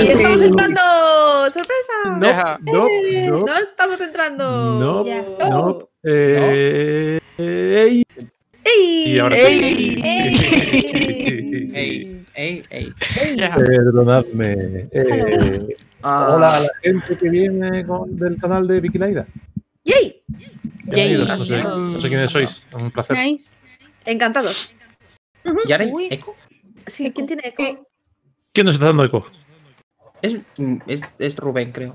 ¡Y estamos entrando! ¡Sorpresa! No, no, ¡Eh! no. no estamos entrando. No, Ya. no. Eh, ey. ¡Ey! Y ahora ¡Ey! ¡Ey! Ey, ey, ey. Perdonadme. Eh. Ah, hola a la gente que viene con- del canal de Vicky Laida. ¡Yay! Bienvenidos, No sé, no sé quiénes sois. Un placer. Nice. Encantados. ¿Yaren? Uy. ¿Eco? Sí, ¿quién tiene eco? ¿Quién nos está dando eco? Es, mm, es, es Rubén, creo.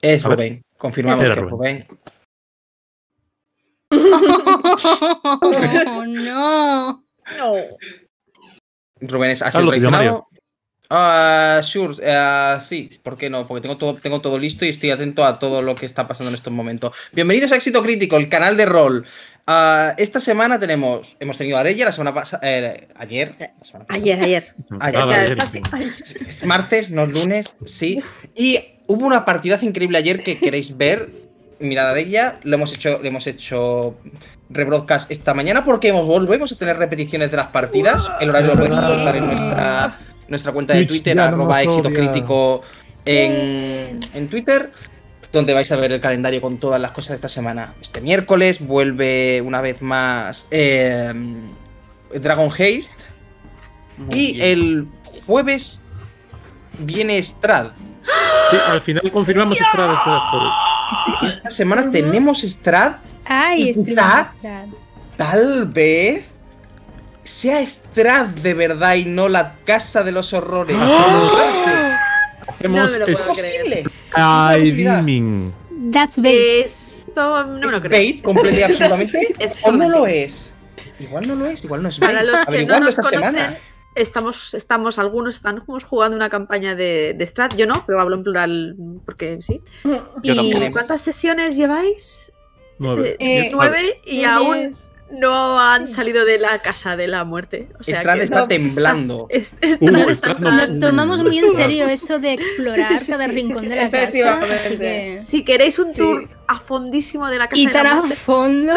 Es. Rubén. Confirmamos que es Rubén. Rubén. Oh, no. No. Rubén es, tuyo, traicionado. Ah, sure, ah, sí, ¿por qué no? Porque tengo todo, tengo todo listo y estoy atento a todo lo que está pasando en estos momentos. Bienvenidos a Éxito Crítico, el canal de rol. Ah, esta semana tenemos, hemos tenido a Arella la semana pasada, eh, ayer, la semana pasada. Ayer, ayer. Ah, O sea, así. Es martes, no es lunes, sí. Y hubo una partidaza increíble ayer que queréis ver. Mirad a ella, lo hemos hecho, le hemos hecho rebroadcast esta mañana porque hemos- volvemos a tener repeticiones de las partidas. El horario lo podéis consultar en nuestra, nuestra cuenta de Twitch Twitter, arroba éxito crítico en, en Twitter, donde vais a ver el calendario con todas las cosas de esta semana. Este miércoles vuelve una vez más eh, Dragon Haste. Y el jueves viene Strad. Sí, al final confirmamos Estrada este jueves. Esta semana tenemos Strad. Ay. Strad. Tal vez sea Strad de verdad y no la casa de los horrores. Hacemos No me lo ¿Es creer. posible? Skydiving. That's bait. Esto no me ¿Es lo creo. bait completo y absolutamente? ¿O no lo es? Igual no lo es, igual no es bait. Para los que no nos esta conocen, semana. estamos, estamos, algunos estamos jugando una campaña de, de Strat. Yo no, pero hablo en plural porque sí. Yo ¿Y cuántas sesiones lleváis? Nueve. Eh. Nueve y aún no han salido de la casa de la muerte. O sea Strad que está no, temblando. estás- es- Uh, Strad está no- Nos tomamos muy en serio eso de explorar Sí, sí, sí, cada sí, rincón sí, de sí, la casa. que- Si queréis un Sí. tour a fondísimo de la casa Y tan la a fondo,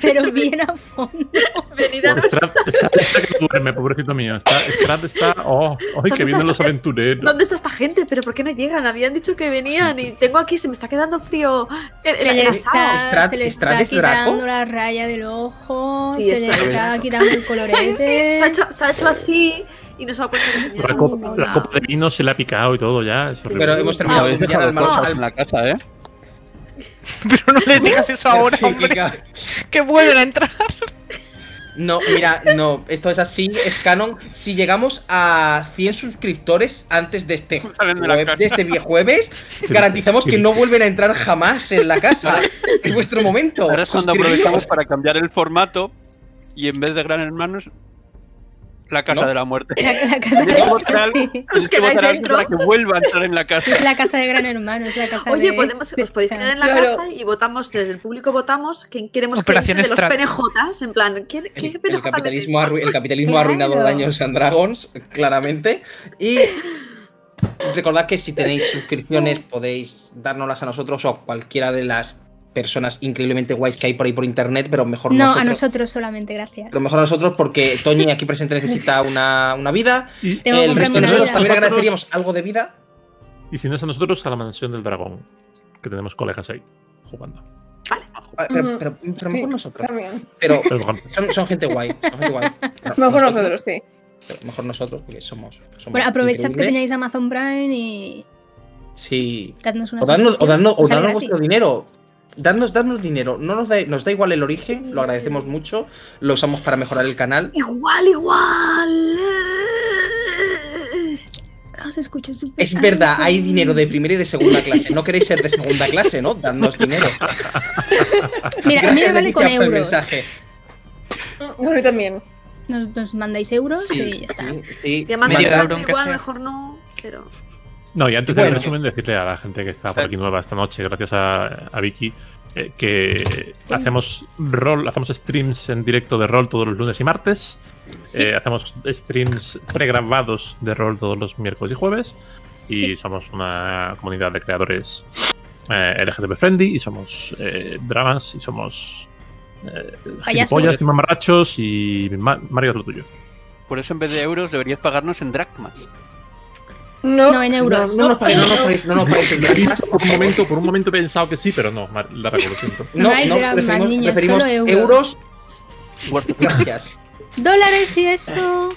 pero bien a fondo. venid a nuestra- está, está que duerme, pobrecito mío. Está, Strad está. Oh, ay, ¿Dónde que vienen los aventureros. ¿Dónde está esta gente? ¿Pero por qué no llegan? Habían dicho que venían y tengo aquí, se me está quedando frío Se la- le la está, sala. Strad- se le Strad está es Draco. quitando la raya del ojo, Sí, se le está quitando el Sí, colorete. se, ha hecho, se ha hecho así y no se ha cuenta que tenía La un- copa, la copa de vino se le ha picado y todo ya. Sí. Pero hemos terminado mal- cosas al- en la casa, ¿eh? Pero no le digas eso ahora, hombre. Que vuelven a entrar. No, mira, no, esto es así, es canon. Si llegamos a 100 suscriptores antes de este, de este jueves, garantizamos que no vuelven a entrar jamás en la casa. Es vuestro momento. Ahora es cuando aprovechamos para cambiar el formato y en vez de Gran Hermanos, la casa ¿No? de la muerte. La, la casa de Tienes que votar a sí. alguien- tienes que quedáis dentro. para que vuelva a entrar en la casa. Es la casa de Gran Hermano, es la casa Oye, de... podemos, de os podéis quedar en la Claro. casa y votamos, desde el público votamos quién queremos Operación que entre de los PNJs, en plan, ¿quién, qué El, el PNJ capitalismo, arru- el capitalismo ha arruinado. Daños and Dragons, claramente. Y recordad que si tenéis suscripciones podéis dárnoslas a nosotros o a cualquiera de las personas increíblemente guays que hay por ahí por internet, pero mejor No, nosotros. a nosotros solamente, gracias. Lo mejor a nosotros porque Toñi aquí presente necesita una, una vida. Y, Tengo el resto de nosotros vida. también agradeceríamos algo de vida. y si no es a nosotros, a la mansión del dragón. Que tenemos colegas ahí jugando. Ah, Pero, Ujú. pero- pero mejor nosotros. También. Pero son, son gente guay. Son gente guay. No, Mejor nosotros, sí. pero mejor nosotros porque somos. somos Bueno, aprovechad que tenéis Amazon Prime y Sí. dadnos una O dadnos, o dadnos, o vuestro dinero. Dadnos, dadnos dinero. No nos da, nos da igual el origen, lo agradecemos mucho. Lo usamos para mejorar el canal. Igual, igual. Ah, se escucha súper Es verdad, alto. hay dinero de primera y de segunda clase. No queréis ser de segunda clase, ¿no? Dadnos dinero. Mira, a mí me vale con euros. mensaje. A mí también. Nos, nos mandáis euros Sí, y ya está. sí, sí. Medio euro, igual, sea. mejor no, pero... No, y antes Bueno. del resumen, decirle a la gente que está por aquí nueva esta noche, gracias a, a Vicky, eh, que hacemos rol, hacemos streams en directo de rol todos los lunes y martes. Sí. Eh, hacemos streams pregrabados de rol todos los miércoles y jueves. Y Sí. somos una comunidad de creadores eh, LGTB friendly y somos eh, dramas y somos eh, gilipollas y mamarrachos y Ma- Mario es lo tuyo. Por eso en vez de euros deberías pagarnos en dracmas. No, No, en No, euros. no nos no nos no nos visto dramas. por un momento, por un momento he pensado que sí, pero no, lo siento. No, No hay no, dramas, preferimos, niños, preferimos solo euros. euros. Gracias. Dólares y eso.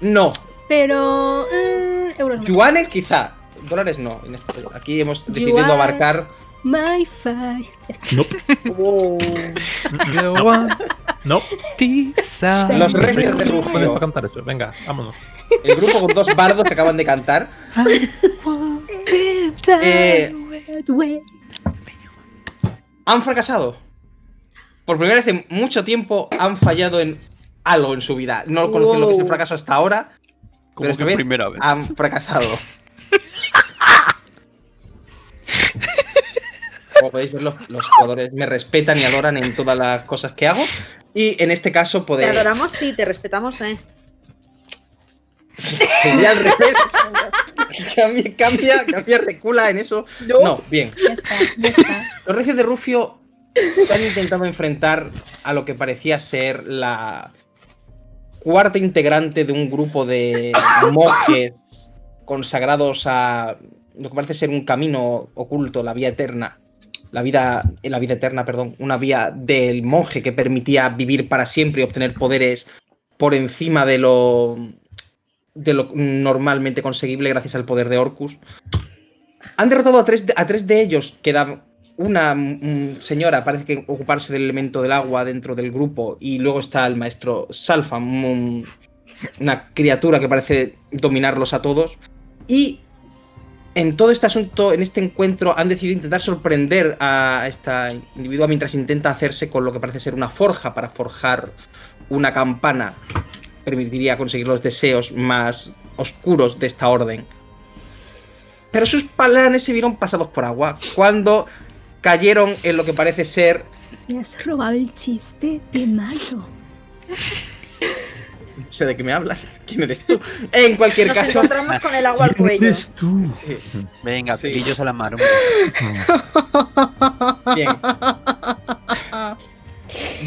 No, Pero. mm, euros. no. yuanes quizá. Dólares no. Este- aquí hemos decidido Yuan. abarcar. My fire. Ya está. No, Oh. No. Tisa. Los reyes de para cantar eso. Venga, vámonos. El grupo con dos bardos que acaban de cantar. Eh, han fracasado. Por primera vez en mucho tiempo han fallado en algo en su vida. No conocen lo que es el Wow. fracaso hasta ahora, Como pero esta que vez primera vez. han fracasado. Como podéis ver, los, los jugadores me respetan y adoran en todas las cosas que hago. Y en este caso Te podéis. adoramos, sí, te respetamos, eh. Sería al revés. cambia, cambia, cambia, recula en eso. No. No, bien. Ya está, ya está. Los Reyes de Rufio se han intentado enfrentar a lo que parecía ser la cuarta integrante de un grupo de monjes consagrados a lo que parece ser un camino oculto, la vía eterna. La vida, eh, la vida eterna, perdón, una vía del monje que permitía vivir para siempre y obtener poderes por encima de lo de lo normalmente conseguible gracias al poder de Orcus. Han derrotado a tres de, a tres de ellos. Queda una mm, señora, parece que ocuparse del elemento del agua dentro del grupo. Y luego está el maestro Salfa, un- una criatura que parece dominarlos a todos. Y en todo este asunto, en este encuentro, han decidido intentar sorprender a esta individua mientras intenta hacerse con lo que parece ser una forja para forjar una campana. Permitiría conseguir los deseos más oscuros de esta orden. Pero sus planes se vieron pasados por agua cuando cayeron en lo que parece ser. Me has robado el chiste, te mato. No sé de qué me hablas. ¿Quién eres tú? En cualquier Nos caso. encontramos con el agua al ¿Quién eres tú? Sí, Venga, Sí. pillos a la mar, hombre. bien.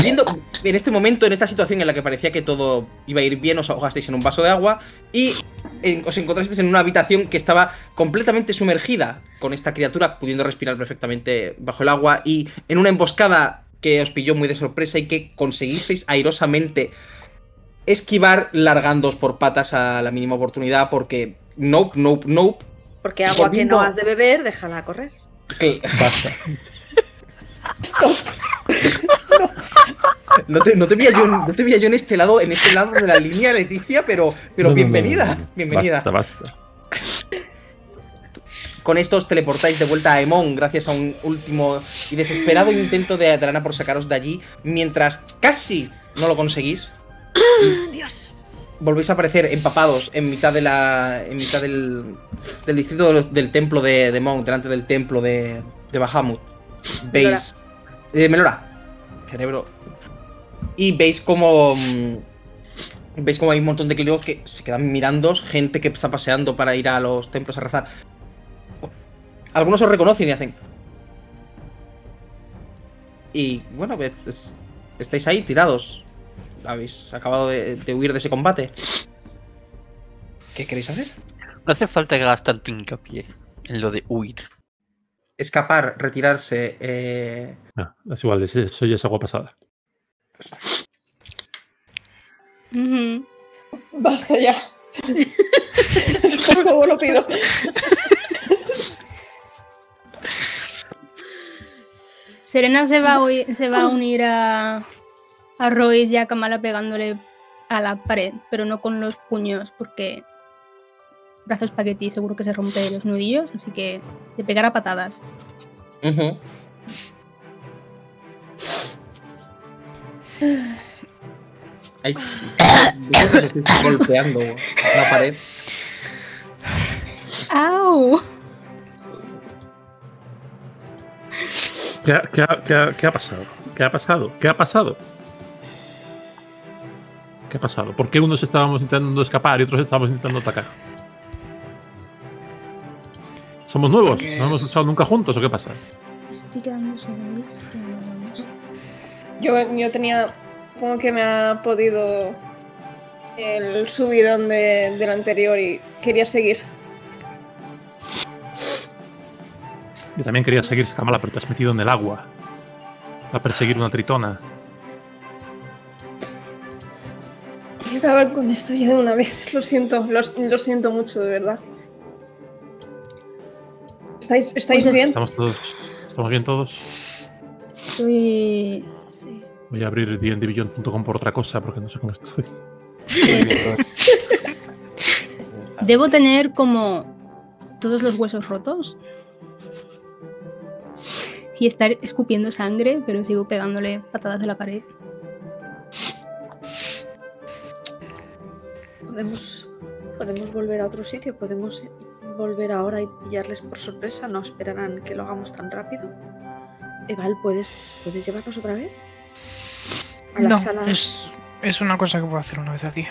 Viendo en este momento, en esta situación en la que parecía que todo iba a ir bien, os ahogasteis en un vaso de agua y en- os encontrasteis en una habitación que estaba completamente sumergida, con esta criatura pudiendo respirar perfectamente bajo el agua y en una emboscada que os pilló muy de sorpresa y que conseguisteis airosamente esquivar largándoos por patas a la mínima oportunidad porque nope, nope, nope. Porque agua que no has de beber, déjala correr. Basta. No te, no, te veía yo, en- no te veía yo en este lado, en este lado de la línea, Leticia, pero, No, bienvenida, no, no, no. bienvenida. Basta, basta. Con esto os teleportáis de vuelta a Emon gracias a un último y desesperado intento de Atalana por sacaros de allí, mientras casi no lo conseguís. Dios. Volvéis a aparecer empapados en mitad de la. en mitad del. del distrito de los- del templo de, de Monk, delante del templo de. de Bahamut. Veis. Eh, Melora. Cerebro. Y veis como. mm, Veis como hay un montón de clérigos que se quedan mirando, gente que está paseando para ir a los templos a rezar. Algunos os reconocen y hacen. Y bueno, pues, estáis ahí tirados. Habéis acabado de, huir de ese combate. ¿Qué queréis hacer? No hace falta que hagas tanto hincapié en lo de huir. Escapar, retirarse. Eh... Ah, es igual, es- eso ya es agua pasada. Basta ya. Por favor, lo pido. Serena se va, a se va a unir a, a Royce y a Kamala pegándole a la pared, pero no con los puños, porque brazo espagueti seguro que se rompe los nudillos, así que le pegará patadas. ujú. Hay... Vosotros estáis golpeando una pared. ¡Au! ¿Qué ha, qué ha- qué ha- qué ha pasado? ¿Qué ha pasado? ¿Qué ha pasado? ¿Qué ha pasado? ¿Por qué unos estábamos intentando escapar y otros estábamos intentando atacar? ¿Somos nuevos? Porque- ¿No hemos luchado nunca juntos o qué pasa? Estoy quedando. Yo, yo tenía. Como que me ha podido el subidón de, del anterior y quería seguir. Yo también quería seguir Kamala, pero te has metido en el agua. A perseguir una tritona. Hay que acabar con esto ya de una vez. Lo siento, lo, lo siento mucho, de verdad. ¿Estáis, estáis Pues bien? Estamos todos. ¿Estamos bien todos? Estoy- Sí. Voy a abrir dndbeyond.com por otra cosa porque no sé cómo estoy. Debo tener como todos los huesos rotos. Y estar escupiendo sangre, pero sigo pegándole patadas a la pared. Podemos, podemos volver a otro sitio, podemos volver ahora y pillarles por sorpresa. No esperarán que lo hagamos tan rápido. Eval, ¿puedes, ¿puedes llevarnos otra vez? A la No, sala. es, es una cosa que puedo hacer una vez al día.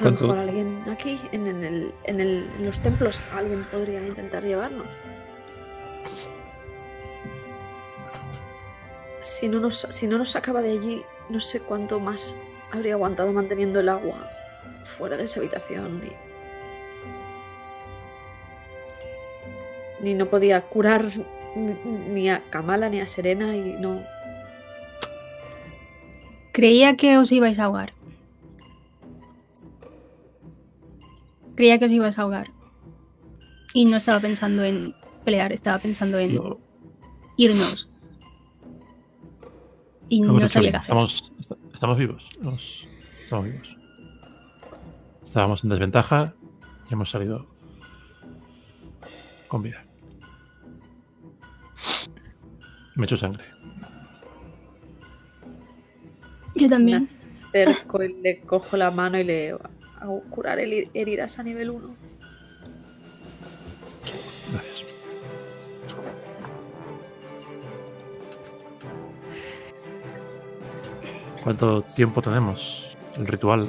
A lo mejor alguien aquí, en, en el, en, el- en los templos, alguien podría intentar llevarnos. Si no, nos, si no nos sacaba de allí, no sé cuánto más habría aguantado manteniendo el agua fuera de esa habitación. Ni, ni no podía curar ni, a Kamala ni a Serena y no... Creía que os ibais a ahogar. Creía que os ibais a ahogar. Y no estaba pensando en pelear, estaba pensando en irnos. Y no sabía bien. qué hacer. Estamos, est- estamos vivos. Estamos, estamos vivos. Estábamos en desventaja y hemos salido con vida. Me he hecho sangre. Yo también. Me acerco y le cojo la mano y le hago curar heri- heridas a nivel 1. ¿Cuánto tiempo tenemos? El ritual.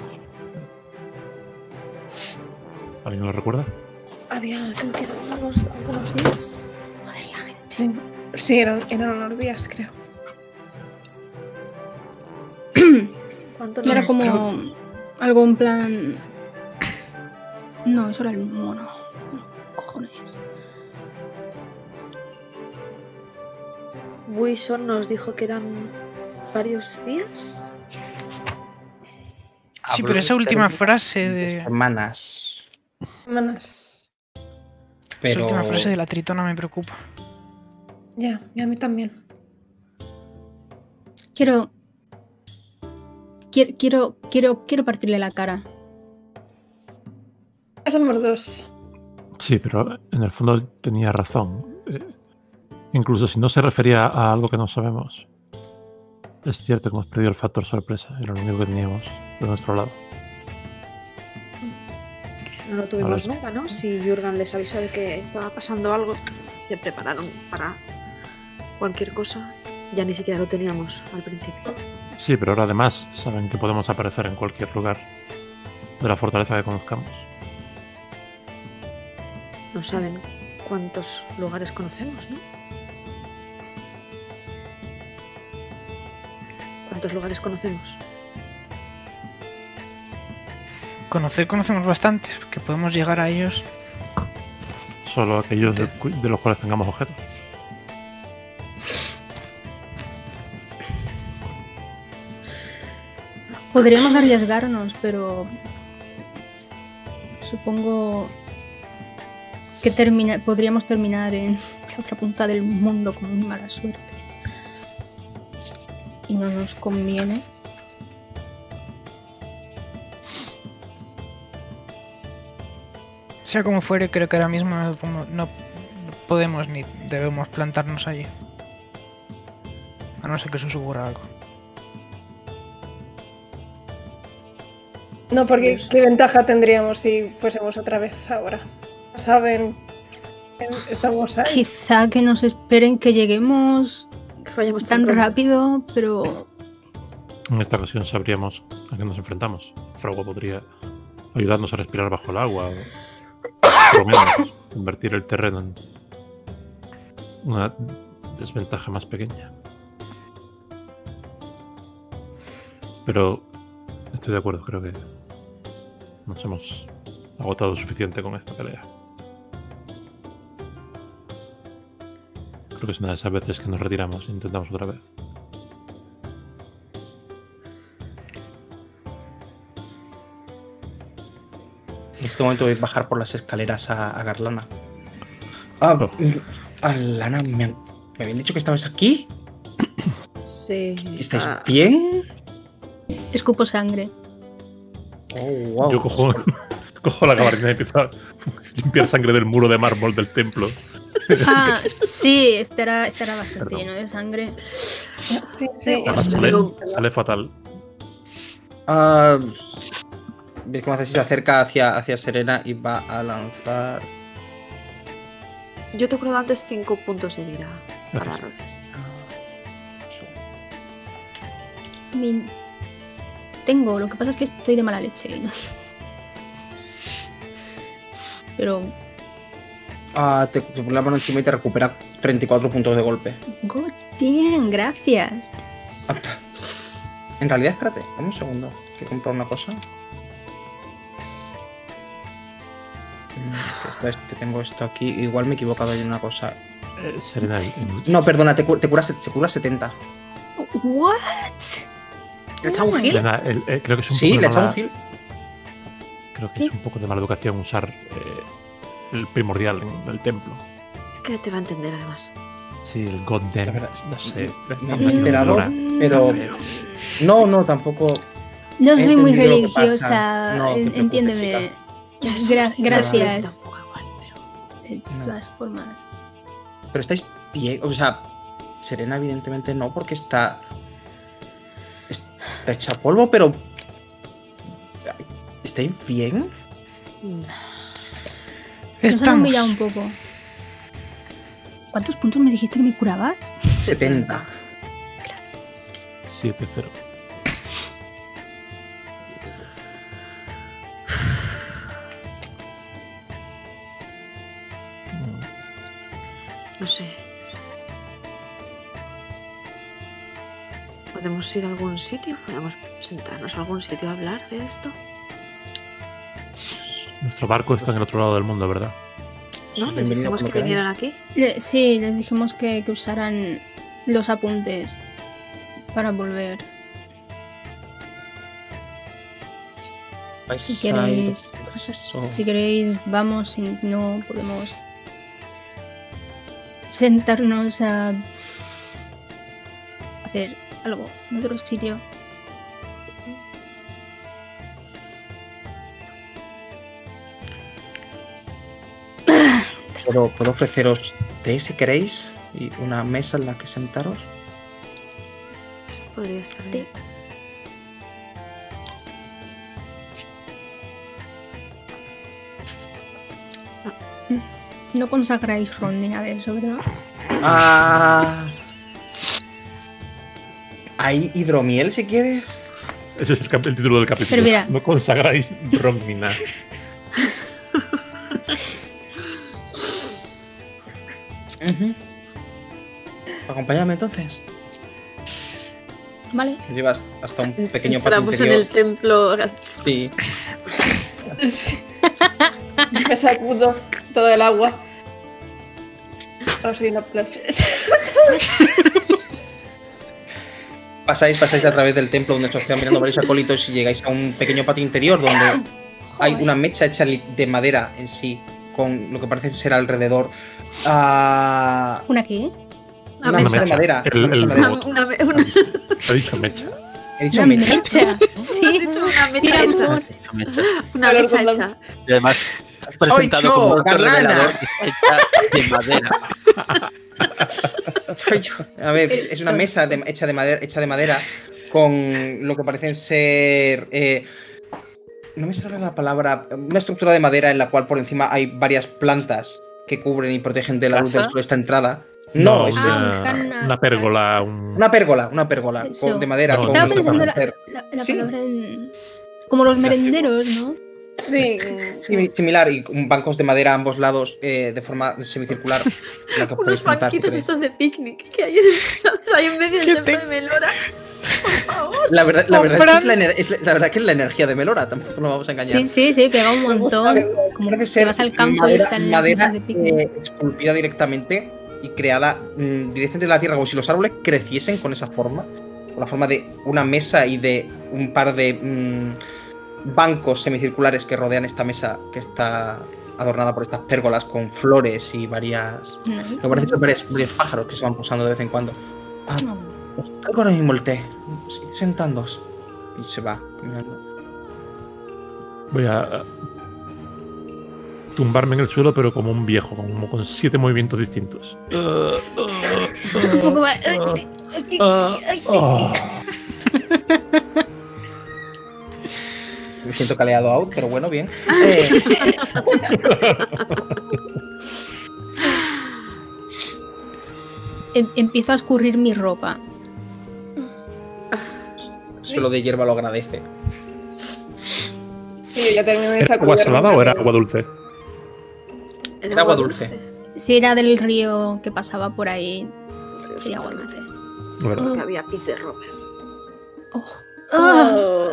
¿Alguien lo recuerda? Había, creo que eran unos, días. Joder, la gente. Sí, sí eran, eran unos días, creo. ¿Cuánto Era nos- como algo en plan. No, eso era el mono. No, cojones. Wishon nos dijo que eran varios días. Sí, Hablo pero esa última frase de. Semanas. Manas. Esa última frase de la tritona me preocupa. Ya, y a mí también. Quiero. Quiero, quiero, quiero, quiero partirle la cara. Éramos dos. Sí, pero en el fondo tenía razón. Eh, incluso si no se refería a algo que no sabemos. Es cierto que hemos perdido el factor sorpresa. Era lo único que teníamos de nuestro lado. No lo tuvimos Ahora nunca, ¿no? Si Jurgen les avisó de que estaba pasando algo, se prepararon para cualquier cosa. Ya ni siquiera lo teníamos al principio. Sí, pero ahora además saben que podemos aparecer en cualquier lugar de la fortaleza que conozcamos. No saben cuántos lugares conocemos, ¿no? ¿Cuántos lugares conocemos? Conocer conocemos bastantes, que podemos llegar a ellos. Solo aquellos de, los cuales tengamos objetos. Podríamos arriesgarnos, pero. Supongo. Que termina, podríamos terminar en la otra punta del mundo con muy mala suerte. Y no nos conviene. Sea como fuere, creo que ahora mismo no, podemos- no podemos ni debemos plantarnos allí. A no ser que se ocurra algo. No, porque ¿qué ventaja tendríamos si fuésemos otra vez ahora? Saben, en- estamos ahí. Quizá que nos esperen que lleguemos vayamos tan rápido, pero En esta ocasión sabríamos a qué nos enfrentamos. Frogo podría ayudarnos a respirar bajo el agua o por lo menos convertir el terreno en una desventaja más pequeña. Pero estoy de acuerdo, creo que Nos hemos agotado suficiente con esta pelea. Creo que es una de esas veces que nos retiramos e intentamos otra vez. En este momento voy a bajar por las escaleras a, a Garlana. Ah, Oh. Alana, ¿me, han- ¿me habían dicho que estabas aquí? Sí. ¿Estáis ah, bien? Escupo sangre. Oh, wow. Yo cojo, cojo la gabardina y empiezo a limpiar sangre del muro de mármol del templo. Ah, sí, estará, estará bastante Perdón. lleno de sangre. Sí, sí. Te Sale, fatal. Ah, Ves cómo hace así, se acerca hacia, hacia Serena y va a lanzar. Yo te he curado antes 5 puntos de vida. Para. Mi- Tengo, lo que pasa es que estoy de mala leche. ¿no? Pero, Ah, te, te pone la mano encima y te recupera 34 puntos de golpe. God damn, gracias. En realidad, espérate, dame un segundo. Que comprar una cosa. Mm, que esta es- que tengo esto aquí. Igual me he equivocado en una cosa. Eh, Serena, No, perdona, te, cu- te cura, se- cura 70. What? ¿Le he echado un heal? Serena, el- eh, creo que es un Sí, poco le mala- un heal. Creo que es un poco de mala educación usar eh, el primordial en el templo. Es que te va a entender además. Sí, el God La damn. verdad, No sé. Pero. No, no, tampoco. No soy muy religiosa, No entiéndeme. Gra- gracias. De No. todas formas. Pero estáis bien. O sea, Serena, evidentemente no, porque está. Está hecha polvo, pero. ¿Estáis bien? Mm, Nos han Estamos. humillado un poco. ¿Cuántos puntos me dijiste que me curabas? 70. 7-0. Mm, No sé. ¿Podemos ir a algún sitio? ¿Podemos sentarnos a algún sitio a hablar de esto? Nuestro barco está en el otro lado del mundo, ¿verdad? ¿No? Les dijimos que vinieran aquí. Le- sí, les dijimos que, que usaran los apuntes para volver. ¿Vais Si queréis- Si queréis, vamos, si no, podemos sentarnos a hacer algo en otro sitio. Puedo, puedo ofreceros té si queréis y una mesa en la que sentaros. Podría estar bien. No consagráis ron ni eso, ¿verdad? Ah. Hay hidromiel si quieres. Ese es el, título del capítulo. Pero mira. No consagráis ron ni nada. Acompáñame entonces. Vale. Te llevas hasta un pequeño patio Entramos en interior. el templo. Sí. Me sacudo todo el agua. Ahora soy una plancha. Pasáis, pasáis a través del templo donde os quedan mirando varios acólitos y llegáis a un pequeño patio interior donde hay una mecha hecha de madera en sí, con lo que parece ser alrededor. Ah, ¿Una qué? Una una mesa de madera. El- una mesa el de madera. robot. Una, una, una, He dicho mecha. He dicho Una mecha. mecha. has Sí. dicho una mecha hecha. Una mecha hecha. Y además, has Soy presentado yo, como un Carlana. revelador hecha de madera. Soy yo. A ver, es, es una mesa de- hecha, de madera, hecha de madera con lo que parecen ser. eh, no me sale la palabra. Una estructura de madera en la cual por encima hay varias plantas que cubren y protegen de la luz del sol esta entrada. No, es Ah, una, una- una pérgola, un... una pérgola, una pérgola con- de madera. No, con Estaba pensando la, parece la- la Sí. palabra en... Como los merenderos, ¿no? Sí. similar y con bancos de madera a ambos lados eh, de forma semicircular. que Unos banquitos estos de picnic que hay en, ¿sabes? ahí en medio del ¿Qué templo te- de Melora. La verdad, la verdad es, que es, la, es la, la verdad que es la energía de Melora, tampoco nos vamos a engañar. Sí, sí, sí, pega un montón. Como que ser vas al campo y madera, están de picnic. eh, esculpida directamente y creada mm, directamente de la tierra, como si los árboles creciesen con esa forma, con la forma de una mesa y de un par de mm, bancos semicirculares que rodean esta mesa que está adornada por estas pérgolas con flores y varias. No, Me parece que son varios, varios pájaros que se van posando de vez en cuando. Ah, no. ahora mismo el té. Y se va caminando. Voy a a tumbarme en el suelo, pero como un viejo, como con siete movimientos distintos. Me siento caleado out, pero bueno, bien. Eh, Em- Empiezo a escurrir mi ropa. suelo de hierba lo agradece. Y ya terminé de ¿Era agua salada o era agua dulce? Era agua dulce. Si era del río que pasaba por ahí, sería agua dulce. No, ¿verdad? Que había pis de Robert. Oh. Oh.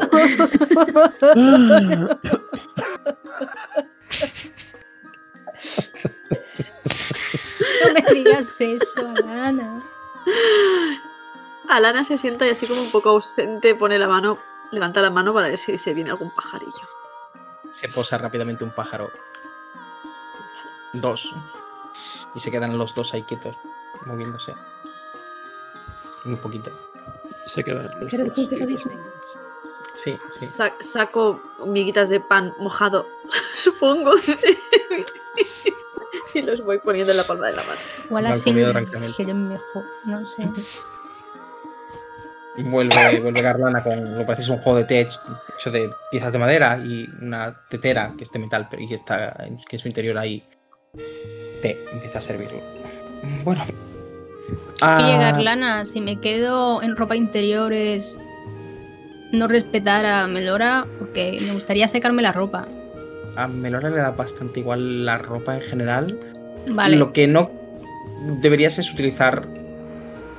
No me digas eso, Alana. Alana se sienta y así como un poco ausente pone la mano, levanta la mano para ver si se viene algún pajarillo. Se posa rápidamente un pájaro. Dos. Y se quedan los dos ahí quietos, moviéndose. Muy poquito. Se quedan dos. qué pesadilla. Sí, sí. Sa- saco miguitas de pan mojado, supongo. y los voy poniendo en la palma de la mano. Igual así quieren mejor, no sé. Y vuelve, vuelve Garlana con lo que parece es un juego de té hecho- de piezas de madera y una tetera que es de metal, pero y que está que en su interior hay té. Empieza a servirlo. Bueno. Y Ah, llegar lana, si me quedo en ropa interior es no respetar a Melora porque me gustaría secarme la ropa. a Melora le da bastante igual la ropa en general. Vale. Lo que no deberías es utilizar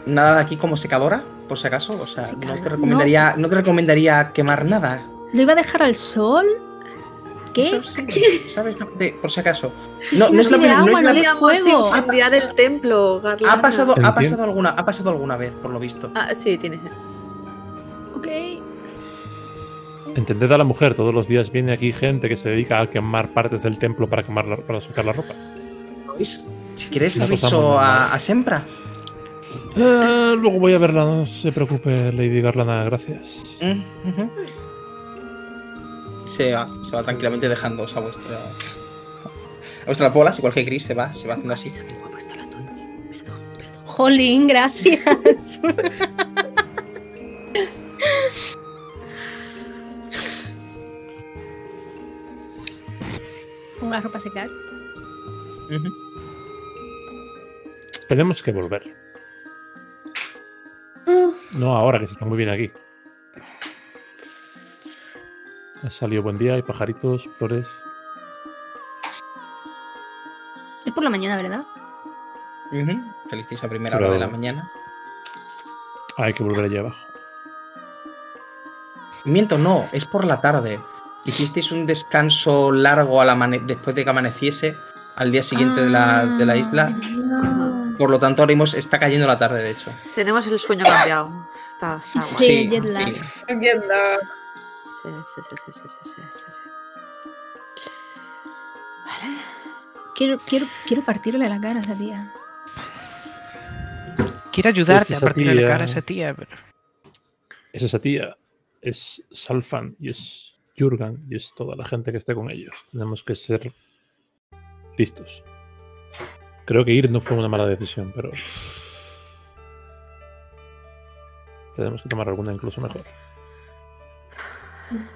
nada de aquí como secadora, por si acaso. O sea, no te recomendaría, no. te recomendaría quemar nada. ¿Lo iba a dejar al sol? ¿Qué? Eso sí, ¿sabes? No, de- por si acaso. No, no es la no es la- de Podríamos fuego. incendiar el templo, Garlana. Ha pasado, ha pasado alguna, ha pasado alguna vez, por lo visto. Ah, sí, tiene. Ok. Entended a la mujer, todos los días viene aquí gente que se dedica a quemar partes del templo para quemar la- para sacar la ropa. ¿Veis? Si quieres muy aviso a, a Sempra. Eh, luego voy a verla, no se preocupe, Lady Garlana, gracias. Mm, ujú. Se va, se va tranquilamente dejando a vuestra a vuestras bolas, igual que Chris se va, se va haciendo así. Jolín, gracias. Pongo la ropa a secar. Tenemos que volver. No ahora, que se está muy bien aquí. Ha salido buen día, hay pajaritos, flores. Es por la mañana, ¿verdad? Ujú. Felices a primera Pero- hora de la mañana. Hay que volver allí abajo. Miento, no, es por la tarde. Hicisteis un descanso largo al amane- después de que amaneciese al día siguiente de, la, de la isla. Ah. Por lo tanto, ahora mismo está cayendo la tarde, de hecho. Tenemos el sueño cambiado. Está, está. Sí, jet lag. sí. Sí, sí, sí, sí, sí, sí, sí, Vale. Quiero, quiero, quiero partirle la cara a esa tía. Quiero ayudarte a partirle la cara a esa tía, pero... Es esa tía, es Salfan y es Jurgen y es toda la gente que esté con ellos. Tenemos que ser listos. Creo que ir no fue una mala decisión, pero... Tenemos que tomar alguna incluso mejor.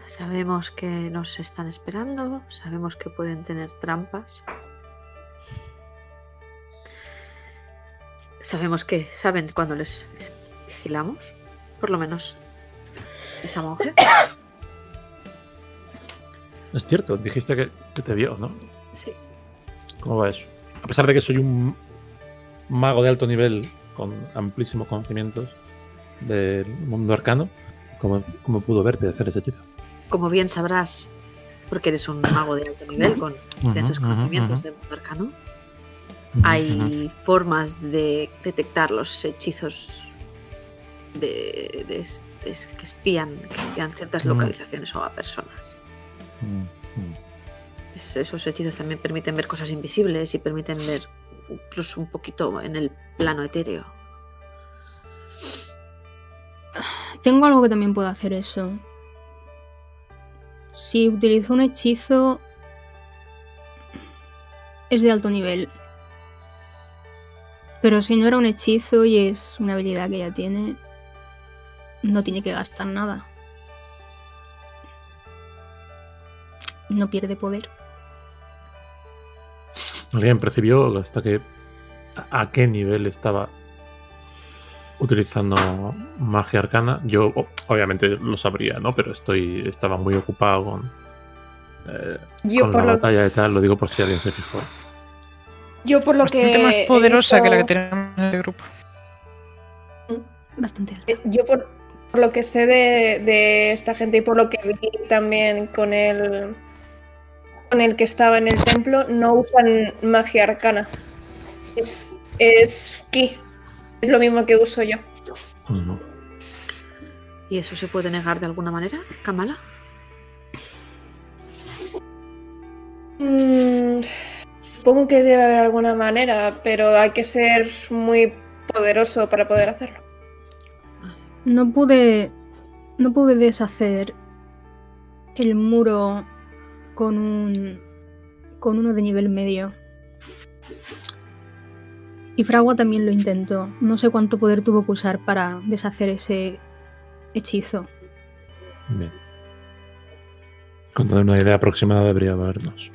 Sabemos que nos están esperando, sabemos que pueden tener trampas. Sabemos que saben cuando les vigilamos, por lo menos esa monje. Es cierto, dijiste que, que te vio, ¿no? Sí. ¿Cómo va eso? A pesar de que soy un mago de alto nivel con amplísimos conocimientos, del mundo arcano, ¿cómo, cómo pudo verte hacer ese hechizo? Como bien sabrás, porque eres un mago de alto nivel con extensos conocimientos ujú. de mundo arcano, hay formas de detectar los hechizos de, de- de- que, espían, que espían ciertas Mm. localizaciones o a personas. Mm, mm. Es- esos hechizos también permiten ver cosas invisibles y permiten ver incluso un poquito en el plano etéreo. Tengo algo que también puedo hacer eso. Si utilizo un hechizo es de alto nivel. Pero si no era un hechizo y es una habilidad que ella tiene, no tiene que gastar nada. No pierde poder. ¿Alguien percibió hasta que a qué nivel estaba utilizando magia arcana? Yo obviamente lo sabría, ¿no? Pero estoy estaba muy ocupado con, eh, Yo con por, la lo, batalla y tal. Lo digo por si alguien se fijó. yo por lo Bastante que. más poderosa que la que tenemos en el grupo. Bastante. Eh, Yo por, por lo que sé de, de esta gente y por lo que vi también con el con el que estaba en el templo, no usan magia arcana. Es, es ki. Es lo mismo que uso yo. ¿Y eso se puede negar de alguna manera, Kamala? Mm, supongo que debe haber alguna manera, pero hay que ser muy poderoso para poder hacerlo. No pude. No pude deshacer el muro con un. con uno de nivel medio. Y Fragua también lo intentó. No sé cuánto poder tuvo que usar para deshacer ese hechizo. Bien. Con tener una idea aproximada debería habernos.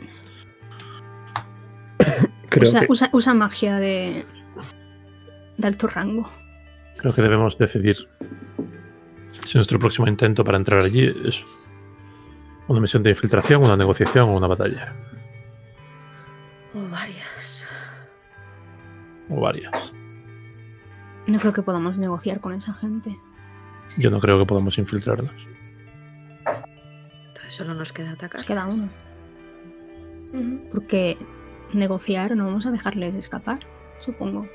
Creo Usa, que, usa- usa magia de. de alto rango. creo que debemos decidir si nuestro próximo intento para entrar allí es una misión de infiltración, una negociación o una batalla. O varias. O varias. No creo que podamos negociar con esa gente. Yo no creo que podamos infiltrarnos. Entonces solo nos queda atacar. Nos queda uno. Porque negociar no vamos a dejarles escapar, supongo.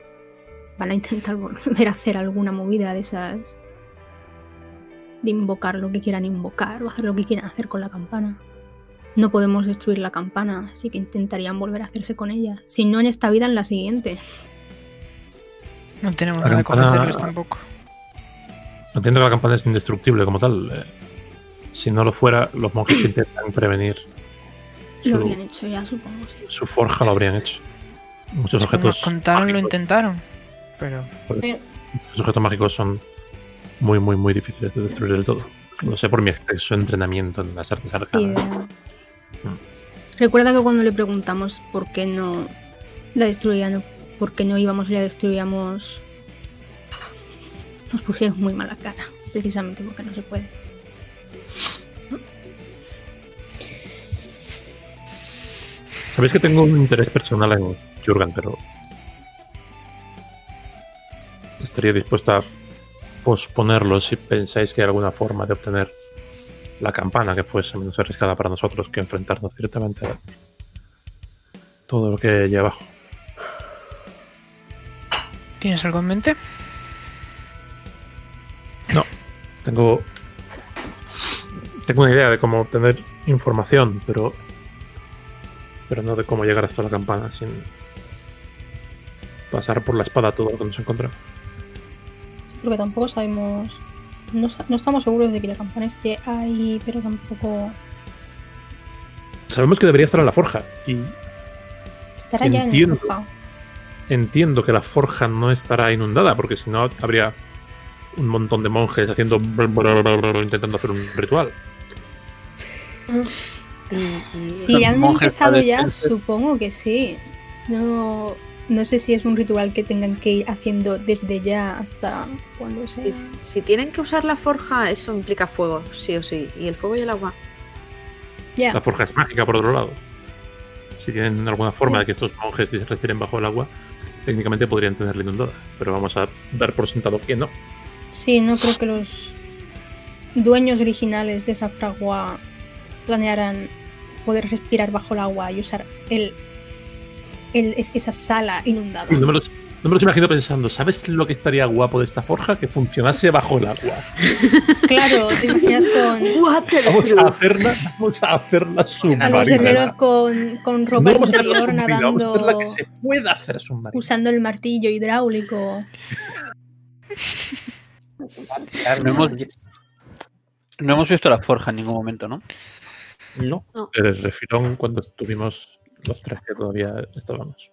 Van a intentar volver a hacer alguna movida de esas. de invocar lo que quieran invocar o hacer lo que quieran hacer con la campana. No podemos destruir la campana, así que intentarían volver a hacerse con ella. Si no en esta vida, en la siguiente. No tenemos La nada que campana- ofrecerles tampoco. Entiendo que la campana es indestructible como tal. eh, si no lo fuera, los monjes intentan prevenir Lo habrían hecho ya, supongo. sí. su forja lo habrían hecho. Muchos Según objetos nos contaron, lo intentaron. Pero Los objetos mágicos son muy, muy, muy difíciles de destruir del todo. Lo sé por mi extenso entrenamiento en las artes Sí, arcanas. ¿verdad? Recuerda que cuando le preguntamos por qué no la destruían, o por qué no íbamos y la destruíamos, nos pusieron muy mala cara, precisamente porque no se puede. Sabéis que tengo un interés personal en Jurgen, pero estaría dispuesto a posponerlo si pensáis que hay alguna forma de obtener la campana que fuese menos arriesgada para nosotros que enfrentarnos directamente a todo lo que hay abajo. ¿Tienes algo en mente? Tengo. Tengo una idea de cómo obtener información, pero. Pero no de cómo llegar hasta la campana sin. pasar por la espada todo lo que nos encontramos. Porque tampoco sabemos. No, no estamos seguros de que la campana esté ahí, pero tampoco. Sabemos que debería estar en la forja. Y Estará ya en el Entiendo. Entiendo que la forja no estará inundada, porque si no habría un montón de monjes haciendo. intentando hacer un ritual. Si han empezado ya, supongo que sí. No, no sé si es un ritual que tengan que ir haciendo desde ya hasta cuando sea. si, si tienen que usar la forja, eso implica fuego, sí o sí. Y el fuego y el agua. La forja es mágica, por otro lado. Si tienen alguna forma de que estos monjes se respiren bajo el agua, técnicamente podrían tenerla inundada. Pero vamos a dar por sentado que no. Sí, no creo que los dueños originales de esa fragua planearan poder respirar bajo el agua y usar el, el- es- esa sala inundada. No me, los, no me los imagino pensando, ¿sabes lo que estaría guapo de esta forja? Que funcionase bajo el agua. Claro, te imaginas con, Vamos a hacerla, vamos a hacerla a los submarina. herreros con, con No ropa hacerla interior submarina, vamos a hacerla nadando, que se pueda hacer submarina. usando el martillo hidráulico. No hemos, no hemos visto la forja en ningún momento, ¿no? No. El refirón cuando estuvimos los tres que todavía estábamos.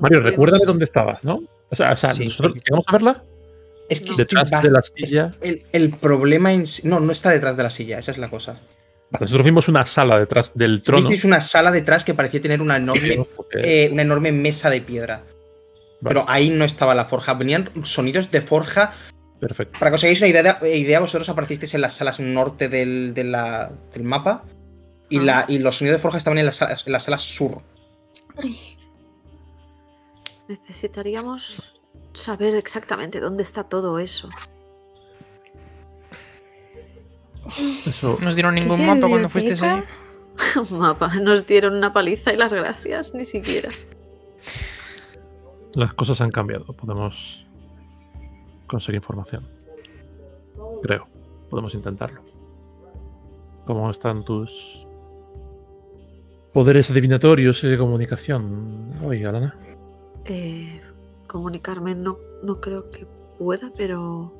Mario, recuérdame dónde estabas, ¿no? O sea, o sea, Sí. nosotros llegamos a verla Es que detrás de la silla. El, el problema en sí- No, no está detrás de la silla, esa es la cosa. Nosotros vimos una sala detrás del trono. Visteis una sala detrás que parecía tener una enorme, eh, una enorme mesa de piedra. vale, Pero ahí no estaba la forja. Venían sonidos de forja. perfecto. Para que os hagáis una idea, idea vosotros aparecisteis en las salas norte del, de la- del mapa. Y, Ah. la, y los sonidos de forja estaban en las salas, en las salas sur. Necesitaríamos saber exactamente dónde está todo eso. Eso, No nos dieron ¿Qué ningún mapa cuando fuisteis ahí. Mapa, nos dieron una paliza y las gracias, ni siquiera. las cosas han cambiado. Podemos conseguir información. Creo. Podemos intentarlo. ¿Cómo están tus poderes adivinatorios y de comunicación hoy, Alana? Eh, comunicarme no, no creo que pueda, pero.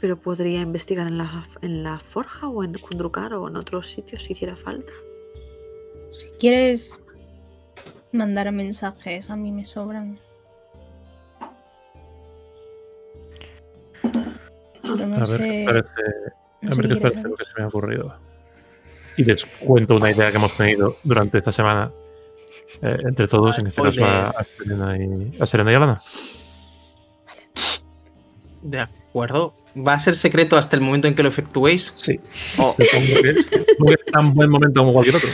Pero podría investigar en la, en la forja o en Kundrukar o en otros sitios si hiciera falta. Si quieres mandar mensajes, a mí me sobran. No A ver, sé, ¿qué parece, no a ver qué os parece lo que se me ha ocurrido. Y les cuento una idea que hemos tenido durante esta semana eh, entre todos, en este caso a, a Serena y, a Serena y Alana. De acuerdo. Va a ser secreto hasta el momento en que lo efectuéis. Sí. Oh, que es tan buen momento como cualquier otro.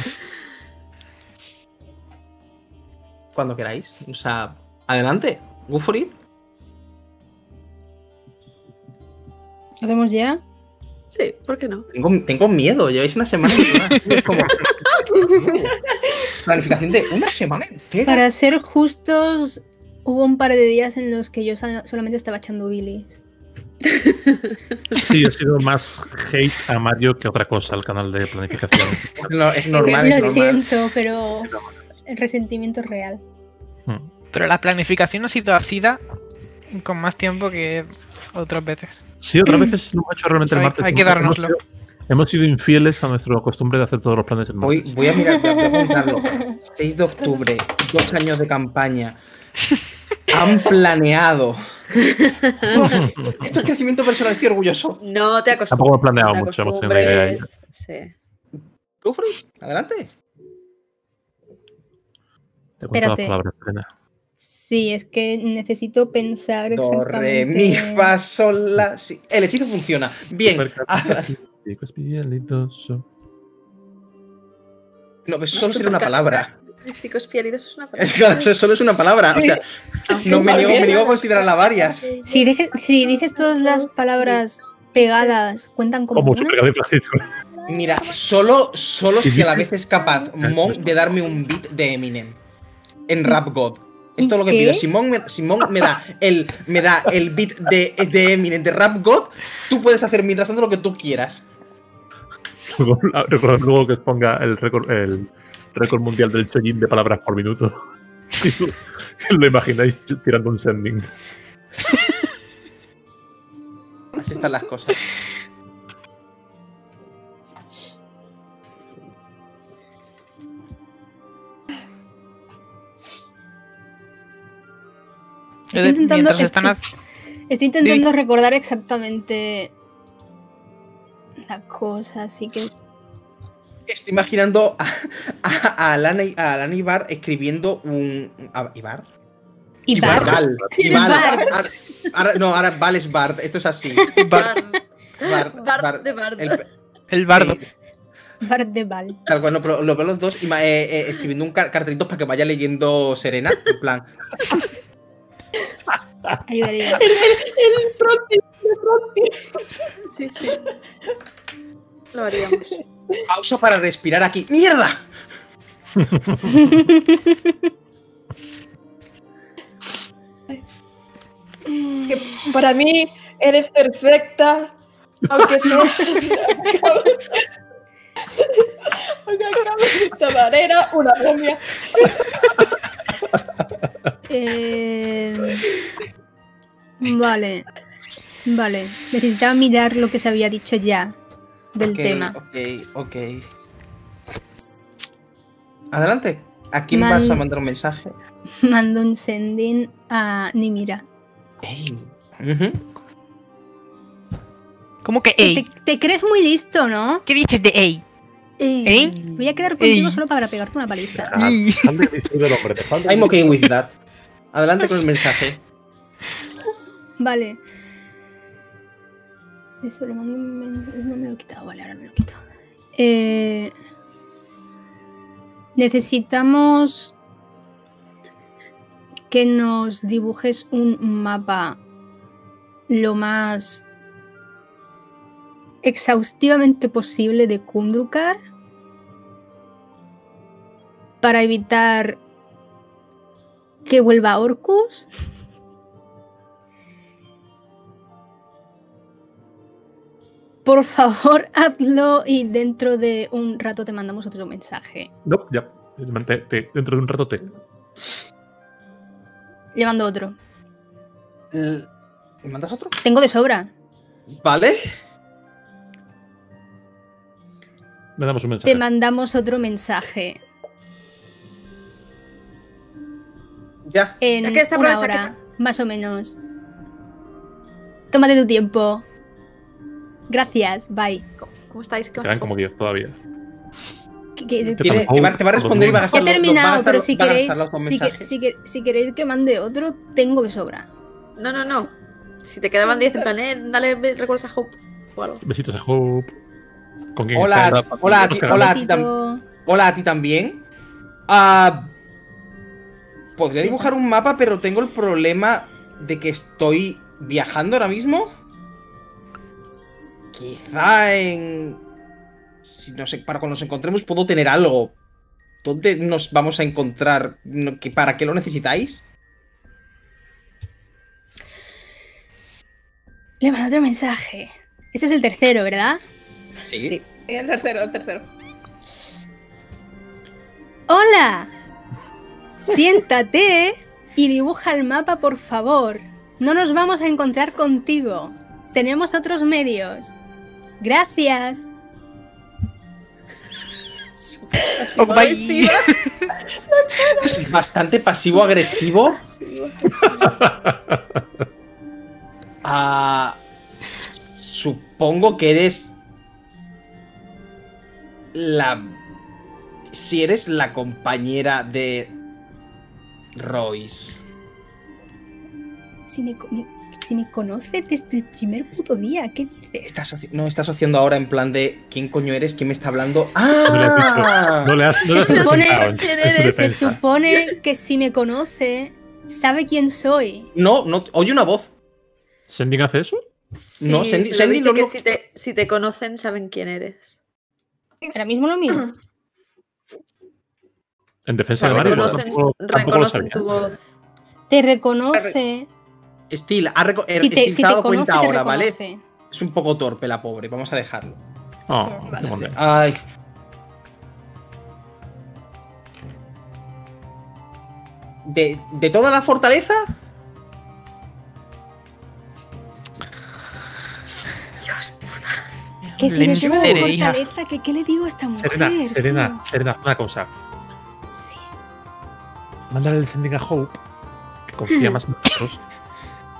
cuando queráis. O sea, adelante. Go for it. ¿Hacemos ya? Sí, ¿por qué no? Tengo, tengo miedo. Lleváis una semana entera. Es como- Planificación de una semana entera. Para ser justos, hubo un par de días en los que yo solamente estaba echando bilis. Sí, ha sido más hate a Mario que otra cosa al canal de planificación. No, es normal, Lo es normal. siento, pero el resentimiento es real. Hmm. Pero la planificación ha sido hacida con más tiempo que otras veces. Sí, otras veces lo hemos hecho realmente el martes. hay que dárnoslo. Hemos, hemos sido infieles a nuestra costumbre de hacer todos los planes el Voy, martes. voy a mirar, voy a preguntarlo. 6 de octubre, dos años de campaña. Han planeado. Esto es crecimiento personal, estoy orgulloso. No te acostumbres. Tampoco he planeado te mucho, hemos tenido idea acostumbres, Sí. It, adelante. Te cuento las Espérate. palabras, Serena. Sí, es que necesito pensar Do, re, exactamente. mi, fa, sol, la. si. El hechizo funciona. Bien. Ah, no, eso solo sería una palabra. Pialidos es una palabra. Es que solo es una palabra. O sea, no me niego, me niego a considerarla varias. Si, deje- si dices todas las palabras pegadas, ¿cuentan como Como. Mira, solo, solo si a la vez es capaz Mon de darme un beat de Eminem en Rap God. Esto es lo que ¿Qué? pido. Si Mon me, da el me da el beat de, de Eminem de Rap God, tú puedes hacer mientras tanto lo que tú quieras. Luego, que os ponga el récord, el récord mundial del chollín de palabras por minuto. Lo imagináis tirando un sending. Así están las cosas. Estoy intentando, Mientras es- están es- haz- estoy intentando recordar exactamente la cosa, así que es- Estoy imaginando a, a, a Alana, y- a Alana Ibar escribiendo un. ¿a- ¿Ibar? Ibar. Ibar. Ibar. No, ahora Val es Bard. Esto es así. Bar- Bard, Bard Bard. de Bard. El, el bardo. sí. Bar de Val. Tal cual, no, pero lo veo los dos y eh, eh, escribiendo un car- cartelito para que vaya leyendo Serena. En plan, Ayudaría. El pronti, el pronti. Sí, sí. Lo haríamos. pausa para respirar aquí. ¡Mierda! Que para mí eres perfecta, aunque sea. aunque acabes de esta manera, una momia. Eh, Vale. Vale. Necesitaba mirar lo que se había dicho ya del tema. Ok, ok. Adelante. ¿A quién Man- vas a mandar un mensaje? Mando un sending a Nimira. Ey. Ujú. ¿Cómo que Te, ey? te crees muy listo, ¿no? ¿Qué dices de ey? ¿Eh? Voy a quedar contigo solo para pegarte una paliza. Ah, I'm okay with that. Adelante con el mensaje. Vale. Eso lo mando un men- No me lo he quitado, vale, ahora me lo he quitado. Eh, necesitamos que nos dibujes un mapa lo más exhaustivamente posible de Kundrukar para evitar que vuelva Orcus. Por favor, hazlo y dentro de un rato te mandamos otro mensaje. No, ya. Te- te- dentro de un rato te. Le mando otro. L- ¿Me mandas otro? Tengo de sobra. Vale. Le damos un mensaje. Te mandamos otro mensaje. Ya. En que por una hora, chaqueta. más o menos. Tómate tu tiempo. Gracias, bye. ¿Cómo, cómo estáis? ¿Qué os Quedan como 10 todavía. Que- que- ¿Qué te, va, te va a responder y va a Ya gastar he terminado, pero si queréis, si, que- mensajes. si que- si queréis que mande otro, tengo de sobra. No, no, no. Si te quedaban 10 en plan, eh, dale recuerdos a Hope o algo. Besitos a Hope. ¿Con quién Hola, está? hola, a ti, Oscar. hola, a ti hola a ti también. Ah, Podría Sí, dibujar un mapa, pero tengo el problema de que estoy viajando ahora mismo. Quizá en. Si no sé, para cuando nos encontremos puedo tener algo. ¿Dónde nos vamos a encontrar? ¿Para qué lo necesitáis? Le mando otro mensaje. Este es el tercero, ¿verdad? Sí. Sí. El tercero, el tercero. ¡Hola! Siéntate y dibuja el mapa, por favor. No nos vamos a encontrar contigo. Tenemos otros medios. Gracias. Oh. Es bastante pasivo-agresivo. Ah, supongo que eres la... Si eres la compañera de Royce. Si me, me- si me conoce desde el primer puto día, ¿qué dices? Asoci- no, estás asociando ahora en plan de ¿quién coño eres? ¿Quién me está hablando? No le has dicho- ¡Ah! No le has, no Se supone- que si me conoce, sabe quién soy. No, no, oye una voz. ¿Sending hace eso? Sí, No, Sandy- lo que si te, si te conocen saben quién eres. Ahora mismo lo mismo. En defensa de Mario. tampoco, tampoco lo sabía. tu voz. Te reconoce. Steel, ha reco- eh, Si te, Steel si se ha te dado conoce, cuenta te ahora, ¿vale? reconoce. Es un poco torpe la pobre, vamos a dejarlo. Oh, Vale. Ay. ¿De, de toda la fortaleza? Que si Le toda la fortaleza, que qué le digo a esta mujer. Serena, Serena, tío? Serena, una cosa. Mándale el sending a Hope, que confía más en nosotros,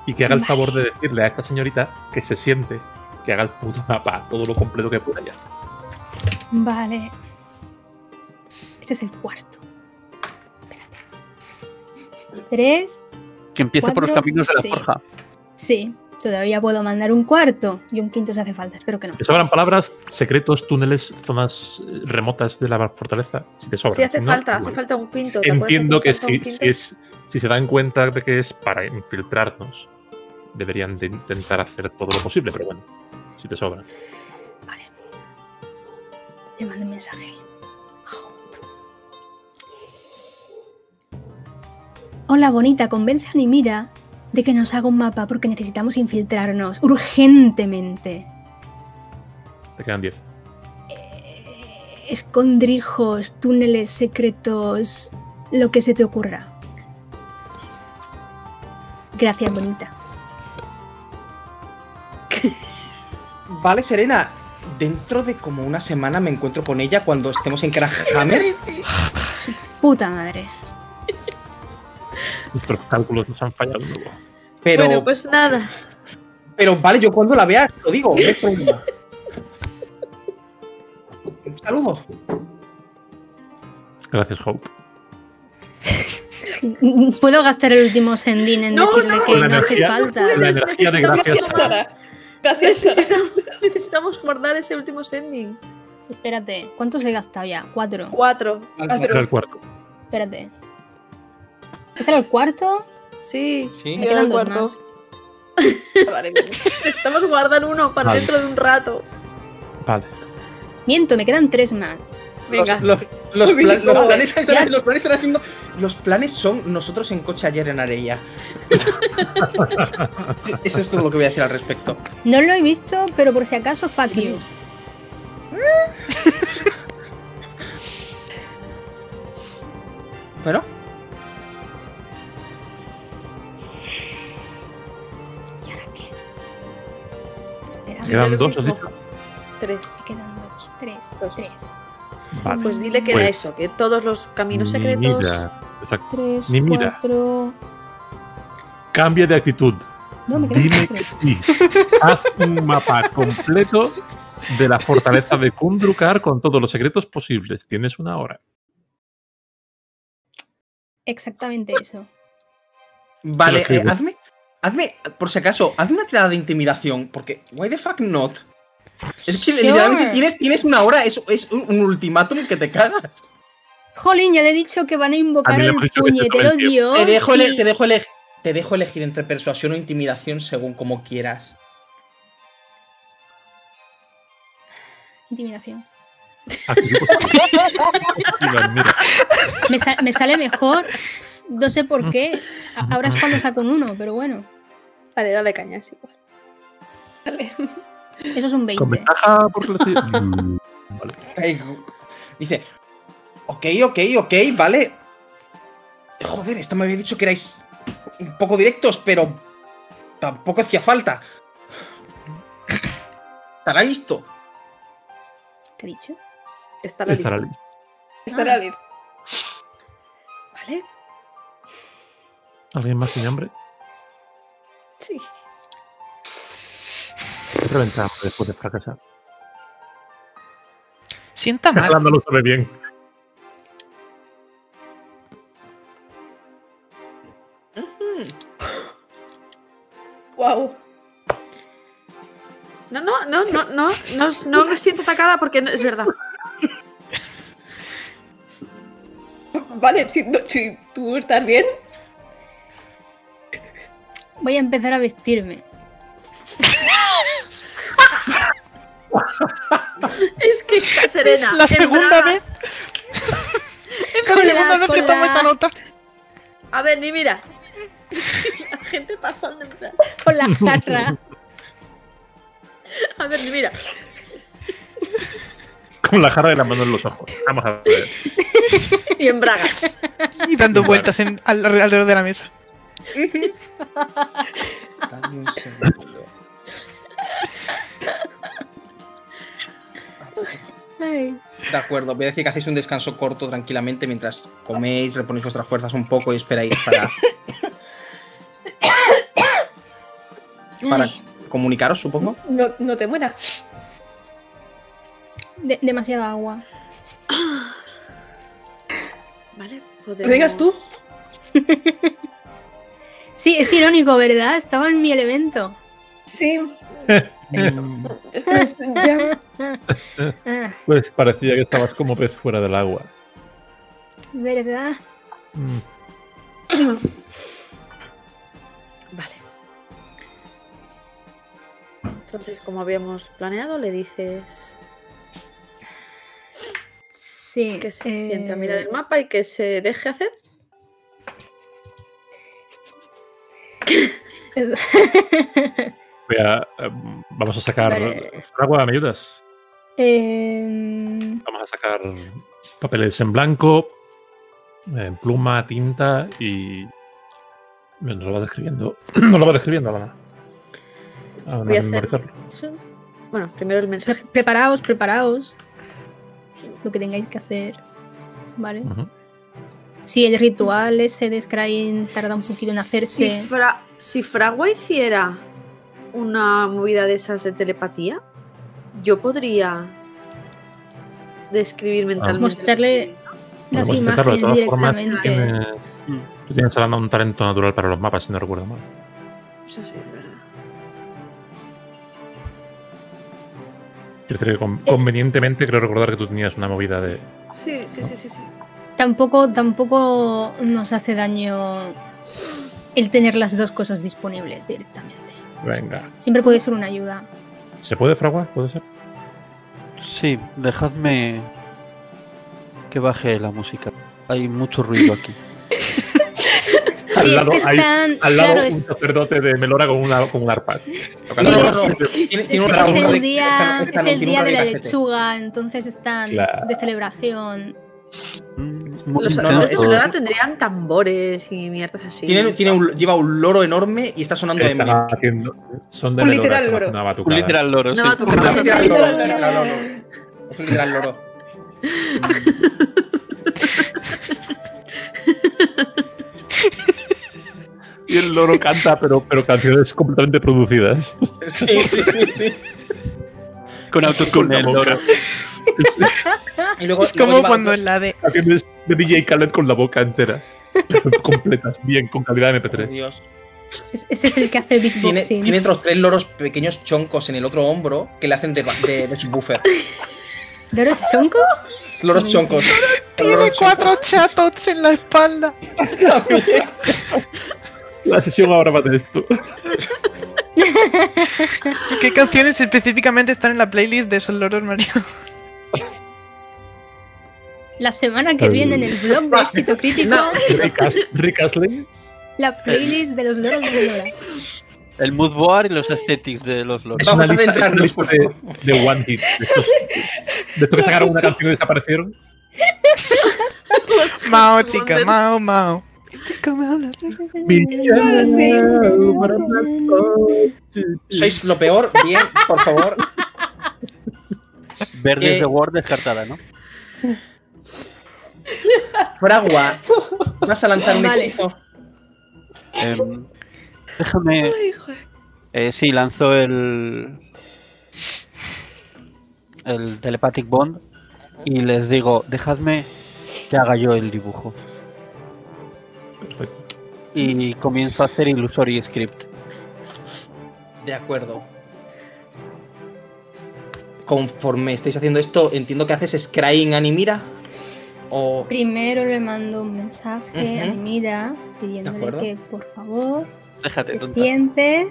y que haga el favor de decirle a esta señorita que se siente, que haga el puto mapa, todo lo completo que pueda ya. Vale. Este es el cuarto. Espérate. Tres. Que empiece por los caminos de la sí. forja. Sí, Todavía puedo mandar un cuarto y un quinto si hace falta. Espero que no. ¿Te sobran palabras, secretos, túneles, zonas eh, remotas de la fortaleza? Si te sobran. Si hace no, falta, hace falta un quinto. ¿te acuerdas Entiendo que si, si, es, si se dan cuenta de que es para infiltrarnos, deberían de intentar hacer todo lo posible, pero bueno, si te sobran. Vale. Le mando un mensaje. Hola, bonita. Convence a Nimira de que nos haga un mapa porque necesitamos infiltrarnos urgentemente. Te quedan 10. Escondrijos, túneles secretos, lo que se te ocurra. Gracias, bonita. Vale, Serena. Dentro de como una semana me encuentro con ella cuando estemos en Hammer. Puta madre. Nuestros cálculos nos han fallado nuevo. Pero, Bueno, pues nada. pero vale, yo cuando la vea, lo digo, no hay problema. Un saludo. Gracias, Hope. Puedo gastar el último sendín en No, decirle no, que no hace energía- falta. la energía de necesitamos gracias. Sara. Gracias. Necesitamos, necesitamos guardar ese último sending. Espérate, ¿cuántos he gastado ya? Cuatro. Cuatro. Cuarto. Espérate. ¿Este era el cuarto? Sí. Sí. Me quedan el cuarto. más. Vale. Necesitamos guardar uno para Vale. dentro de un rato. Vale. Miento, me quedan tres más. Venga. Los, los- los Uy, pla- los vale. planes están, Ya. los planes están haciendo. Los planes son nosotros en coche ayer en Areia. Eso es todo lo que voy a decir al respecto. No lo he visto, pero por si acaso, fuck you. Bueno, quedan dos, has mismo. dicho. Tres. quedan dos, tres, Dos. tres. Vale. Pues dile que era Pues- eso, que todos los caminos Ni secretos. mira. Exacto. Tres, Ni mira. cuatro... Cambia de actitud. No, me Dime que sí. Haz un mapa completo de la fortaleza de Kundrukar con todos los secretos posibles. Tienes una hora. Exactamente eso. vale, eh, hazme. Hazme, por si acaso, hazme una tirada de intimidación, porque why the fuck not? Es que Sure. literalmente tienes, tienes una hora, es, es un, un ultimátum que te cagas. Jolín, ya le he dicho que van a invocar al puñetero dios. Te dejo, ele- y- te, dejo ele- te dejo elegir entre persuasión o intimidación según como quieras. Intimidación. Mira. Me, sa- me sale mejor. No sé por qué. Ahora es cuando saco un uno, pero bueno. Vale, dale caña, es igual. Vale. Eso es un 20. Con ventaja estoy- Mm, Vale. Dice, ok, ok, ok, vale. Joder, esta me había dicho que erais un poco directos, pero tampoco hacía falta. ¿Estará listo? ¿Qué he dicho? Estará Estará listo. listo. Estará listo. Vale. ¿Alguien más sin hambre? Sí. Reventamos después de fracasar. Sienta mal. Hablando lo sabe bien. Wow. No, no, no, no, no, no, no me siento atacada porque no- es verdad. Vale, si, no- si tú estás bien. Voy a empezar a vestirme. Es que Serena. Es la segunda bragas. La Con segunda la- vez que tomo la- esa nota. A ver, ni mira. La gente pasando en plan. Con la jarra. A ver, ni mira. Con la jarra de la mano en los ojos. Vamos a ver. Y en bragas. Y dando vueltas en- al- alrededor de la mesa. Dame un segundo. Ay. De acuerdo, voy a decir que hacéis un descanso corto tranquilamente mientras coméis, reponéis vuestras fuerzas un poco y esperáis para, para comunicaros, supongo. No, no te mueras. de- demasiada agua. Vale, Lo digas tú. Sí, es irónico, ¿verdad? Estaba en mi elemento. Sí, es que es- ya- Ah, Pues parecía que estabas como pez fuera del agua. ¿Verdad? Mm, Vale. Entonces, como habíamos planeado, le dices Sí. que se eh, siente a mirar el mapa y que se deje hacer. voy a, em, vamos a sacar. Vale. Fragua, ¿me ayudas? Em, Vamos a sacar papeles en blanco, en pluma, tinta y. Nos lo va describiendo. Nos lo va describiendo, Alana. A Voy a hacer- eso. Bueno, primero el mensaje. preparaos, preparaos. Lo que tengáis que hacer. ¿Vale? Si el ritual ese de Scrying tarda un poquito en hacerse. Si, Fra- si Fragua hiciera una movida de esas de telepatía, yo podría describir mentalmente. Mostrarle las intentarlo. De imágenes todas formas, directamente. tienes, tú tienes Alana, un talento natural para los mapas, si no recuerdo mal. Eso sí, es verdad. Quiero decir que con- convenientemente creo recordar que tú tenías una movida de. Sí, sí, sí, sí, sí. Tampoco, tampoco nos hace daño el tener las dos cosas disponibles directamente. Venga. Siempre puede ser una ayuda. ¿Se puede fragua? ¿Puede ser? Sí, dejadme que baje la música. Hay mucho ruido aquí. Sí, es que hay- están. al lado claro, un es, sacerdote de Melora con, una, con un arpa. No, no, no, es- el de- día, de la lechuga, entonces están Claro. de celebración. Los de. Melora tendrían tambores y mierdas así. Tiene, tiene un- lleva un loro enorme y está sonando Eminem. haciendo, son de Un literal loro. una Un literal loro, sí. Un literal loro, un literal loro. Y el loro canta, pero, pero canciones completamente producidas. Sí, sí, sí, sí. Con autotune, el Con la boca. loro. Y luego, Es como cuando en la de. Canciones de DJ Khaled con la boca entera. completas, bien, con calidad Ay, MP3. Dios. Es- Ese es el que hace Tiene, beatboxing. tiene otros tres loros pequeños choncos en el otro hombro que le hacen de, de, de subwoofer. ¿Loros choncos? Loros choncos. Tiene Loros cuatro choncos. chatots en la espalda. La sesión ahora va de esto. ¿Qué canciones específicamente están en la playlist de esos loros Mario? La semana que viene en el blog de éxito crítico, Rick Astley. la playlist de los loros de Melora. El mood board y los aesthetics de los loros. Es Vamos a centrarnos, de, de One Hit. De estos, de estos que sacaron una canción y desaparecieron. Mao, chica, Mao, Mao. Sois lo peor. Bien, por favor. Verdes Eh, de Word descartada, ¿no? Fragua. ¿Vas a lanzar un Vale. hechizo? Em, déjame. Eh, sí, lanzó el. El Telepathic Bond. Y les digo, dejadme que haga yo el dibujo. Y comienzo a hacer Illusory Script. De acuerdo. Conforme estáis haciendo esto, entiendo que haces Scrying Animira. O. Primero le mando un mensaje a. Mira pidiéndole que por favor Déjate, se tonta. siente,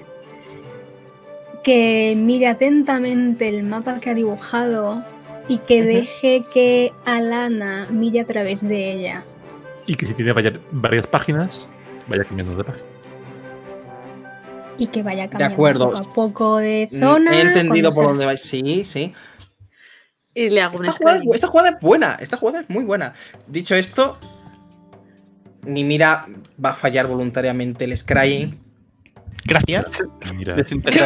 que mire atentamente el mapa que ha dibujado y que deje que Alana mire a través de ella. Y que si tiene varias páginas, vaya cambiando de página. Y que vaya cambiando acuerdo. poco a poco de zona. He entendido por se- dónde vais. Sí, sí. Y le hago un Esta jugada, esta jugada es buena. Esta jugada es muy buena. Dicho esto, Nimira va a fallar voluntariamente el Scrying. Gracias. Mira.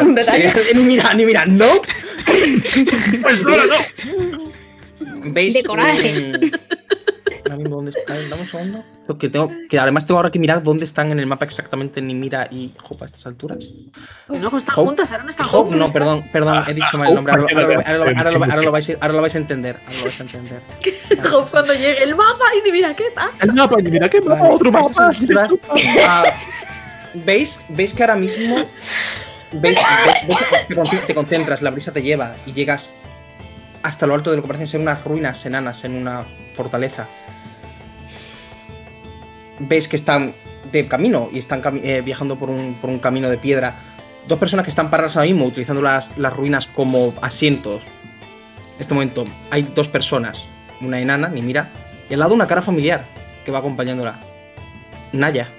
Un detalle. Sí, Nimira, Nimira, no. Pues no, no. ¿Veis? De coraje. un- ¿dónde está? Dame un segundo. Que, tengo, que además tengo ahora que mirar dónde están en el mapa exactamente Nimira y Hope a estas alturas. No, están Hope- juntas, ahora no están Hope, juntas. no, perdón, perdón, he dicho mal el nombre. Ahora, lo vais a- entender. Ahora lo vais a entender. Hope cuando llegue el mapa y ni mira qué pasa. El mapa, y mira qué mapa, Vale, otro mapa. alturas, ah, ¿veis, ¿Veis que ahora mismo ves, te concentras, la brisa te lleva y llegas hasta lo alto de lo que parecen ser unas ruinas enanas en una fortaleza. Ves que están de camino y están cami- eh, viajando por un, por un camino de piedra. Dos personas que están paradas ahora mismo utilizando las, las ruinas como asientos. En este momento hay dos personas, una enana, ni mira, y al lado una cara familiar que va acompañándola. Naya.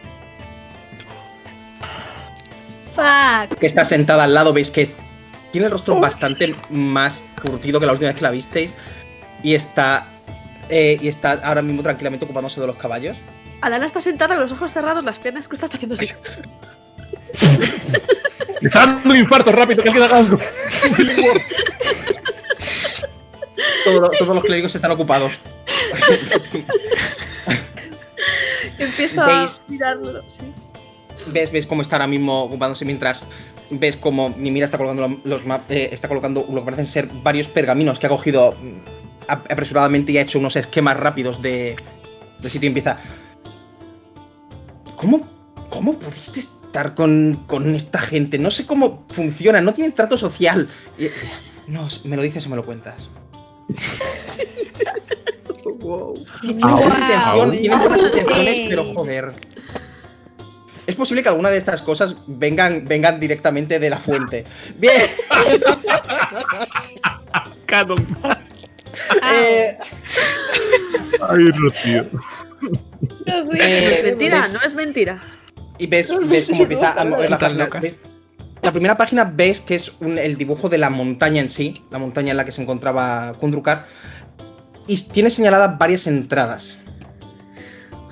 Fuck. que está sentada al lado, veis que es, tiene el rostro bastante más curtido que la última vez que la visteis y está eh, y está ahora mismo tranquilamente ocupándose de los caballos. Alana está sentada con los ojos cerrados, las piernas cruzadas haciendo así. Me está dando un infarto rápido, que alguien haga algo. Todo lo- todos los clérigos están ocupados. Empiezo a ¿Veis? mirarlo, sí. ves, ves cómo está ahora mismo ocupándose mientras ves cómo Nimira está colocando lo- los ma- eh, está colocando lo que parecen ser varios pergaminos que ha cogido mm, ap- apresuradamente y ha hecho unos esquemas rápidos de del sitio y empieza. ¿Cómo, cómo pudiste estar con, con esta gente? No sé cómo funciona, no tienen trato social. Y- no, me lo dices o me lo cuentas. Wow. Tienen Wow, buenas intenciones, tienen buenas sí. intenciones, pero joder. Es posible que alguna de estas cosas vengan, vengan directamente de la fuente. Bien. Canon. eh, Ay, Rocío. No Eh, es mentira, ves- no es mentira. y ves, ves cómo empieza a mover la página. Ves- La primera página ves que es un- el dibujo de la montaña en sí, la montaña en la que se encontraba Kundrukar. Y tiene señaladas varias entradas.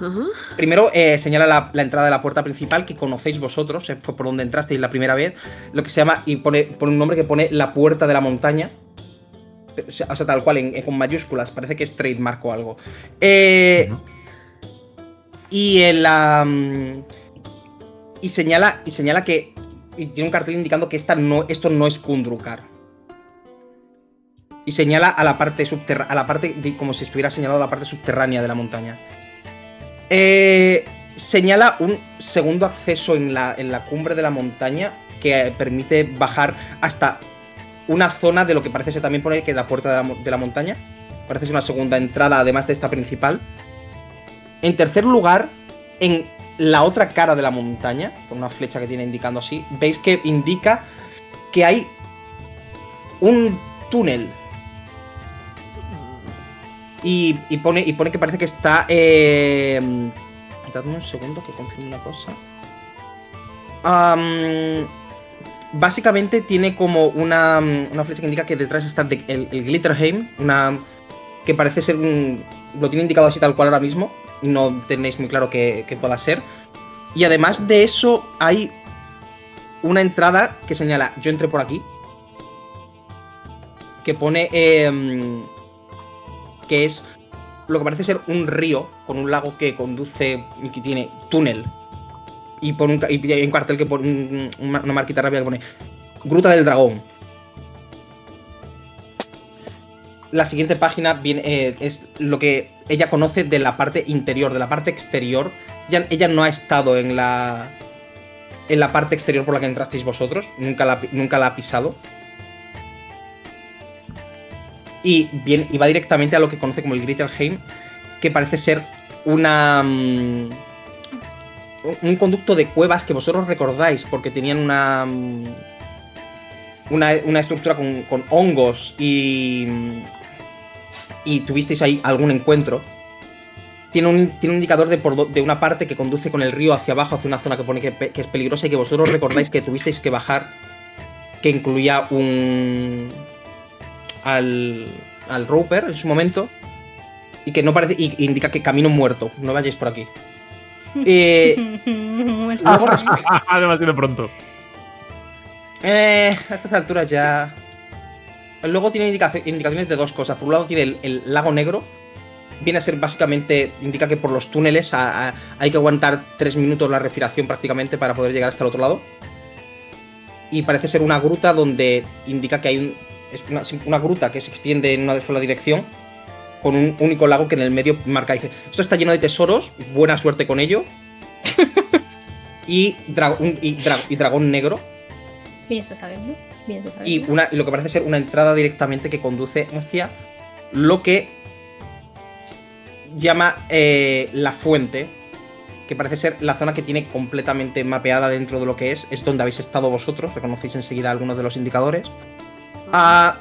Ajá. Primero eh, señala la, la entrada de la puerta principal que conocéis vosotros, eh, fue por donde entrasteis la primera vez, lo que se llama, y pone, pone un nombre que pone la puerta de la montaña. O sea, tal cual, en- en- con mayúsculas, parece que es trademark o algo. Eh. Y el, am, y señala y señala que y tiene un cartel indicando que esta no, esto no es Kundrukar. Y señala a la parte subterránea, a la parte de- como si estuviera señalado a la parte subterránea de la montaña. Eh, señala un segundo acceso en la, en la cumbre de la montaña que permite bajar hasta una zona de lo que parece ser también pone que es la puerta de la, de la montaña. Parece ser una segunda entrada además de esta principal. En tercer lugar, en la otra cara de la montaña, con una flecha que tiene indicando así, veis que indica que hay un túnel. Y, y pone, y pone que parece que está... Eh, dadme un segundo que confirme una cosa. Am, básicamente tiene como una, una flecha que indica que detrás está el, el Glitterheim, una que parece ser un... Lo tiene indicado así tal cual ahora mismo, no tenéis muy claro que pueda ser. Y además de eso hay una entrada que señala, yo entré por aquí, que pone em, que es lo que parece ser un río con un lago que conduce y que tiene túnel. Y, por un, y hay un cartel que pone un- una marquita rápida que pone Gruta del Dragón. La siguiente página viene, eh, es lo que ella conoce de la parte interior, de la parte exterior. Ya- ella no ha estado en la en la parte exterior por la que entrasteis vosotros, nunca la, nunca la ha pisado. Y, bien, y va directamente a lo que conoce como el Glitterheim, que parece ser una. mm, un conducto de cuevas que vosotros recordáis, porque tenían una. mm, Una, una estructura con, con hongos y. Y tuvisteis ahí algún encuentro. Tiene un, tiene un indicador de, por do- de una parte que conduce con el río hacia abajo, hacia una zona que pone que, es peligrosa y que vosotros recordáis que tuvisteis que bajar, que incluía un. al. al Roper en su momento. Y que no parece. y indica que camino muerto. No vayáis por aquí. Eh, luego res- Demasiado pronto. Eh, a estas alturas ya. Luego tiene indicaci- indicaciones de dos cosas. Por un lado tiene el, el lago negro. Viene a ser básicamente. Indica que por los túneles a- a- hay que aguantar tres minutos la respiración prácticamente para poder llegar hasta el otro lado. Y parece ser una gruta donde indica que hay un, es una, una gruta que se extiende en una sola dirección. Con un único lago que en el medio marca. Dice: Esto está lleno de tesoros. Buena suerte con ello. y, dra- un- y dra- y dragón negro Bien se sabe, ¿no? Bien sabe. y, una, lo que parece ser una entrada directamente que conduce hacia lo que llama eh, la fuente, que parece ser la zona que tiene completamente mapeada dentro de lo que es, es donde habéis estado vosotros, reconocéis enseguida algunos de los indicadores. Ah,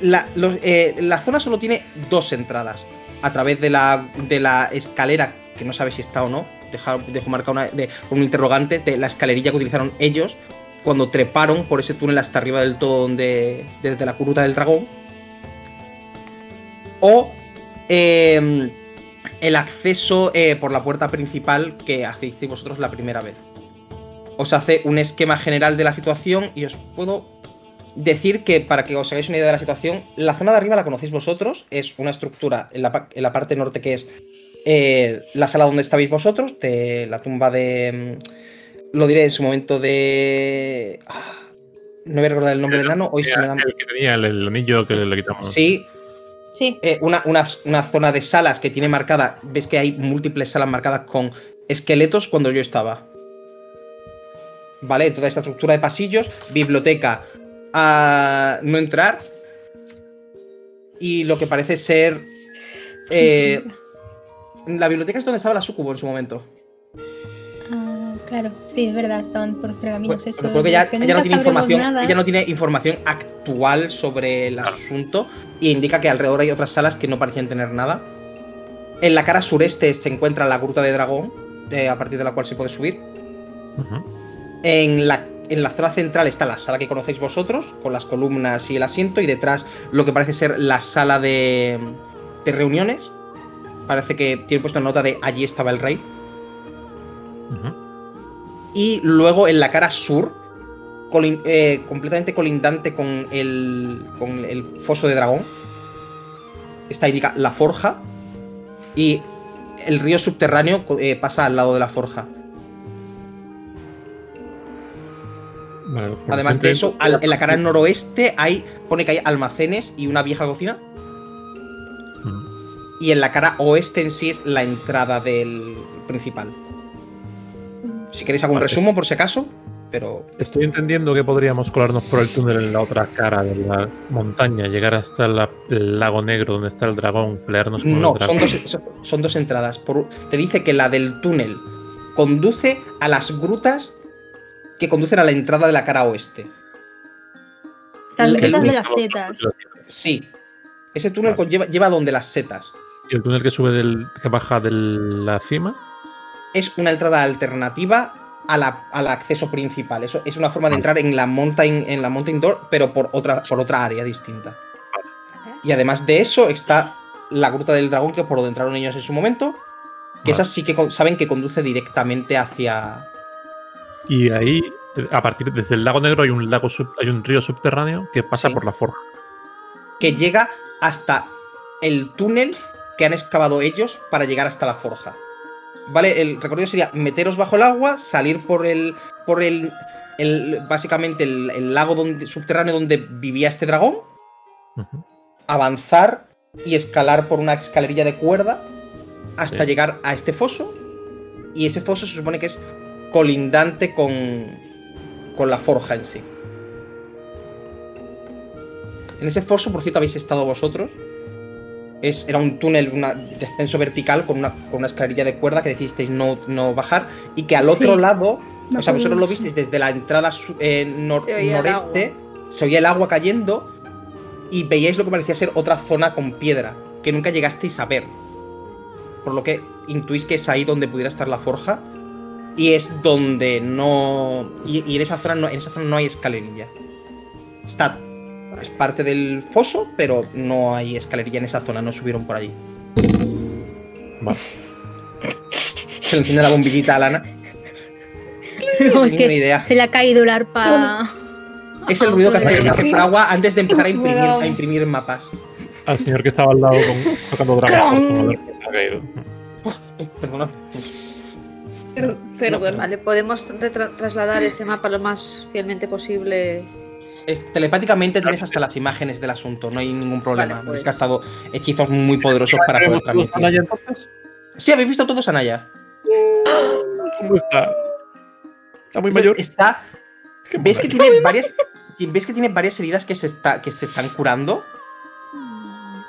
la, los- eh, la zona solo tiene dos entradas, a través de la, de la escalera, que no sabes si está o no, deja- dejo marcar una, de, un interrogante, de la escalerilla que utilizaron ellos cuando treparon por ese túnel hasta arriba del todo donde desde la curuta del dragón. O eh, el acceso eh, por la puerta principal que hacéis vosotros la primera vez. Os hace un esquema general de la situación y os puedo decir que para que os hagáis una idea de la situación la zona de arriba la conocéis vosotros es una estructura en la, en la parte norte que es eh, la sala donde estabais vosotros de la tumba de lo diré en su momento de. ah, no voy a recordar el nombre del nano. Hoy se me da. El que tenía el, el anillo que le quitamos. Sí, Sí. eh, una, una- una zona de salas que tiene marcada. Ves que hay múltiples salas marcadas con esqueletos cuando yo estaba. Vale, toda esta estructura de pasillos, biblioteca a no entrar. Y lo que parece ser. eh, la biblioteca es donde estaba la sucubo en su momento. Claro, sí, es verdad, estaban por pergaminos Pues, eso. pero creo que de ya, los que ella nunca no tiene información, nada. ella no tiene información actual sobre el asunto y indica que alrededor hay otras salas que no parecían tener nada. En la cara sureste se encuentra la gruta de dragón, eh, a partir de la cual se puede subir. En la, en la zona central está la sala que conocéis vosotros, con las columnas y el asiento, y detrás lo que parece ser la sala de, de reuniones. Parece que tiene puesto nota de allí estaba el rey. Y luego en la cara sur, colin- eh, completamente colindante con el, con el foso de dragón, está indica la forja. Y el río subterráneo eh, pasa al lado de la forja. Además de eso, al- en la cara noroeste hay, pone que hay almacenes y una vieja cocina. Y en la cara oeste en sí es la entrada del principal. Si queréis algún Vale. resumo por si acaso, pero Estoy entendiendo que podríamos colarnos por el túnel en la otra cara de la montaña, llegar hasta la- el lago negro donde está el dragón, pelearnos con No, el son dragón. dos, son- son dos entradas. Por- te dice que la del túnel conduce a las grutas que conducen a la entrada de la cara oeste. Las grutas de las setas. Sí. Ese túnel Vale. lleva, lleva donde las setas. ¿Y el túnel que sube del. que baja de la cima? Es una entrada alternativa a la- al acceso principal. Eso es una forma de entrar en la mountain, en la mountain door, pero por otra, por otra área distinta. Y además de eso está la gruta del dragón, que es por donde entraron ellos en su momento. Que Vale. esas sí que saben que conduce directamente hacia, Y ahí, a partir desde el lago negro hay un lago sub- hay un río subterráneo que pasa Sí. por la forja. que llega hasta el túnel que han excavado ellos para llegar hasta la forja. ¿Vale? El recorrido sería meteros bajo el agua, salir por el. por el. el- básicamente el, el lago donde, subterráneo donde vivía este dragón. Avanzar y escalar por una escalerilla de cuerda hasta Sí. llegar a este foso. Y ese foso se supone que es colindante con. con la forja en sí. En ese foso, por cierto, habéis estado vosotros. Es, era un túnel, un descenso vertical con una, con una escalerilla de cuerda que decidisteis no, no bajar. Y que al Sí. otro lado, No o sea, vosotros lo visteis desde la entrada su- eh, nor- Se noreste. Se oía el agua cayendo. Y veíais lo que parecía ser otra zona con piedra. Que nunca llegasteis a ver. Por lo que intuís que es ahí donde pudiera estar la forja. Y es donde no. Y, y en esa zona no, en esa zona no hay escalerilla. Está. Es parte del foso, pero no hay escalerilla en esa zona, no subieron por allí. Vale. Se le enciende la bombillita a Lana. No, es ninguna que idea. se le ha caído el arpa. Es el ruido que hace, que Sí. Fragua antes de empezar a imprimir, Cuidado. a imprimir mapas. Al señor que estaba al lado con, tocando se ha caído. Perdona. Per- Perdón. Vale, podemos trasladar ese mapa lo más fielmente posible. Es- telepáticamente tienes hasta las imágenes del asunto, no hay ningún problema. Vale, pues. Es gastado hechizos muy poderosos para poder ¿Tenemos todos a transmitir. Naya, entonces? Sí, habéis visto todos a Naya. ¿Cómo está? Está muy mayor. Está. ¿Ves que tiene varias. ¿Ves que tiene varias heridas que se, está, que se están curando?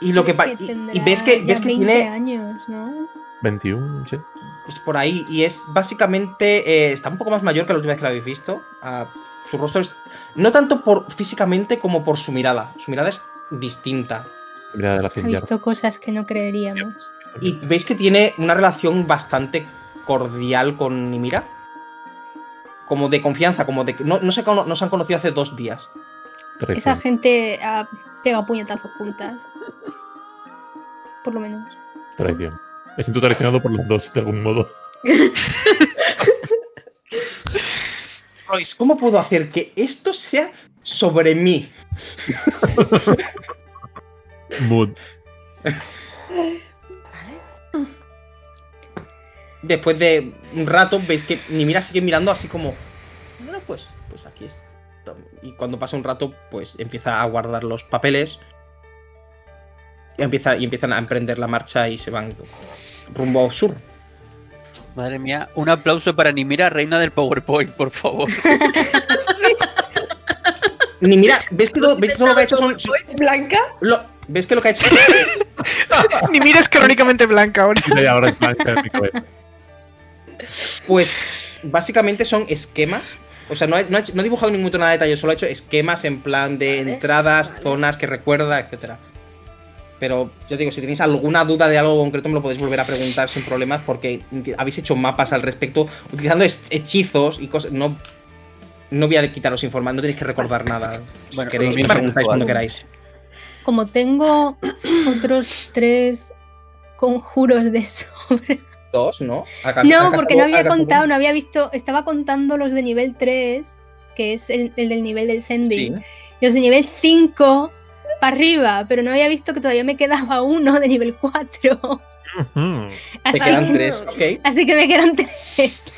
Y lo que y- y ves que- ya ves que 20 tiene- años, ¿no? 21, sí. Pues por ahí. Y es básicamente. eh, está un poco más mayor que la última vez que la habéis visto. Ah, su rostro es. No tanto por físicamente como por su mirada. Su mirada es distinta. Mirada de la Ha visto cosas que no creeríamos. Y veis que tiene una relación bastante cordial con Nimira. Como de confianza, como de que no, no, se, no se han conocido hace dos días. Esa gente ha pegado puñetazos juntas. Por lo menos. Traición. Me siento traicionado por los dos, de algún modo. Royce, ¿cómo puedo hacer que esto sea sobre mí? Mood. Después de un rato, veis que Nimira sigue mirando así como. Bueno, pues, pues aquí está. Y cuando pasa un rato, pues empieza a guardar los papeles. Y, empieza, y empiezan a emprender la marcha y se van rumbo al sur. Madre mía, un aplauso para Nimira, reina del PowerPoint, por favor. Nimira, ¿ves que, lo, ves que todo lo que ha hecho son. Blanca. lo- ¿Ves que lo que ha hecho Ni mires canónicamente blanca ahora. Y ahora es blanca en mi cabeza. Pues básicamente son esquemas. O sea, no, ha- no ha, hecho- no ha dibujado ningún nada de detalle, solo ha hecho esquemas en plan de Vale, entradas, vale. zonas que recuerda, etcétera. Pero yo digo, si tenéis alguna duda de algo concreto, me lo podéis volver a preguntar sin problemas, porque habéis hecho mapas al respecto, utilizando hechizos y cosas. No, no voy a quitaros información, no tenéis que recordar nada. Bueno, queréis, me preguntáis cuando queráis. Como tengo otros tres conjuros de sobre. Dos, ¿no? Acá- No, acá porque no había contado, no había visto. Estaba contando los de nivel 3, que es el, el del nivel del Sí. sending. Y los de nivel 5 para arriba, pero no había visto que todavía me quedaba uno de nivel 4. Ujú. Así, quedan que, tres, ok. así que me quedan tres.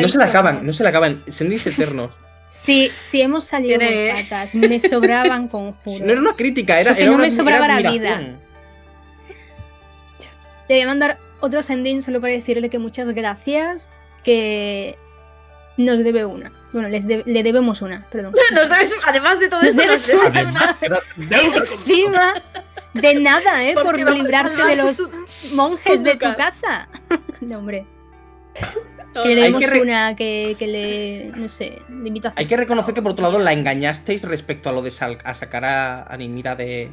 No se la acaban, no se la acaban. Sendis eternos. Sí, sí hemos salido con patas. Me sobraban conjuros. No era una crítica, era, era no una me sobraba era la vida. Le voy a mandar otro sending solo para decirle que muchas gracias, que nos debe una. Bueno, les de- le debemos una, perdón. Nos debes, además de todo Nos esto, debes nos debes una. Encima de nada, ¿eh? Por Porque a librarte de los tu- monjes de tu casa. No, hombre. No, Que le hay demos que re- una que, que le. No sé, le invito a hacer. Hay que reconocer que por otro lado la engañasteis respecto a lo de sal- a sacar a, a Nimira de.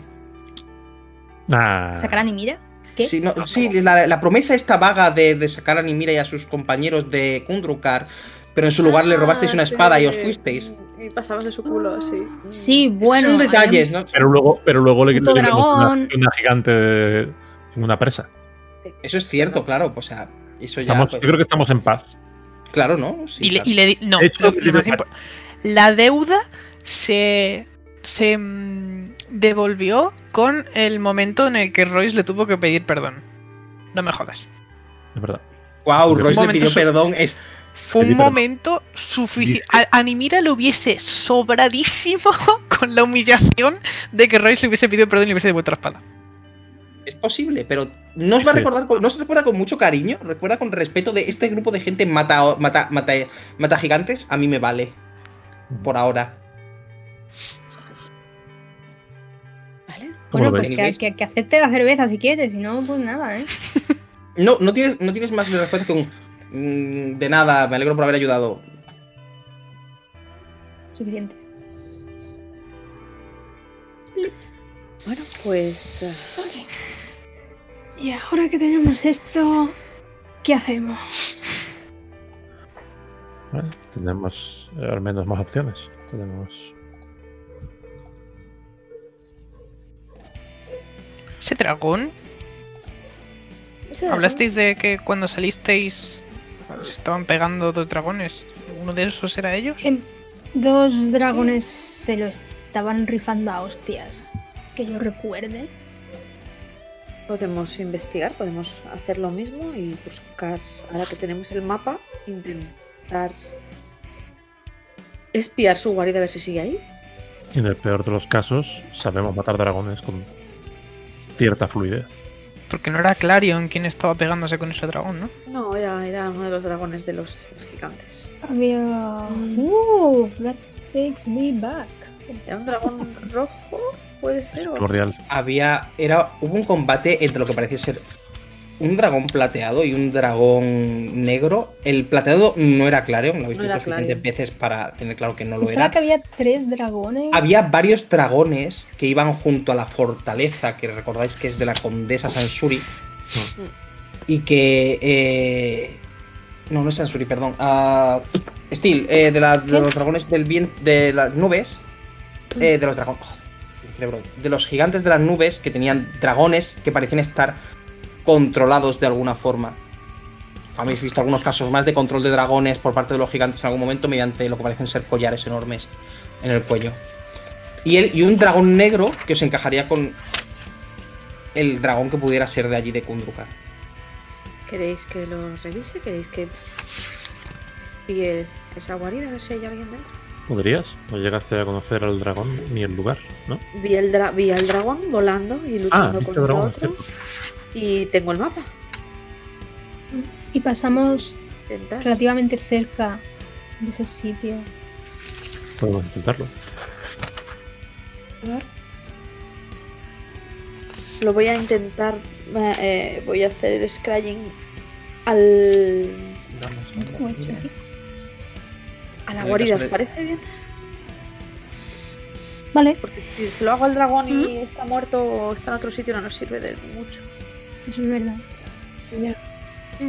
Ah, ¿Sacar a Nimira? ¿Qué? Sí, no, sí, la, la promesa esta vaga de, de sacar a Nimira y a sus compañeros de Kundrukar, pero en su lugar le robasteis una Ah, sí. espada y os fuisteis. Y pasabas de su culo, sí. Sí, bueno. Son detalles, ¿no? Pero luego, pero luego le, le quitamos una, una gigante en una presa. Eso es cierto, claro. O sea, eso ya. Estamos- pues, yo creo que estamos en paz. Claro, ¿no? Sí, y, le, y le di- no, hecho, lo- lo más la deuda se, se mm, devolvió con el momento en el que Royce le tuvo que pedir perdón. No me jodas. Es verdad. Wow, Royce le pidió su- perdón. Es, Fue un momento suficiente. A, a Nimira le hubiese sobradísimo con la humillación de que Royce le hubiese pedido perdón y le hubiese devuelto la espada. es posible, pero no os va a recordar, con- no se recuerda con mucho cariño, recuerda con respeto de este grupo de gente mata, mata, mata, mata gigantes, a mí me vale, por ahora. Vale. ¿Cómo Bueno, pues que, que- que acepte la cerveza si quieres, si no, pues nada, ¿eh? No, no tienes, no tienes más respeto que un de nada, me alegro por haber ayudado. Suficiente. Bueno, pues. eh, Y ahora que tenemos esto, ¿qué hacemos? Bueno, tenemos eh, al menos más opciones. Tenemos. Ese dragón. ese Hablasteis de que cuando salisteis se estaban pegando dos dragones. ¿Uno de esos era ellos? Em, Dos dragones se lo estaban rifando a hostias. Que yo recuerde. Podemos investigar, podemos hacer lo mismo y buscar, ahora que tenemos el mapa, intentar espiar su guarida a ver si sigue ahí. En el peor de los casos, sabemos matar dragones con cierta fluidez. Porque no era Clarion quien estaba pegándose con ese dragón, ¿no? No, era, era uno de los dragones de los gigantes. Había. Uf, that takes me back. ¿Era un dragón rojo? ¿Puede ser? o-. Había. Era, hubo un combate entre lo que parecía ser un dragón plateado y un dragón negro. El plateado no era Clarion, lo habéis No visto suficientes Clarion. veces para tener claro que no lo era. que había tres dragones. Había varios dragones que iban junto a la fortaleza, que recordáis que es de la condesa Sansuri. Y que. eh, no, no es Sansuri, perdón. ah, Steel, eh, de, la- de los dragones del viento. De las nubes. eh, de los dragones. de los gigantes de las nubes que tenían dragones que parecían estar controlados de alguna forma. Habéis visto algunos casos más de control de dragones por parte de los gigantes en algún momento mediante lo que parecen ser collares enormes en el cuello. Y, el, y un dragón negro que os encajaría con el dragón que pudiera ser de allí de Kundrukar. ¿Queréis que lo revise? ¿Queréis que espíe esa guarida a ver si hay alguien dentro? ¿Podrías? No llegaste a conocer al dragón ni el lugar, ¿no? Vi, el dra- vi al dragón volando y Ah, luchando viste con dragón, otro. cierto. Y tengo el mapa. Y pasamos Intentar. relativamente cerca de ese sitio. Podemos intentarlo. A ver. Lo voy a intentar. eh, eh, voy a hacer el scrying al. A la el guarida. ¿Os parece bien? Vale, Porque si se lo hago al dragón y está muerto o está en otro sitio, no nos sirve de mucho. Eso es verdad. Ya.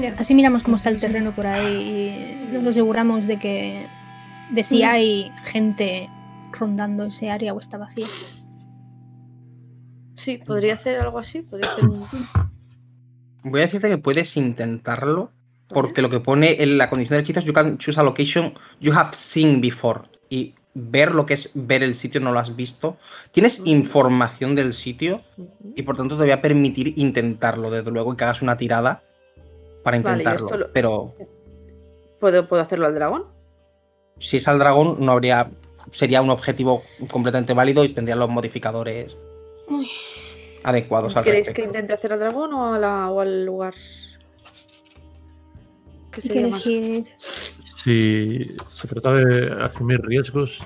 Ya. Así miramos cómo está el terreno por ahí y nos aseguramos de que de si Mm. hay gente rondando ese área o está vacía. Sí, podría hacer algo así. Podría hacer un. Voy a decirte que puedes intentarlo porque lo que pone en la condición del hechizo es you can choose a location you have seen before. Y ver lo que es ver el sitio no lo has visto. Tienes información del sitio y por tanto te voy a permitir intentarlo, desde luego, y que hagas una tirada para intentarlo. lo- Pero ¿Puedo, ¿Puedo hacerlo al dragón? si es al dragón, no habría. Sería un objetivo completamente válido y tendría los modificadores Uy. adecuados al ¿Queréis que intente hacer al dragón o, a la- o al lugar? ¿Qué Hay sería que más? Si se trata de asumir riesgos,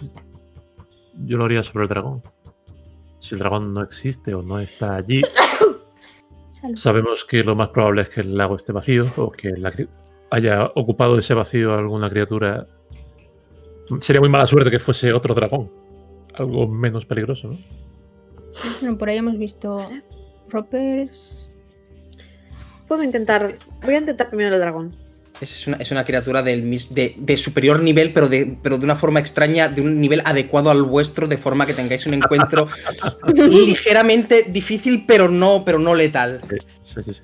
yo lo haría sobre el dragón. Si el dragón no existe o no está allí, Salud. sabemos que lo más probable es que el lago esté vacío o que la haya ocupado ese vacío alguna criatura. Sería muy mala suerte que fuese otro dragón. Algo menos peligroso, ¿no? Bueno, por ahí hemos visto ropers. Puedo intentar. Voy a intentar primero el dragón. Es una, es una criatura del de, de superior nivel, pero de, pero de una forma extraña, de un nivel adecuado al vuestro, de forma que tengáis un encuentro ligeramente difícil, pero no, pero no letal. Sí, sí, sí.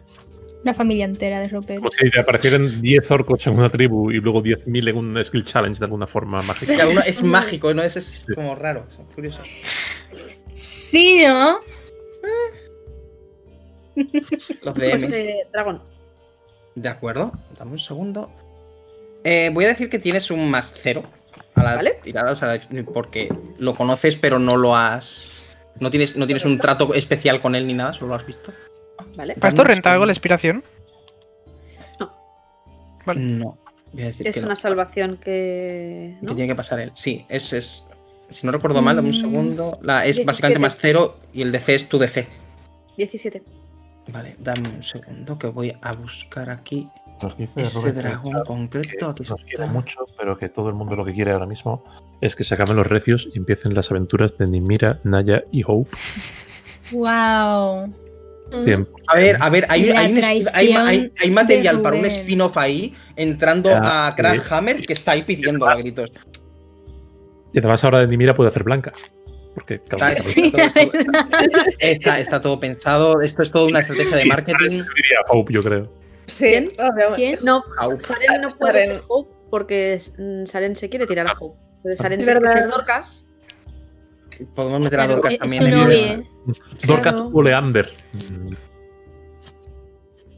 Una familia entera de ropers. Como si te aparecieran 10 orcos en una tribu y luego 10.000 en un skill challenge de alguna forma mágica. es mágico, ¿no? Es, es como raro, es curioso. Sí, ¿no? Los Pues, DMs. eh, dragón. De acuerdo, dame un segundo. Eh, voy a decir que tienes un más cero a la Vale. tirada, o sea, porque lo conoces, pero no lo has. No tienes, no tienes un trato especial con él ni nada, solo lo has visto. ¿Vale? ¿Para esto renta algo la inspiración? No, voy a decir Es que no. una salvación que. que ¿no? tiene que pasar él. Sí, es, es. Si no recuerdo mal, dame un Mm. segundo. La, es 17. básicamente más cero y el DC es tu DC. 17. Vale, dame un segundo que voy a buscar aquí Nos dice ese Robert dragón Richard concreto. Que nos quiere está. mucho, pero que todo el mundo lo que quiere ahora mismo es que se acaben los recios y empiecen las aventuras de Nimira, Naya y Hope. Wow. 100%. A ver, a ver, hay, hay, un hay, hay- hay material para un spin-off ahí, entrando Ya, a Crash. Hammer, que está ahí pidiendo a gritos. Y además ahora de Nimira puede hacer blanca. Porque claro, Está, Sí, está todo, está- está todo pensado, esto es toda una estrategia de marketing. diría Hope, yo creo. Sí, ¿Quién? No, Au. Saren no puede Saren. ser Hope porque mm, Saren se quiere tirar a Hope. Entonces Saren tiene que verdad. ser Dorcas. Podemos meter a Dorcas también. su en- novia. Dorcas Claro. o Leander.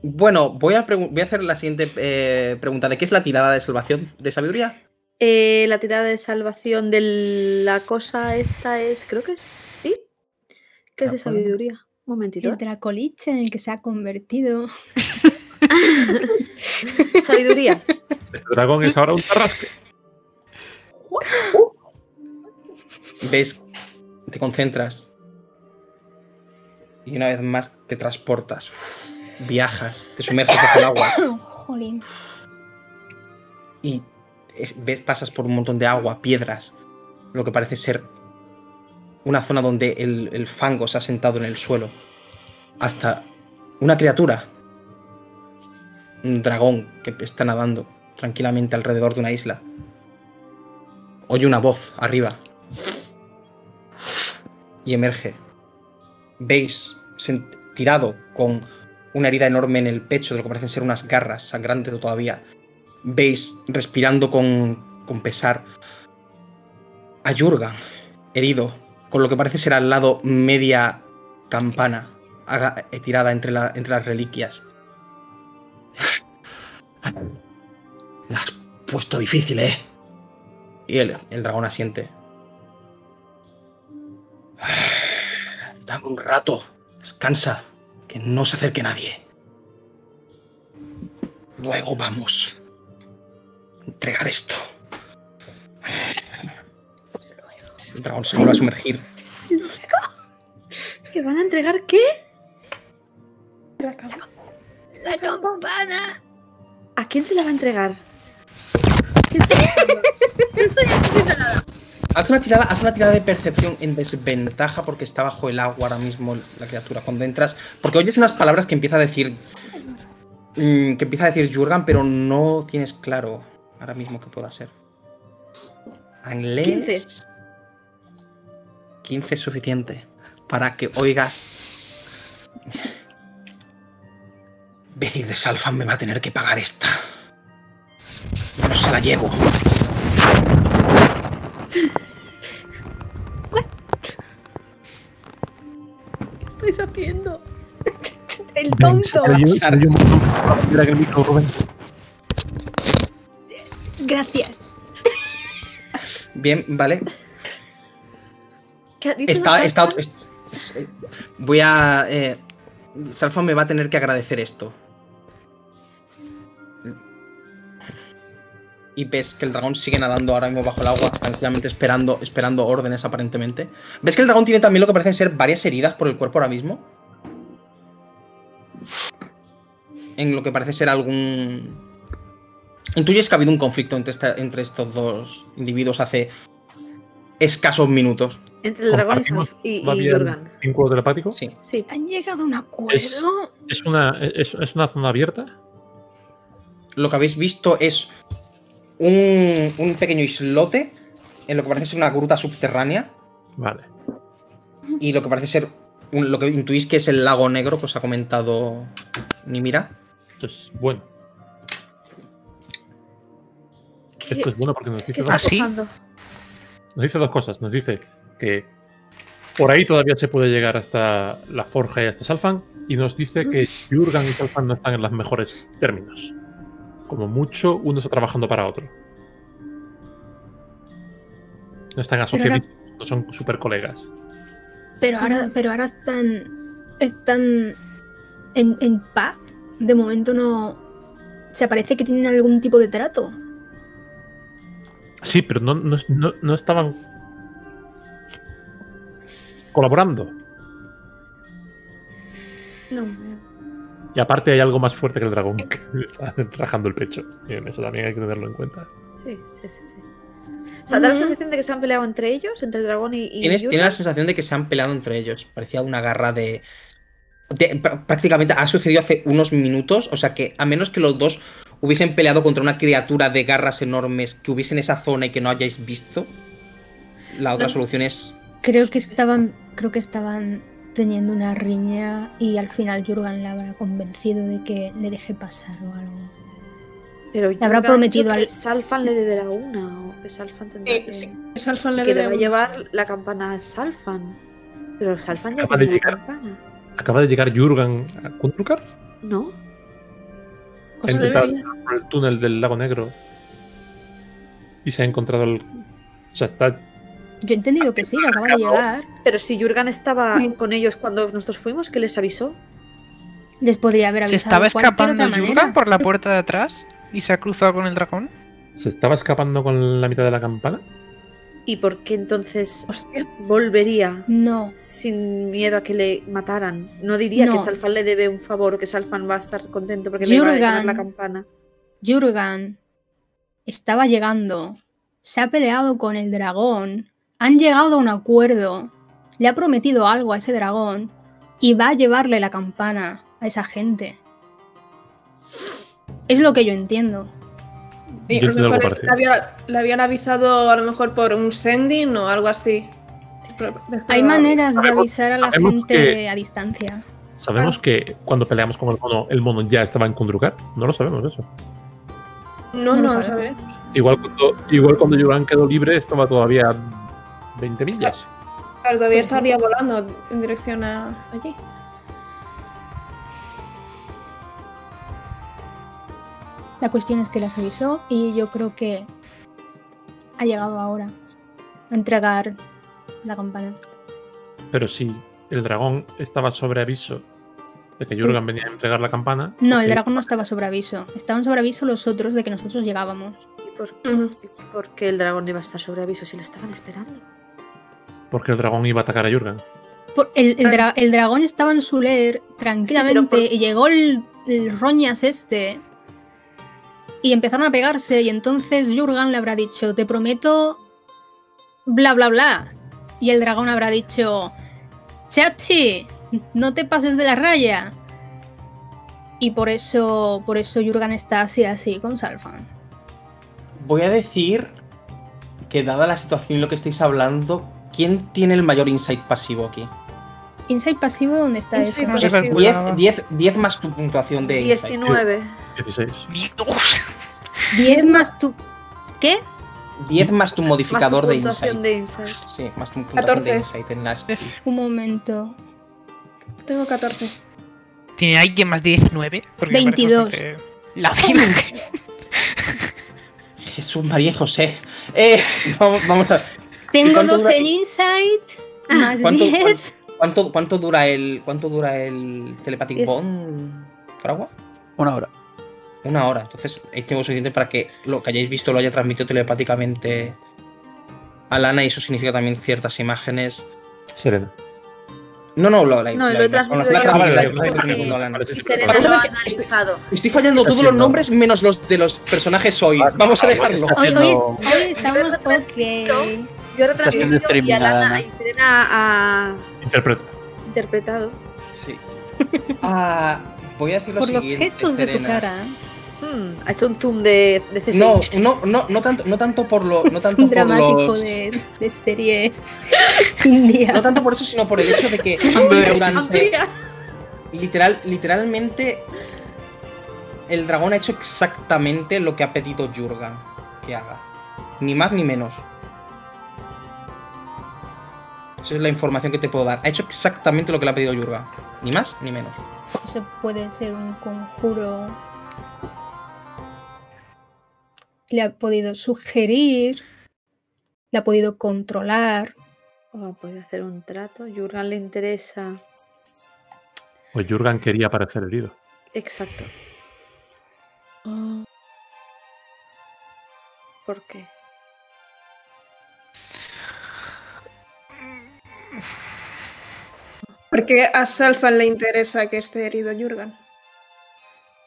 Bueno, voy a, voy a hacer la siguiente eh, pregunta. ¿De qué es la tirada de salvación de sabiduría? Eh, la tirada de salvación de la cosa esta es. Creo que sí. Que es de sabiduría. momentito. El dracoliche en el que se ha convertido. Sabiduría. Este dragón es ahora un tarrasque. Ves, te concentras. Y una vez más te transportas. Viajas, te sumerges bajo el agua. Jolín. y pasas por un montón de agua, piedras, lo que parece ser una zona donde el, el fango se ha sentado en el suelo, hasta una criatura, un dragón que está nadando tranquilamente alrededor de una isla. Oye una voz arriba y emerge. Veis tirado con una herida enorme en el pecho de lo que parecen ser unas garras, sangrante todavía, veis respirando con, con pesar a Jurgen, herido, con lo que parece ser al lado media campana eh, tirada entre, entre las reliquias. La has puesto difícil, ¿eh? Y el, el dragón asiente. Dame un rato, descansa, que no se acerque nadie. Luego vamos entregar esto. El dragón se vuelve a sumergir. ¿Que van a entregar qué? La cama. La campana. ¿A quién se la va a entregar? Haz una, tirada, haz una tirada de percepción en desventaja porque está bajo el agua ahora mismo la criatura. Cuando entras. Porque oyes unas palabras que empieza a decir. mm, que empieza a decir Jurgen, pero no tienes claro ahora mismo qué pueda ser. Inglés. 15. 15 es suficiente para que oigas. Becid de Salfan me va a tener que pagar esta. No se la llevo. ¿Qué estáis haciendo? El tonto. Gracias. Bien, vale. ¿Qué ha dicho Está, está, voy a. Eh, me va a tener que agradecer esto. Y ves que el dragón sigue nadando ahora mismo bajo el agua, tranquilamente esperando, esperando órdenes aparentemente. ¿Ves que el dragón tiene también lo que parecen ser varias heridas por el cuerpo ahora mismo? En lo que parece ser algún. Intuyes que ha habido un conflicto entre, esta- entre estos dos individuos hace escasos minutos. Entre el dragón y, Compartimos Salf- y, y ¿Todavía el Jurgen. vínculo telepático? Sí. Sí. ¿Han llegado a un acuerdo? Es- ¿Es una, es, es una zona abierta? lo que habéis visto es un, un pequeño islote en lo que parece ser una gruta subterránea Vale. y lo que parece ser un- lo que intuís que es el lago negro, pues ha comentado Nimira. Entonces, bueno. Esto es bueno porque nos dice, dos, pasando? nos dice dos cosas. Nos dice que por ahí todavía se puede llegar hasta la forja y hasta Salfan. Y nos dice que Jurgen y Salfan no están en los mejores términos. Como mucho, uno está trabajando para otro. No están asociados, no son super colegas. Pero ahora, pero ahora están. están en, en paz. De momento no. Se parece que tienen algún tipo de trato. Sí, pero no, no, no- no estaban colaborando. No, Y aparte hay algo más fuerte que el dragón que le está rajando el pecho. Y en eso también hay que tenerlo en cuenta. sí, sí, sí, sí. O sea, da la Ujú. sensación de que se han peleado entre ellos, entre el dragón y, y Tienes, tienes la sensación de que se han peleado entre ellos. Parecía una garra de, de- pr- Prácticamente ha sucedido hace unos minutos. O sea que a menos que los dos hubiesen peleado contra una criatura de garras enormes que hubiese en esa zona y que no hayáis visto, la otra No. solución es Creo que estaban. Creo que estaban teniendo una riña y al final Jurgen le habrá convencido de que le deje pasar o algo. Pero Le habrá prometido al- Salfan le deberá una, o que Salfan tendrá Sí, que... sí. Salfan y le que le debe va a llevar la campana a Salfan. Pero Salfan ya Acaba de tiene la llegar. campana. Acaba de llegar Jurgen a Kundrukar. ¿No? O Ha sea, intentado debería. entrar por el túnel del lago negro. Y se ha encontrado el. O sea, está Yo he entendido que sí, que acaba de llegar. Pero si Jurgen estaba Sí. con ellos cuando nosotros fuimos, ¿qué les avisó? Les podría haber ¿Se avisado. estaba de cualquier escapando manera. por la puerta de atrás y se ha cruzado con el dragón? ¿Se estaba escapando con la mitad de la campana? ¿Y por qué entonces Hostia. volvería No, sin miedo a que le mataran? No diría que. Salfan le debe un favor o que Salfan va a estar contento porque le va a dejar la campana. Jurgen estaba llegando, se ha peleado con el dragón, han llegado a un acuerdo, le ha prometido algo a ese dragón y va a llevarle la campana a esa gente. Es lo que yo entiendo. Yo a lo mejor parecido. le, había- le habían avisado a lo mejor por un sending o algo así. Hay maneras de Sabemos- avisar a la sabemos gente que- a distancia. ¿Sabemos que cuando peleamos con el mono, el mono ya estaba en Kundrukar? No lo sabemos eso. No, No no, lo sabes. Igual cuando, igual cuando Yuran quedó libre, estaba todavía a 20 millas. Claro, todavía estaría volando en dirección a allí. La cuestión es que las avisó y yo creo que ha llegado ahora a entregar la campana. Pero si el dragón estaba sobre aviso de que Jurgen venía a entregar la campana. No, el dragón no estaba sobre aviso. Estaban sobre aviso los otros de que nosotros llegábamos. ¿Y por, Ujú. y por qué el dragón iba a estar sobre aviso si le estaban esperando? Porque el dragón iba a atacar a Jurgen. Por- el, el dra- el dragón estaba en su leer tranquilamente por- y llegó el, el roñas este y empezaron a pegarse y entonces Jurgen le habrá dicho, te prometo bla bla bla. Y el dragón habrá dicho, Chachi, no te pases de la raya. Y por eso, por eso Jurgen está así así con Salfan. Voy a decir que dada la situación y lo que estáis hablando, ¿quién tiene el mayor insight pasivo aquí? Insight pasivo, ¿dónde está Insight eso? Pasivo. calculaba. 10, 10, 10 más tu puntuación de insight. 19. 16. 10 más tu... ¿Qué? 10 más tu Más tu modificador de insight. de insight. Sí, más tu puntuación de 14. insight en las. Un momento. Tengo 14. ¿Tiene alguien más de 19? Porque me parece 22. bastante- La virgen. Jesús, María y José. Eh, vamos, vamos a. Tengo cuánto 12 dura- en Insight, más ¿Cuánto, 10. cuánto, cuánto dura el cuánto dura el telepathic bond, Fragua? Una hora. Una hora. Entonces hay tiempo suficiente para que lo que hayáis visto lo haya transmitido telepáticamente a Lana y eso significa también ciertas imágenes. Serena. No, no, lo, la, No, la- lo he transmitido la- yo. Y Serena lo ha Estoy- analizado. Estoy fallando todos los nombres menos los de los personajes hoy. Vamos a dejarlo. Hoy, hoy, hoy estamos ok. Yo he haciendo retransmitido y a Alana Ana. y Serena ha Interpreta. interpretado. Sí. Ah, voy a decir lo Por los siguiente, gestos de su Serena. cara. Hmm, ha hecho un zoom de, de CSI. No, no, no, no tanto, no tanto por lo, no tanto por dramático los, de, de serie india. no tanto por eso, sino por el hecho de que durante, literal, literalmente, el dragón ha hecho exactamente lo que ha pedido Jurgen que haga, ni más ni menos. Esa es la información que te puedo dar. Ha hecho exactamente lo que le ha pedido Jurgen, ni más ni menos. Eso puede ser un conjuro. Le ha podido sugerir, le ha podido controlar. Oh, puede hacer un trato. Jurgen le interesa. O Jurgen quería parecer herido. Exacto. Oh. ¿Por qué? Porque a Salfan le interesa que esté herido Jurgen.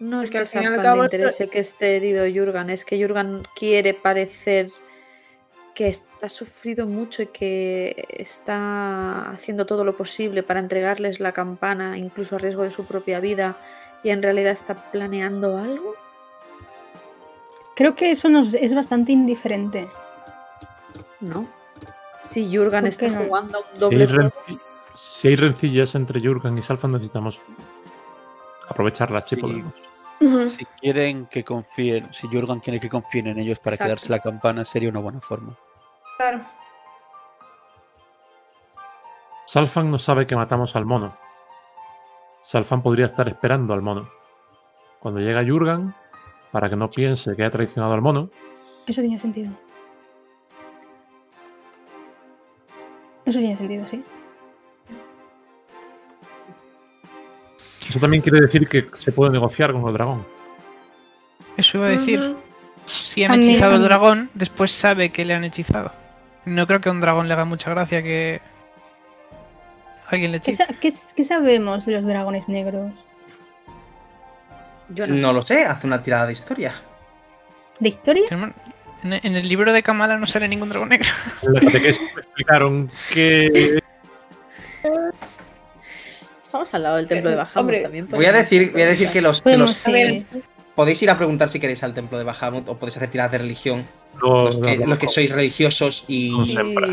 No es que al a fin y al Salfan cabo interese que esté herido Jurgen, es que Jurgen quiere parecer que está sufrido mucho y que está haciendo todo lo posible para entregarles la campana, incluso a riesgo de su propia vida, y en realidad está planeando algo. Creo que eso nos es bastante indiferente. No. Si Jurgen ¿Por está no? jugando un Si doble hay, juego, renci- si hay rencillas entre Jurgen y Salfan, necesitamos aprovecharlas, si Sí. podemos. Si quieren que confíen, si Jurgen quiere que confíen en ellos para Exacto. quedarse la campana, sería una buena forma. Claro. Salfan no sabe que matamos al mono. Salfan podría estar esperando al mono. Cuando llega Jurgen, para que no piense que ha traicionado al mono, Eso tiene sentido. Eso tiene sentido, sí. Eso también quiere decir que se puede negociar con el dragón. Eso iba a decir. Si han hechizado mí- dragón, después sabe que le han hechizado. No creo que a un dragón le haga mucha gracia que alguien le ¿Qué, hechice. sa- qué- qué sabemos de los dragones negros? Yo no. No lo sé, haz una tirada de historia. ¿De historia? En en el libro de Kamala no sale ningún dragón negro. En la catequesis me explicaron que Al lado del templo de Bahamut Hombre, también. Voy a decir, voy a decir que los, que los- sí. A podéis ir a preguntar si queréis al templo de Bahamut o podéis hacer tiradas de religión. los, Los que, los que sois religiosos y, Sempra.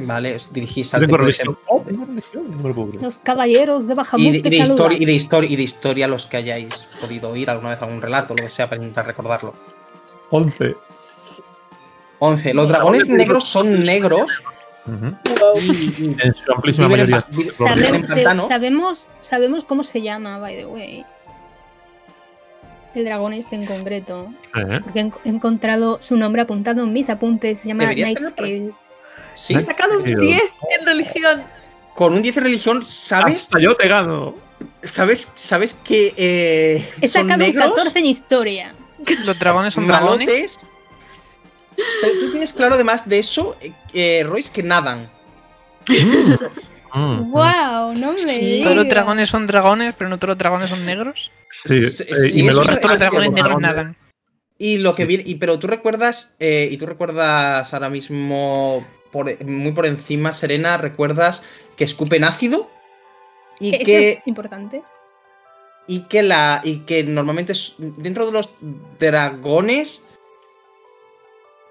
vale, os dirigís al templo de. Oh. Los caballeros de Bahamut Y de, y historia, y, de historia, y de historia los que hayáis podido oír alguna vez algún relato, lo que sea, para intentar recordarlo. 11. 11. Los dragones negros son negros Y, En su amplísima en mayoría. en Sabemos, sabemos, sabemos cómo se llama, by the way. El dragón este en concreto. ¿Eh? Porque he en- he encontrado su nombre apuntado en mis apuntes. Se llama Nightscale. Sí, He sacado un Tío. 10 en religión. con un 10 de religión, ¿sabes? Hasta yo te gano. ¿Sabes, sabes que eh, He son sacado un negros? 14 en historia. Los dragones son dragones. Pero Tú tienes claro además de eso, eh, Royce, que nadan. Mm, ¡Wow! No me Sí. Todos los dragones son dragones, pero no todos los dragones son negros. Sí, Sí, eh, sí, y me lo es Todos los dragones negros nadan. Y lo que viene, y, pero tú recuerdas, eh, y tú recuerdas ahora mismo, por- muy por encima, Serena, recuerdas que escupen ácido y Eso que, es importante. y que la y que normalmente es- dentro de los dragones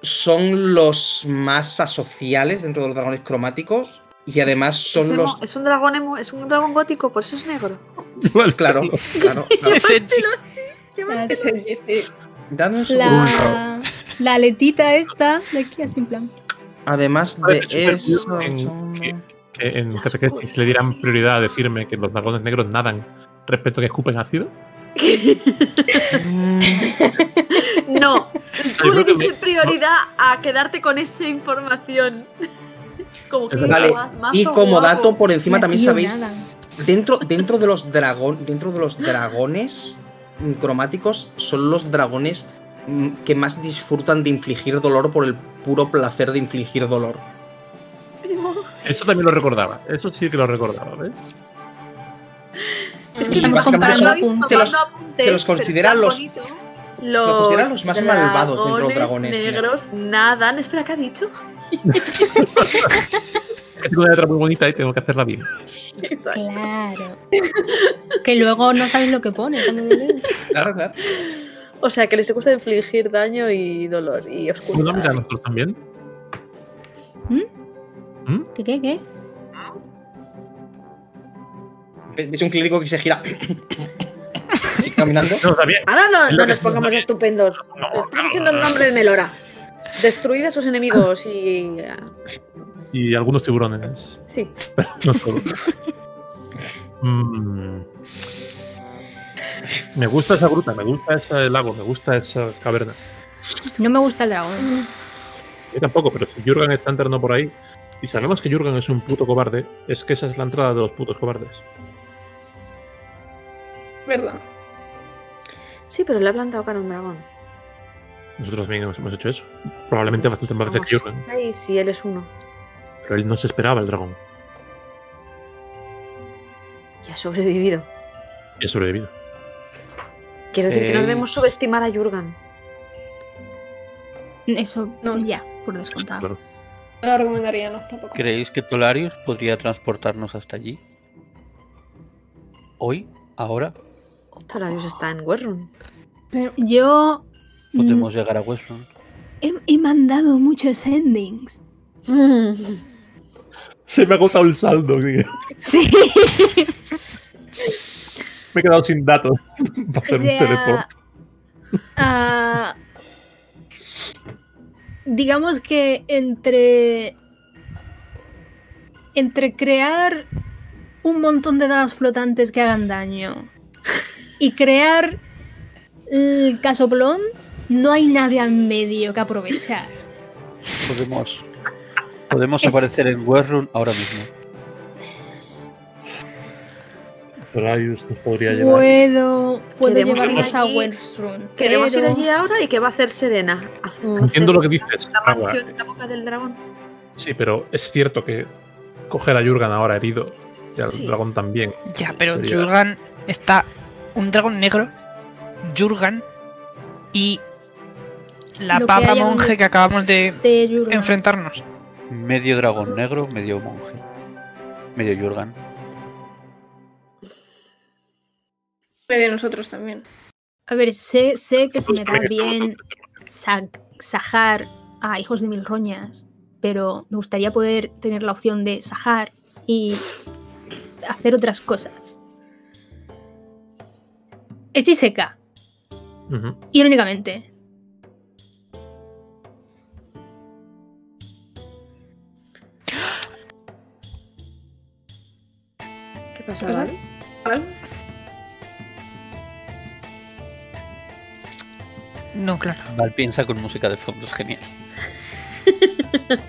son los más asociales dentro de los dragones cromáticos y además son es, los es un dragón emo- es un dragón gótico, por eso es negro. pues claro, claro, así. Dame un segundo. La, la aletita esta de aquí así en plan. Además de eso, bien son- que- en le dieran prioridad a decirme que los dragones negros nadan respecto a que escupen ácido. No, tú le diste me- prioridad a quedarte con esa información. Como que Vale, ma- mazo y como guapo. dato por encima también tío, sabéis nada. dentro dentro de los dragón dentro de los dragones cromáticos son los dragones mm, que más disfrutan de infligir dolor por el puro placer de infligir dolor. Eso también lo recordaba. Eso sí que lo recordaba, ¿ves? Es que comparando se los- apuntes, se los considera los- los considera los más malvados dentro de los dragones negros nadan. Espera, ¿qué ha dicho? Que tengo una letra muy bonita y tengo que hacerla bien. Exacto. Claro. que luego no sabes lo que pone. Claro, claro. O sea, que les gusta infligir daño y dolor y oscuridad. ¿No mira a nosotros también? ¿Qué, qué, qué? ¿Ves un clérigo que se gira Sigue caminando? No. Ahora no, no nos pongamos estupendos. No, Estamos no, diciendo el no. nombre de Melora. Destruir a sus enemigos y. Y algunos tiburones. Sí. Pero no todos. Mm. Me gusta esa gruta, me gusta ese lago, me gusta esa caverna. No me gusta el dragón. Yo tampoco, pero si Jurgen está entrando por ahí y sabemos que Jurgen es un puto cobarde, es que esa es la entrada de los putos cobardes. ¿Verdad? Sí, pero le ha plantado cara a un dragón. Nosotros también hemos, hemos hecho eso. Probablemente bastante más veces que seis y él es uno. Pero él no se esperaba el dragón. Y ha sobrevivido. Y ha sobrevivido. Quiero decir que no Eh. debemos subestimar a Jurgen. Eso, No. ya, por descontado. Claro. No lo recomendaría, no, tampoco. ¿Creéis que Tolarius podría transportarnos hasta allí? ¿Hoy? ¿Ahora? Talarius está en Werrun. Yo mm, ¿Podemos llegar a Westron? he, he mandado muchos endings. Se me ha agotado el saldo, tío. Sí. Me he quedado sin datos para hacer O un teleport. ah, digamos que entre entre crear un montón de dadas flotantes que hagan daño y crear el casoplón, no hay nada en medio que aprovechar. Podemos, podemos Es- aparecer en Westrun ahora mismo. Toraius nos podría llevar. Puedo, puedo llevarnos ir a Westrun. Queremos ir allí ahora y qué va a hacer Serena. Hacer- Entiendo lo que dices, La mansión en la boca del dragón. Sí, pero es cierto que coger a Jurgan ahora herido y al Sí. dragón también. Ya, pero sería- Jurgan está. Un dragón negro, Jurgan y la Lo papa monje que acabamos de enfrentarnos. Medio dragón negro, medio monje. Medio Jurgan. De nosotros también. A ver, sé, sé que se me da bien sajar a hijos de mil roñas, pero me gustaría poder tener la opción de sajar y hacer otras cosas. Estoy seca, Ujú. irónicamente. ¿Qué pasa, ¿Qué pasa? Val? ¿Vale? No, claro. Val piensa con música de fondo, es genial.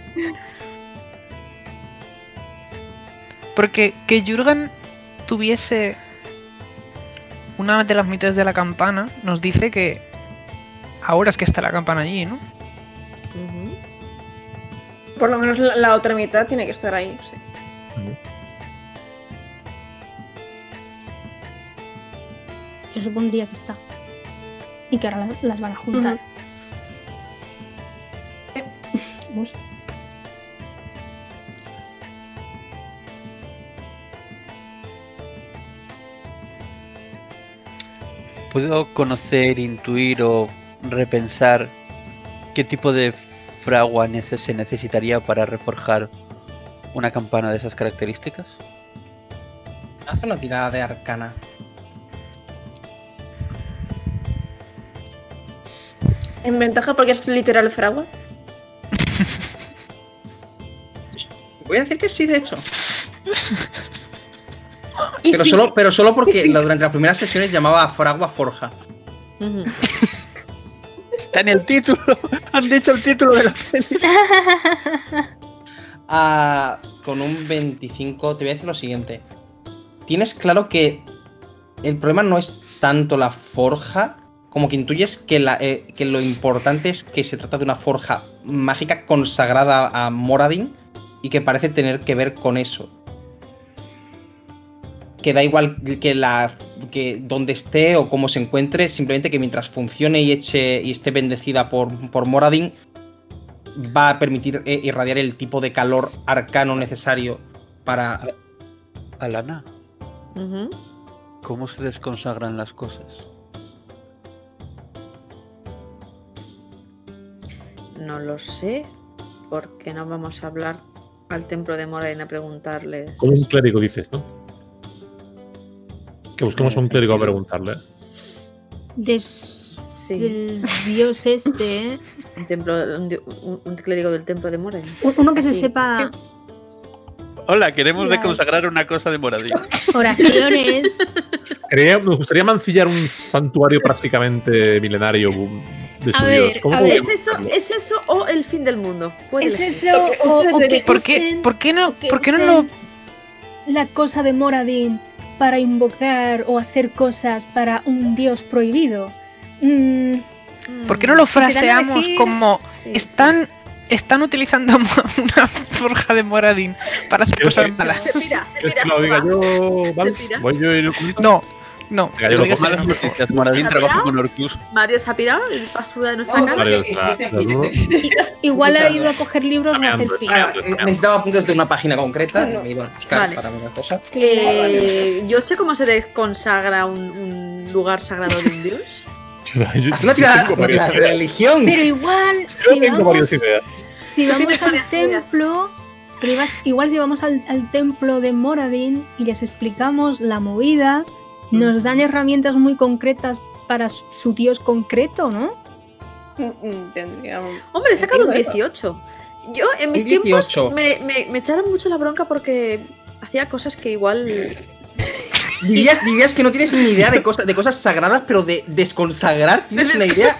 Porque que Jurgen tuviese una de las mitades de la campana nos dice que ahora es que está la campana allí, ¿no? Por lo menos la, la otra mitad tiene que estar ahí. sí. Yo supondría que está. Y que ahora la- las van a juntar. ¿Puedo conocer, intuir o repensar qué tipo de fragua se necesitaría para reforjar una campana de esas características? Haz una tirada de arcana. En ventaja porque es literal fragua. Voy a decir que sí, de hecho. Pero solo, pero solo porque durante las primeras sesiones llamaba a Fragua Forja. Está en el título. Han dicho el título de la Ah, con un 25, te voy a decir lo siguiente. Tienes claro que el problema no es tanto la forja, como que intuyes que, la- eh, que lo importante es que se trata de una forja mágica consagrada a Moradin y que parece tener que ver con eso. Que da igual que la que donde esté o cómo se encuentre, simplemente que mientras funcione y eche y esté bendecida por, por Moradin, va a permitir eh, irradiar el tipo de calor arcano necesario para. Alana. ¿cómo se desconsagran las cosas? No lo sé. Porque no vamos a hablar al templo de Moraine a preguntarles. Con un clérigo dices, ¿no? Que busquemos a un clérigo a preguntarle. De el dios este, ¿eh? Un, templo, un, di- un- un clérigo del templo de Moraine. Un- uno que se sepa Hola, queremos Las- desconsagrar una cosa de Moradín. oraciones. Quería- me gustaría mancillar un santuario prácticamente milenario de su A dios. ¿Cómo a podría ver. ¿Es eso, hacerlo? ¿Es eso o el fin del mundo? ¿Es elegir. eso o, o que ¿Por qué, usen- por qué no, que por qué no lo la cosa de Moradin para invocar o hacer cosas para un dios prohibido? Mm, ¿Por qué no lo fraseamos como Sí, sí. están, están utilizando una forja de Moradin para hacer Yo cosas malas? Se pira, se ¿Quieres pira. que lo se diga yo. ¿Voy yo y lo? No, no. Lo pongo. Malas con Orcus. Mario se ha pirado y basuda de nuestra cara. La- la igual ha ido a coger libros o a hacer Cameando, fin. Ah, necesitaba puntos de una página concreta No. y me iban a buscar Vale. para una cosa. Eh, yo sé cómo se desconsagra un, un lugar sagrado de un dios. De ideas. religión. Pero igual, si vamos, si al templo, pero ibas- igual si vamos al, al templo de Moradin y les explicamos la movida, nos dan herramientas muy concretas para su- dios concreto, ¿no? Mm, mm, Tendría. Hombre, he sacado un Entiendo, 18. Yo en mis tiempos 18. me, me, me echaron mucho la bronca porque hacía cosas que igual. Dirías, dirías que no tienes ni idea de, cosas de cosas sagradas, pero de desconsagrar tienes una idea.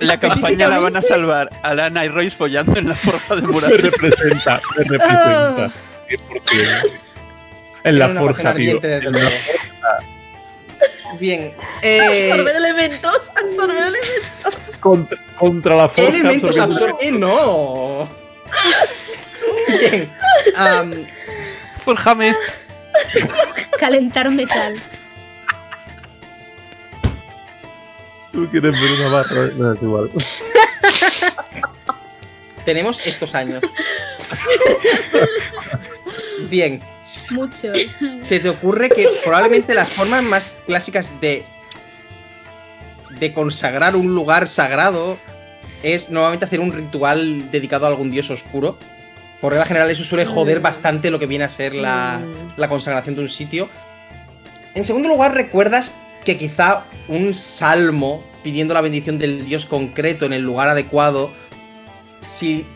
La campaña la van a salvar a Lana y Royce follando en la forja de Me Murat. representa, me representa. 100%. En la forja, tío. Bien. Eh, Absorber elementos, absorber elementos. contra, contra la ¿Qué forja. elementos absorbiendo- absorbe? No. Bien. am, Forjame esto. Calentar metal. Tú quieres ver una barra. No, es igual. tenemos estos años. Bien. Mucho. Se te ocurre que probablemente las formas más clásicas de de consagrar un lugar sagrado es normalmente hacer un ritual dedicado a algún dios oscuro. Por regla general eso suele joder Mm. bastante lo que viene a ser la, Mm. la consagración de un sitio. En segundo lugar, recuerdas que quizá un salmo pidiendo la bendición del dios concreto en el lugar adecuado, si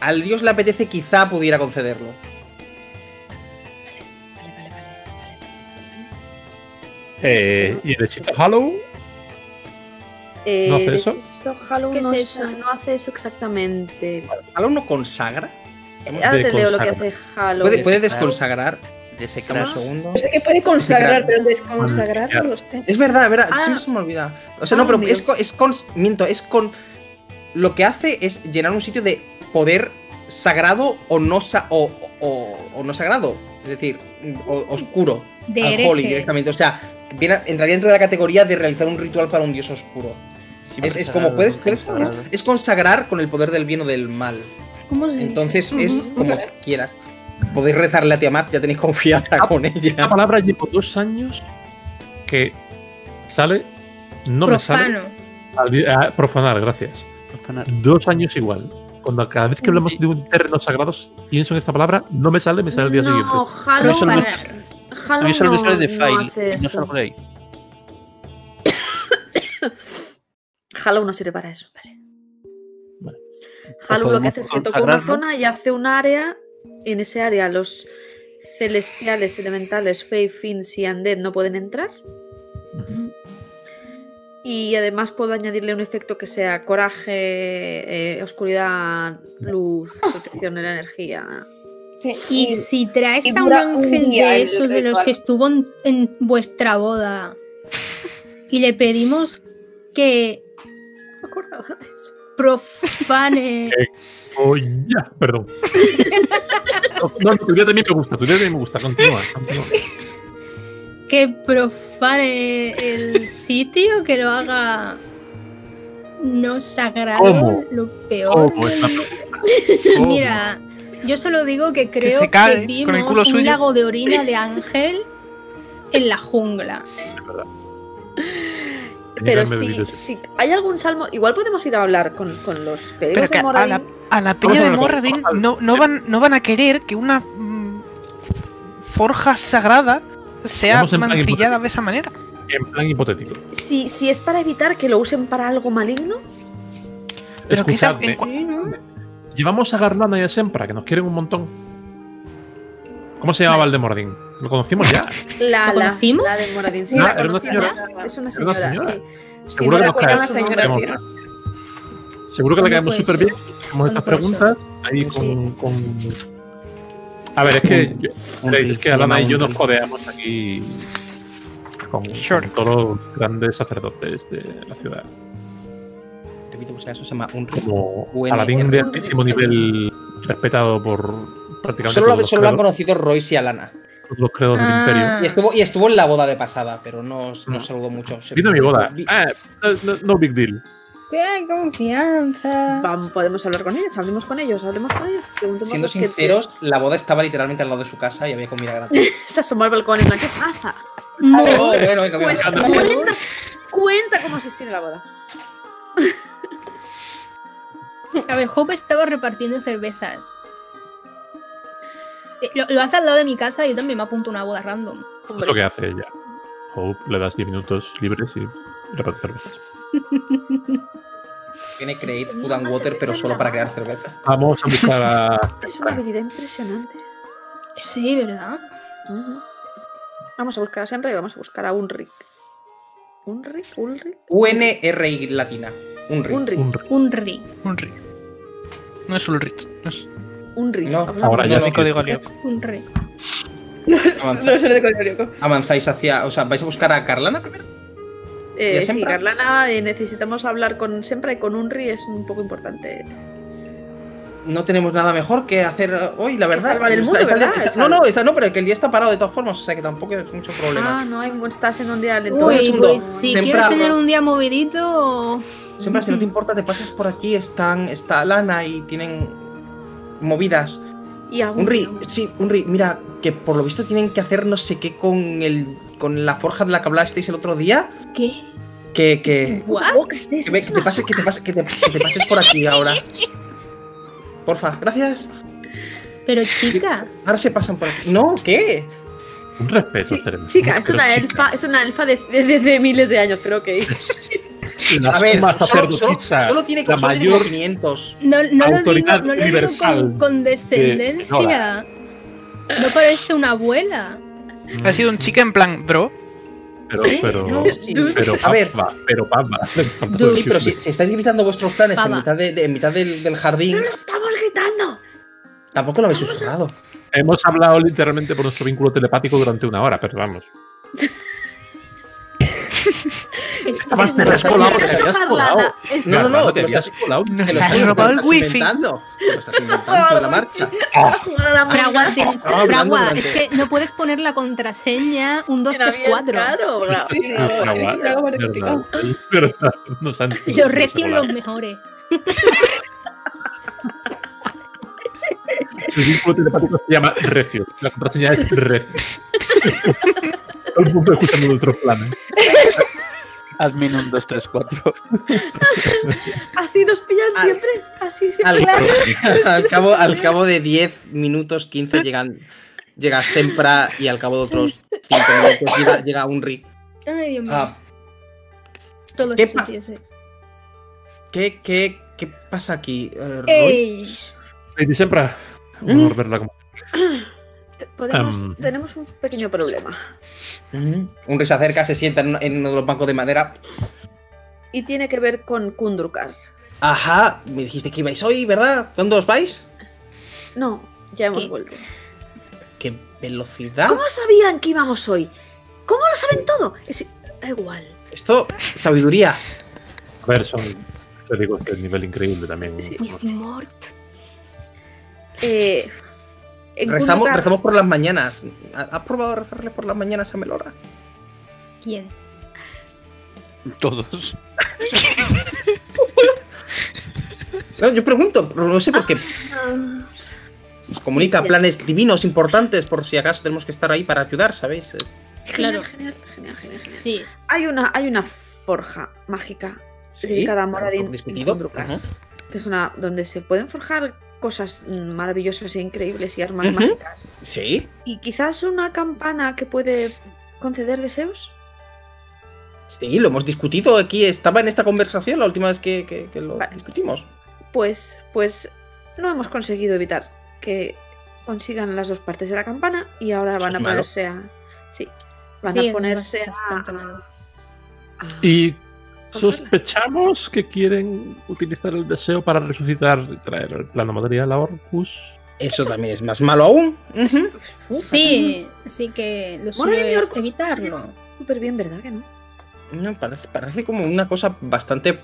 al dios le apetece, quizá pudiera concederlo. Eh, ¿Y el hechizo Hollow? Eh, ¿No hace el eso? hechizo ¿Qué es no, eso? no hace eso exactamente. ¿Algo no consagra? Eh, Ahora te leo lo que hace Hallow. ¿Puede, desconsagrar? Desecrar. un segundo. Yo sé que puede consagrar, pero desconsagrar no lo sé. Es verdad, es verdad, Ah. siempre se me olvida. O sea, Ah, no, pero amigo. es con, es con. Miento, es con. Lo que hace es llenar un sitio de poder sagrado o no, sa- o, o- o no sagrado. Es decir, o- oscuro. De al holy herejes. directamente. O sea, viene, entraría dentro de la categoría de realizar un ritual para un dios oscuro. Es, como puedes. puedes- es, consagrar con el poder del bien o del mal. ¿Cómo se dice? Entonces es como quieras. Podéis rezarle a Tiamat, ya tenéis confianza con Esta ella. palabra llevo dos años que sale. No me Profano. sale. al di- ah, profanar, gracias. Profanar. Dos años igual. Cuando cada vez que hablamos de un terreno sagrado pienso en esta palabra, no me sale, me sale el día no, siguiente. Eso no, no- Profanar. A mí Hallow solo me no, sale de no file. hace y no eso. salgo de ahí. Hallow no sirve para eso. Vale. Vale. Hallow lo que hace es que toca una zona y hace un área. Y en ese área los celestiales, elementales, Fey, Fins y Undead no pueden entrar. Ujú. Y además puedo añadirle un efecto que sea coraje, eh, oscuridad, luz, protección de la energía. Sí, Y si traes y a un ángel de esos de los que estuvo en, en vuestra boda y le pedimos que No me acordaba de eso. profane Oh, ya, perdón. No, no, tu idea también me gusta, tu idea también me gusta. Continúa, continúa. Que profane el sitio, que lo haga no sagrado, ¿Cómo? lo peor. Mira, yo solo digo que creo que con vimos el culo un suyo. lago de orina de ángel en la jungla. Es verdad. Tenía que Pero si, hay algún salmo, igual podemos ir a hablar con, con los Pero clérigos que de a Moradin. la, a la peña a de a- no, no, van, no van a querer que una mm, forja sagrada sea mancillada de esa manera. En plan hipotético. Si, si es para evitar que lo usen para algo maligno, Pero que Escuchadme, llevamos a Garlana y a Sempra, que nos quieren un montón. ¿Cómo se llamaba el de Mordin? ¿Lo conocimos ya? la, ¿Lo la, conocimos? la de Moradin. Sí, Ah, la era una. Es una una señora, sí. Sí, Seguro no que cae. señora, nombre. sí. Seguro que le ¿Cuándo caemos súper bien. Hacemos estas ¿Cuándo fue preguntas ahí Sí. con, con- A ver, es que yo- Un veis, que Alana y yo nos reel. codeamos aquí con, todos los grandes sacerdotes de la ciudad. Repito, por si acaso se llama un Como Aladín de un altísimo nivel respetado por prácticamente Solo, todos solo lo han conocido Royce y Alana. todos los credos del Ah. imperio. Y estuvo, y estuvo en la boda de pasada, pero no, no Mm. saludó mucho. Vino mi boda. vi- Ah, no big deal. ¡Qué confianza! Vamos, podemos hablar con ellos, hablemos con ellos, hablemos con ellos. Siendo sinceros, la boda estaba literalmente al lado de su casa y había comida gratis. Se asomó al balcón en plan, ¿qué pasa? No, Oh, bueno, venga, venga. Cuenta, cuenta, cuenta cómo asistir a la boda. A ver, Hope estaba repartiendo cervezas. Eh, Lo, lo hace al lado de mi casa y yo también me apunto una boda random. Es lo que hace ella. Hope le das 10 minutos libres y reparte cervezas. Tiene Create Food and Water, pero solo para crear cerveza. Vamos a buscar a. Es una habilidad impresionante. Sí, ¿verdad? Vamos a buscar a Sempra y vamos a buscar a Unric. ¿Unric? ¿Ulric? UNRI latina. Un ri. Un ri. Un ri- Un ri. Un ri. No es un rich. No es Un ri. No, ahora ya no, código líaco. Un ri. No es, no es el de Coliorico. Avanzáis hacia. O sea, ¿vais a buscar a Carlana primero? Eh, ¿Y a sí, Sempra? Carlana, eh, necesitamos hablar con Sempra y con Unri es un poco importante. No tenemos nada mejor que hacer eh, hoy, la verdad. salvar el Está- mundo, está- ¿verdad? está- Es no, algo. no, está- no, pero que el día está parado de todas formas, o sea que tampoco es mucho problema. Ah, no hay estás en un día lento. Uy, mundo pues si siempre quieres tener un día movidito. Siempre, si no te importa, te pasas por aquí, están, está Lana y tienen movidas. Y algún Unri, río. sí, Unri, mira, que por lo visto tienen que hacer no sé qué con el con la forja de la que hablasteis el otro día. ¿Qué? Que, que, es que, me- que te pases, que te pases, que te, que te pases por aquí ahora. Porfa, gracias. Pero chica. Ahora se pasan por aquí. No, ¿qué? Un respeto, Serena. chica, es una chica, elfa, es una elfa de, de- de- de miles de años, pero ok. La A ver, suma solo, solo- solo tiene, la solo tiene mayor como 500. No, no lo digo, Autoridad no lo digo universal con condescendencia. No parece una abuela. Ha sido un chica en plan, bro. Pero, Sí, pero, Sí. pero, A ver. papa, pero papa. Sí, pero si, si estáis gritando vuestros planes en mitad, de, de- en mitad del, del jardín, ¡No lo estamos gritando! tampoco lo habéis susurrado. Hemos hablado literalmente por nuestro vínculo telepático durante una hora, pero vamos. Es- Estabas rasco, la Estás te habías colado. No, no, no, te te habías colado. Nos Te has robado te el wifi. Te lo estás inventando la marcha. Fragua, es que no puedes poner la contraseña 1, 2, Era 3, bien 4. caro, claro. Fragua, Los han los colado. mejores. El vínculo telepático se llama Recio. La contraseña es Recio. Todo el mundo escuchando nuestros planes. Admin 1, 2, 3, 4. Así nos pillan Al- siempre. Así Al, siempre. al cabo, al cabo de 10 minutos, 15 llegan, llega Sempra y al cabo de otros 5 minutos llega, llega Unri. Ay, Dios mío. Ah, Todos ¿qué los pa-. ¿qué, qué, ¿Qué pasa aquí? Eh, Ey. Royce? Lady Sempra, un ¿Mm? verla como. Podemos, tenemos un pequeño problema. Unri se acerca, se sienta en, uno de los bancos de madera. Y tiene que ver con Kundrukar. Ajá, me dijiste que ibais hoy, ¿verdad? ¿Dónde os vais? No, ya hemos ¿Qué? vuelto. ¿Qué velocidad? ¿Cómo sabían que íbamos hoy? ¿Cómo lo saben todo? Es- da igual. Esto, sabiduría. A ver, son. Te digo el nivel increíble también. Sí. Mort. Eh, Rezamos, rezamos por las mañanas. ¿Ha- ¿Has probado rezarle por las mañanas a Melora? ¿Quién? Todos. No, yo pregunto, pero no sé por qué. Nos comunica Sí, planes divinos importantes por si acaso tenemos que estar ahí para ayudar, ¿sabéis? Es- Genial, Claro. genial, genial, genial, genial. Sí. Hay una, hay una forja mágica Sí, dedicada a Moradin discutido. en que es una donde se pueden forjar cosas maravillosas e increíbles y armas mágicas. Sí, Y quizás una campana que puede conceder deseos. sí, lo hemos discutido aquí. Estaba en esta conversación la última vez que, que- que lo Vale. discutimos. Pues, pues no hemos conseguido evitar que consigan las dos partes de la campana y ahora Eso van a malo. ponerse a. Sí, van Sí, a ponerse a. a- Y sospechamos que quieren utilizar el deseo para resucitar y traer el plano material a Orcus. Eso también es más malo aún. Sí, así que lo suyo es Orcus evitarlo. Súper bien, ¿verdad que no? No, parece, parece como una cosa bastante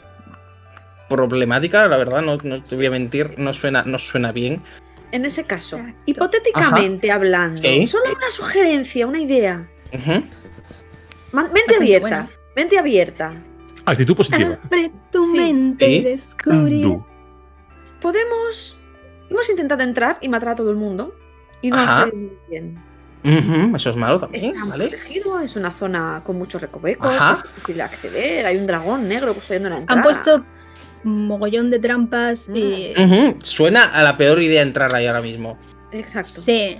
problemática, la verdad, no, no te voy a mentir, no suena, no suena bien. En ese caso, Exacto. hipotéticamente hablando, Sí. solo una sugerencia, una idea. Mente Bastante abierta, buena. mente abierta. Actitud positiva. Abre tu Sí. mente y Sí. descubre. Du. Podemos. Hemos intentado entrar y matar a todo el mundo. Y no Ajá. ha salido muy bien. Eso es malo también, Está ¿vale? protegido, es una zona con muchos recovecos, Ajá. es difícil de acceder, hay un dragón negro custodiando la entrada. Han puesto mogollón de trampas y... Ujú, Suena a la peor idea entrar ahí ahora mismo. Exacto. Sí.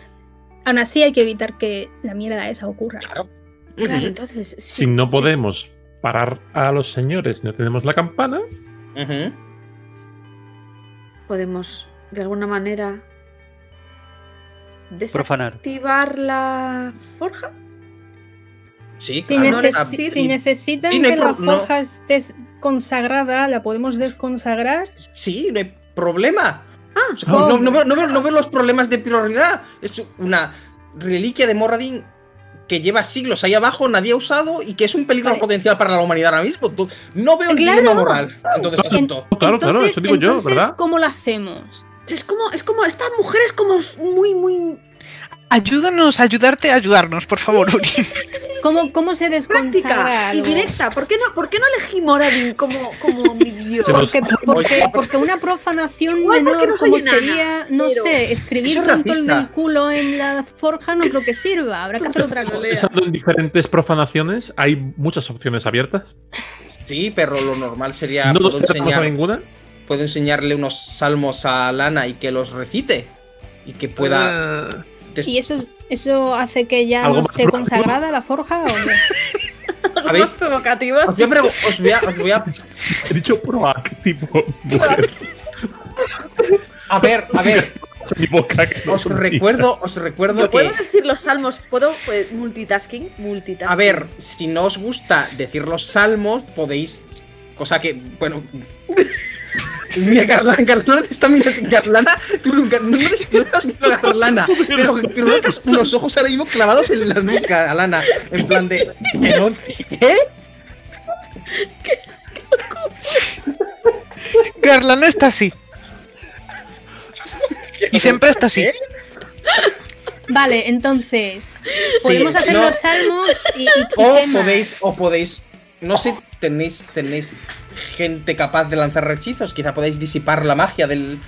Aún así hay que evitar que la mierda esa ocurra. Claro. Claro, entonces. Si sí, no sí. podemos parar a los señores, no tenemos la campana. Podemos, de alguna manera. Profanar. desactivar la forja. Sí, Si, claro, ah, si necesitan sí, no hay que la pro- no. forja esté consagrada, la podemos desconsagrar. Sí, no hay problema. Ah, O sea, no, no- veo, no veo- no veo los problemas de prioridad. Es una reliquia de Moradin que lleva siglos ahí abajo, nadie ha usado y que es un peligro Vale. potencial para la humanidad ahora mismo. No veo el Claro. dilema moral en todo este En- asunto. Claro, claro, entonces, eso digo yo, entonces, ¿verdad? ¿cómo lo hacemos? es como, es como, esta mujer es como muy, muy. Ayúdanos a ayudarte a ayudarnos, por favor, Uri. Sí, sí, sí, sí, ¿Cómo, cómo se desconsagra práctica y directa. ¿Por qué no, por qué no elegí Moradin como, como mi dios? Porque, porque, porque una profanación Igual menor no como sería, no pero- sé, escribir con el del culo en la forja no creo que sirva. Habrá que hacer otra cosa. Pensando en diferentes profanaciones, hay muchas opciones abiertas. Sí, pero lo normal sería no nos puedo, enseñar- ninguna. puedo enseñarle unos salmos a Lana y que los recite. Y que pueda. Des- ¿Y eso, es- eso hace que ya ¿Algo no esté provocativo? consagrada la forja o qué? ¿Habéis- Más provocativas. Os voy a, pregu- os voy a- os voy a- he dicho proactivo, mujer. a ver, a ver. En mi boca, que no Os recuerdo, os recuerdo ¿Yo puedo que. decir los salmos? ¿Puedo? Pues, multitasking. Multitasking. A ver, si no os gusta decir los salmos, podéis. Cosa que, bueno. Mira, Garlana, Garlana te está mirando. Garlana, tú nunca no, eres- no estás viendo a Garlana, pero colocas unos ojos ahora mismo clavados en las nucas, Garlana. En plan de. ¿que no- ¿Qué? Garlana está así. Y siempre está así. Vale, entonces, podemos Sí, hacer no. los salmos y, y- y O podéis, o podéis. No sé, tenéis, tenéis gente capaz de lanzar rechizos. Quizá podéis disipar la magia del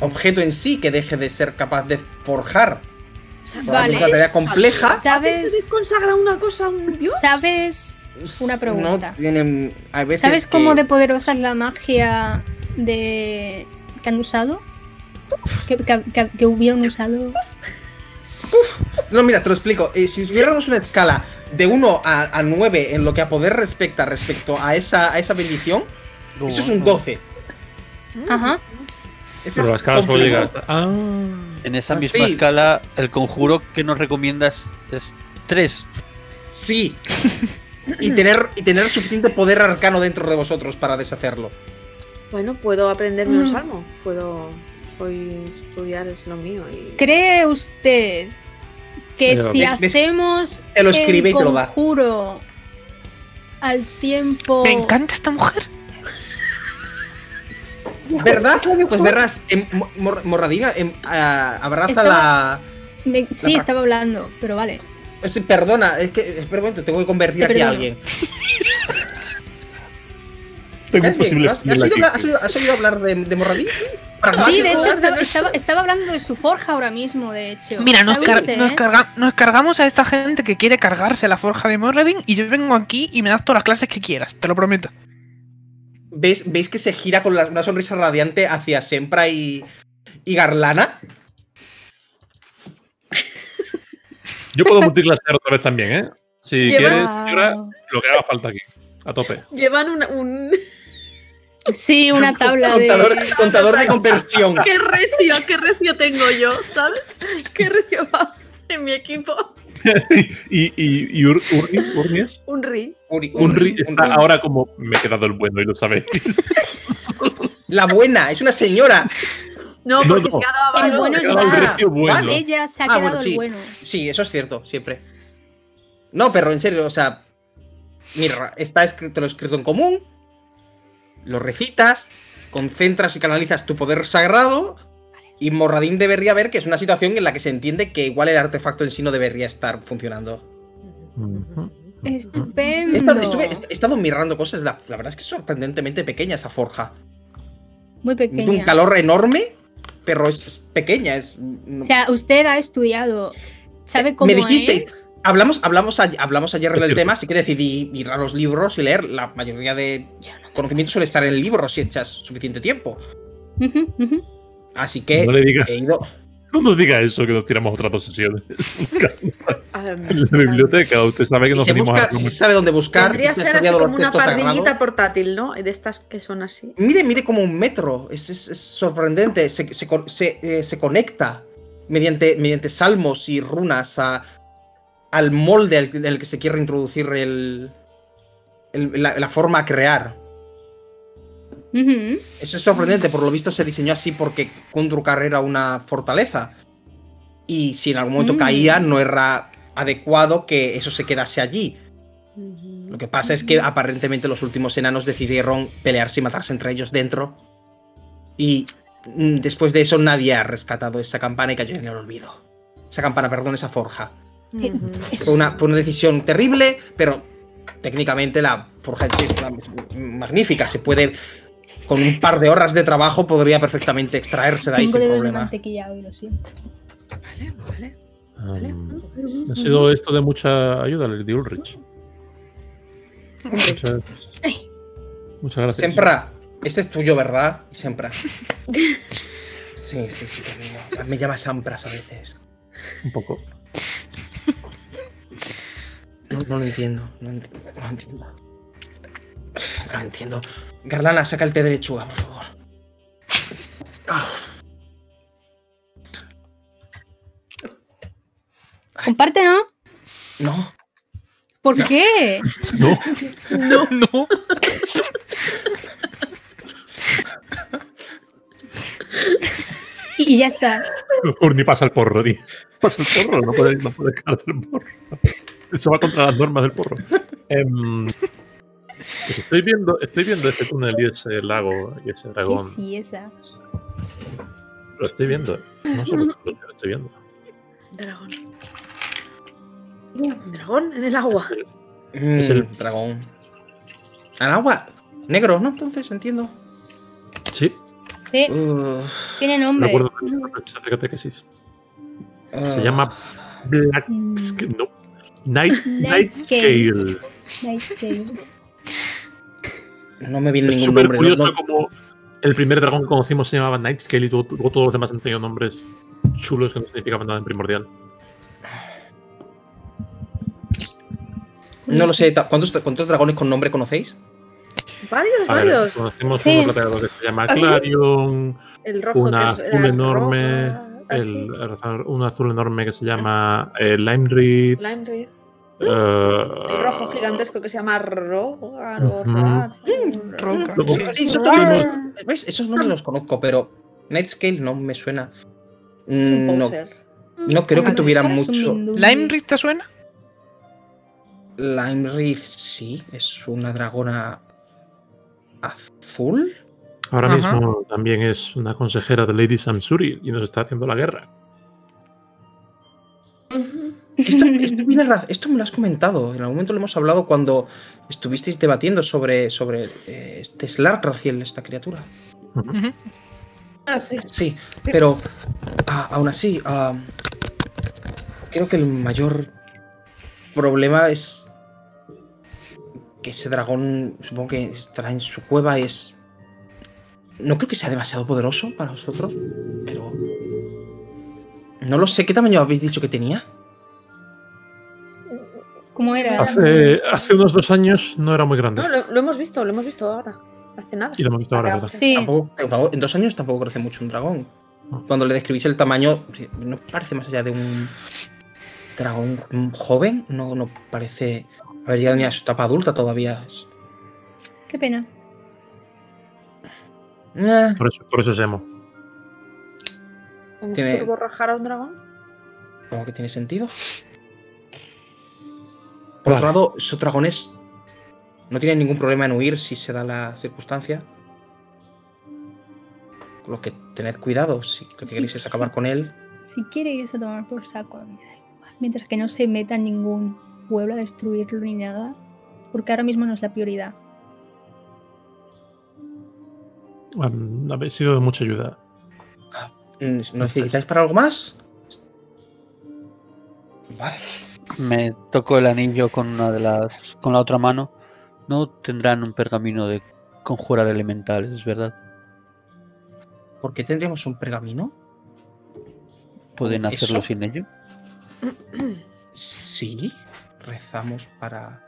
objeto en sí, que deje de ser capaz de forjar. Vale. Es una tarea compleja. ¿Se ¿Sabes, desconsagra una cosa a un dios? ¿Sabes, Una pregunta. No tienen. A veces ¿sabes que- cómo de poderosa es la magia de que han usado? Que, que- que- que hubieron usado. No, mira, te lo explico. Eh, si tuviéramos una escala de 1 a, a 9 en lo que a poder respecta respecto a esa, a esa bendición, eso es un 12. Ajá. Ese Pero es la escala solo llega complejo. hasta. Ah. En esa Ah, misma sí. escala, el conjuro que nos recomiendas es 3. Sí. y, tener, y tener suficiente poder arcano dentro de vosotros para deshacerlo. Bueno, puedo aprenderme un Mm. salmo. Puedo. Soy estudiar, es lo mío. Y... ¿Cree usted que Pero- si hacemos Te lo escribe el y te lo da. conjuro al tiempo Me encanta esta mujer. ¿Verdad? Pues verás, en Mor- Morradina em, ah, abraza Estaba- la. Me- sí, estaba hablando, pero vale. Perdona, es que. Espera un momento, tengo que convertir Te aquí a alguien. Tengo un posible ¿Has- oído, has oído- has oído hablar de, de Morradin? Sí, de hecho estaba, estaba- estaba hablando de su forja ahora mismo, de hecho. Mira, nos, ¿Sabe car- usted, nos eh? carga- nos cargamos a esta gente que quiere cargarse la forja de Morredin y yo vengo aquí y me das todas las clases que quieras, te lo prometo. ¿Veis, ¿Veis que se gira con la- una sonrisa radiante hacia Sempra y, y Garlana? Yo puedo multiplicar otra vez también, ¿eh? Si Lleva- quieres, señora, lo que haga falta aquí. A tope. Llevan una- un. Sí, una tabla contador, de. contador de conversión. ¡Qué recio! ¡Qué recio tengo yo! ¿Sabes? ¡Qué recio va en mi equipo! y y, y Ur- Urni, Urnies, Un ri. Uri- Unri Uri- está ahora como me he quedado el bueno y lo sabéis. La buena, es una señora. No, porque no. se ha dado El bueno es el bueno. Vale. Ella se ha Ah, quedado bueno, sí. el bueno. Sí, eso es cierto, siempre. No, pero en serio, o sea. Mira, está escrito lo escrito en común. Lo recitas, concentras y canalizas tu poder sagrado. Y Morradín debería ver que es una situación en la que se entiende que igual el artefacto en sí no debería estar funcionando. He Estupendo. estado, estuve- he estado mirando cosas, la, la verdad es que es sorprendentemente pequeña esa forja. Muy De un pequeña. calor enorme, pero es, es pequeña. Es, no- O sea, usted ha estudiado. ¿Sabe Eh, cómo me dijisteis. es? Hablamos, hablamos, a- hablamos ayer del tema, así que decidí ir a los libros y leer. La mayoría de conocimiento suele estar en el libro si echas suficiente tiempo. Así que No le diga, he ido. no nos diga eso, que nos tiramos otras dos sesiones. Um, en la biblioteca, usted sabe que Si nos se, venimos busca, a. si se sabe dónde buscar. Se ha ser así como una parrillita portátil, ¿no? De estas que son así. Mide, mide como un metro. Es, es- es sorprendente. Se, se con- se, eh, se conecta mediante, mediante salmos y runas a al molde al- en el que se quiere introducir el, el- la, la forma a crear. Eso es sorprendente, por lo visto se diseñó así porque Kundrukar era una fortaleza. Y si en algún momento Mm. caía, no era adecuado que eso se quedase allí. Lo que pasa es que aparentemente los últimos enanos decidieron pelearse y matarse entre ellos dentro. Y mm, después de eso nadie ha rescatado esa campana y cayó en el olvido. Esa campana, perdón, esa forja. Fue una, fue una decisión terrible, pero técnicamente la forja en sí es magnífica. Se puede, con un par de horas de trabajo, podría perfectamente extraerse de ahí Cinco sin dedos de problema. mantequilla hoy, lo siento. Vale, vale. Um, ha sido esto de mucha ayuda, Lady Ulrich. Muchas, muchas gracias. Sempra, este es tuyo, ¿verdad? Sempra. Sí, sí, sí, te digo. Me llamas Sampras a veces. Un poco. No, no lo entiendo. No, enti- no lo entiendo. No lo entiendo. Garlana, saca el té de lechuga, por favor. Ah, Comparte, ¿no? no. ¿Por qué? No, No, no. Y, ya está. mejor ni pasa el porro, ni pasa el porro, no puede, no puede del porro. Eso va contra las normas del porro. Em, pues estoy viendo, estoy viendo ese túnel y ese lago y ese Que dragón. sí, esa. Lo estoy viendo. No sé lo que lo estoy viendo. Dragón. Dragón en el agua. Mm, Es el- dragón. Al agua. Negro, ¿no? Entonces, entiendo. Sí, Sí, tiene me nombre. acuerdo de esa catequesis. Se ah, llama Black. Mm, No. Night, Nightscale. Nightscale. Nightscale. No me viene Es ningún súper nombre. no- curioso no- como el primer dragón que conocimos se llamaba Nightscale y luego todos los demás han tenido nombres chulos que no significaban nada en primordial. no lo sé. ¿Cuántos, ¿Cuántos dragones con nombre conocéis? Varios, ver, varios. conocemos Sí. uno plateado que se llama Clarion, El rojo una azul enorme, roja. El, un azul enorme que se llama eh, Lime Reed, Lime Reed. eh, El rojo gigantesco que se llama Rogar o Sí, sí, esos, nombres los conozco, pero Nightscale no me suena. Es un Mm, No, poser. no creo que tuviera mucho. ¿Lime Reed te suena? Lime Reef, sí, es una dragona azul. Ahora Ajá. mismo también es una consejera de Lady Samsuri y nos está haciendo la guerra. Esto, esto viene ra- esto me lo has comentado. En algún momento lo hemos hablado cuando estuvisteis debatiendo sobre, sobre eh, este Slark Raciel, esta criatura. Ah, sí. Sí, pero ah, aún así, ah, creo que el mayor problema es que ese dragón, supongo que estará en su cueva, es... No creo que sea demasiado poderoso para vosotros, pero... No lo sé, ¿qué tamaño habéis dicho que tenía? ¿Cómo era? Hace, hace unos dos años no era muy grande. No, lo, lo hemos visto, lo hemos visto ahora. Hace nada. Y lo hemos visto ahora, ¿verdad? Sí. Tampoco- en dos años tampoco crece mucho un dragón. Cuando le describís el tamaño, no parece más allá de un dragón joven, no, no parece haber llegado ni a su etapa adulta todavía. Qué pena. Eh, Por eso, por eso es emo. ¿Un Tiene- turborrajar a un dragón? Como que tiene sentido. Por otro lado, esos dragones no tienen ningún problema en huir si se da la circunstancia. Con lo que tened cuidado, si lo que Sí, queréis es acabar sí. con él. Si quiere irse a tomar por saco. Mientras que no se meta en ningún pueblo a destruirlo ni nada. Porque ahora mismo no es la prioridad. Um, habéis sido de mucha ayuda. Mm, ¿Nos necesitáis para algo más? Vale. Me toco el anillo con una de las. con la otra mano. No tendrán un pergamino de conjurar elementales, ¿verdad? ¿Por qué tendríamos un pergamino? ¿Pueden hacerlo sin ello? Sí, rezamos para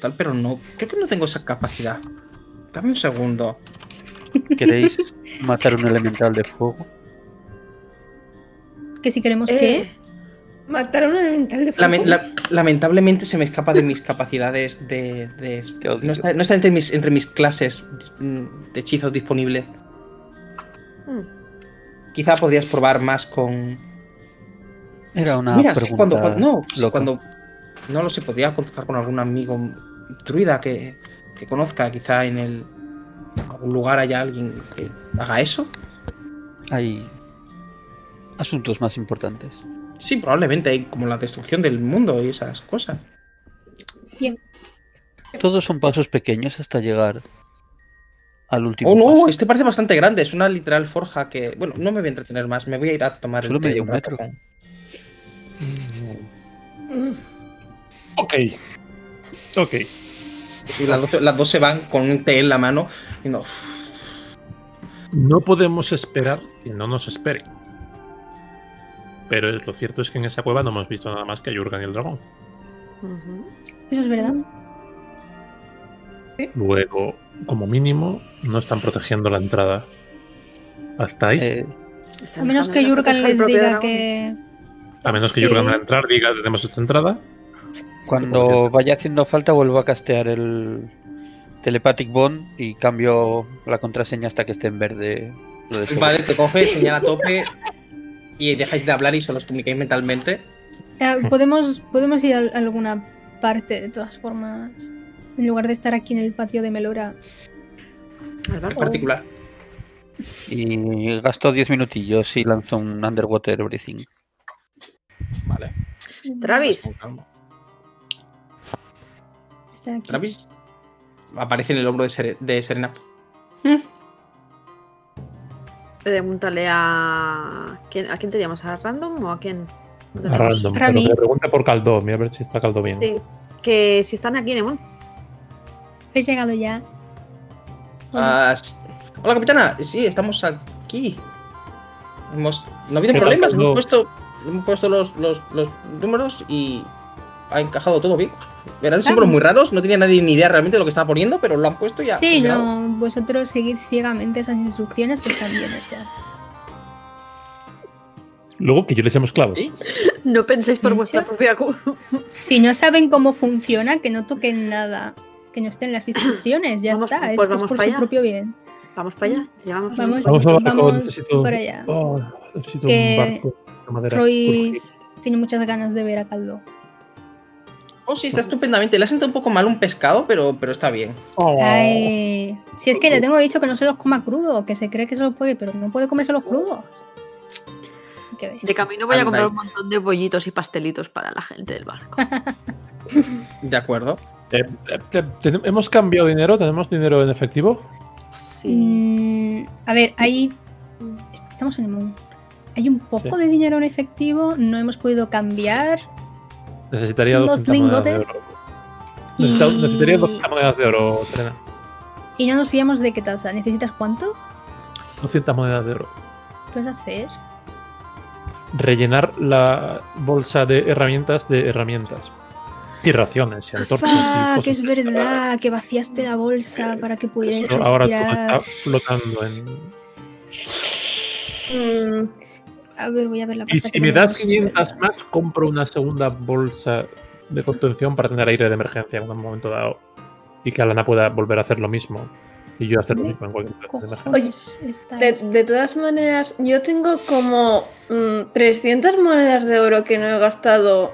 tal, pero no, creo que no tengo esa capacidad. Dame un segundo. ¿Queréis matar un elemental de fuego? Que si queremos Eh, que. Matar a un elemental de fuego. Lame- la- lamentablemente se me escapa de mis capacidades de. de- Qué no, está, no está entre mis, entre mis clases mm, de hechizos disponible. Hmm. Quizá podrías probar más con. Era una Mira, sí, pregunta cuando, cuando- no, loca. cuando no lo sé, podría contactar con algún amigo druida que, que conozca, quizá en el en algún lugar haya alguien que haga eso. Hay asuntos más importantes. Sí, probablemente hay como la destrucción del mundo y esas cosas. Bien. Todos son pasos pequeños hasta llegar al último Oh no, paso. este parece bastante grande, es una literal forja que. Bueno, no me voy a entretener más, me voy a ir a tomar Solo el medio un metro. con- Mm. Ok. Ok. Sí, las dos, las dos se van con un té en la mano y no. No podemos esperar que no nos espere. Pero lo cierto es que en esa cueva no hemos visto nada más que a Jurgen y el dragón. Eso es verdad. Luego, como mínimo, no están protegiendo la entrada. Hasta ahí. Eh, Están A menos que Jurgen les diga dragón. que. a menos que sí. Jurgen al entrar diga tenemos esta entrada. Cuando vaya haciendo falta vuelvo a castear el Telepathic Bond y cambio la contraseña hasta que esté en verde. Lo de seguro. Vale, te coge, señala a tope y dejáis de hablar y solo os comunicáis mentalmente. Eh, podemos, podemos ir a alguna parte, de todas formas. En lugar de estar aquí en el patio de Melora. Al En particular. Y gasto 10 minutillos y lanzo un Underwater Breathing. Vale. Travis. Está aquí. Travis aparece en el hombro de, de Serena. pregúntale a. ¿quién, ¿A quién te llamas? ¿A Random o a quién? A random. Pero Rami. que le pregunte por Caldo. Mira a ver si está Caldo bien. Sí. Que si están aquí, Nemon. ¿Habéis llegado ya? Hola. Capitana. Sí, estamos aquí. Hemos... No ha habido ¿Qué tal, problemas. Hemos puesto, hemos puesto los, los, los números y ha encajado todo bien. Eran símbolos muy raros. No tenía nadie ni idea realmente de lo que estaba poniendo, pero lo han puesto y ya. sí, no, vosotros seguid ciegamente esas instrucciones que están bien hechas. Luego que yo les llamo esclavos. ¿Sí? No penséis por ¿En vuestra propia Si no saben cómo funciona, que no toquen nada, que no estén las instrucciones, ya Vamos, está, es, pues es vamos por para su allá. propio bien. Vamos para allá. Llevamos Vamos, Vamos a barco, Vamos necesito. por allá. Oh, necesito Que un barco de madera. Royce tiene muchas ganas de ver a Caldo. Oh, sí, está estupendamente. Le ha sentado un poco mal un pescado, pero, pero está bien. Oh. Ay, si es que le tengo dicho que no se los coma crudo, que se cree que se los puede, pero no puede comerse los crudos. De camino voy a comprar un montón de bollitos y pastelitos para la gente del barco. De acuerdo. Eh, eh, eh, ¿Hemos cambiado dinero? ¿Tenemos dinero en efectivo? Sí. Mm, a ver, hay. Estamos en el mundo. Hay un poco Sí. de dinero en efectivo, no hemos podido cambiar. Necesitaría Unos 200 monedas de lingotes. Y- Necesitaría 200 monedas de oro, Serena. Y no nos fiamos de qué tasa. ¿Necesitas cuánto? 200 monedas de oro. ¿Qué vas a hacer? Rellenar la bolsa de herramientas de herramientas. Y raciones y antorchas. Ah, que es verdad, que vaciaste la bolsa para que pudierais Esto ahora todo está flotando en. Mm, A ver, voy a ver la Y si que me das tenemos. 500 más, compro una segunda bolsa de contención para tener aire de emergencia en un momento dado. Y que Alana pueda volver a hacer lo mismo. Y yo hacer lo ¿De mismo en cualquier situación de de, todas maneras, yo tengo como mm, 300 monedas de oro que no he gastado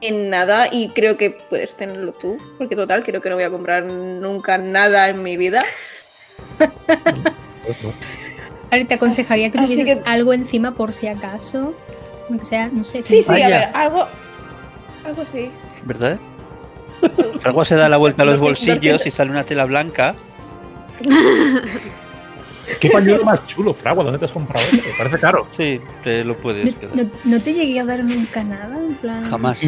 en nada y creo que puedes tenerlo tú, porque total, creo que no voy a comprar nunca nada en mi vida. Pues no. Ahora te aconsejaría que Así tuvieses que- algo encima por si acaso. Aunque sea, no sé. Sí, sí, a ver, algo, algo así. ¿Verdad? Fragua se da la vuelta a los bolsillos y sale una tela blanca. ¿Qué pañuelo más chulo, Fragua? ¿Dónde te has comprado eso? Me parece caro. Sí, te lo puedes No, quedar. no- no te llegué a dar nunca nada, en plan. Jamás.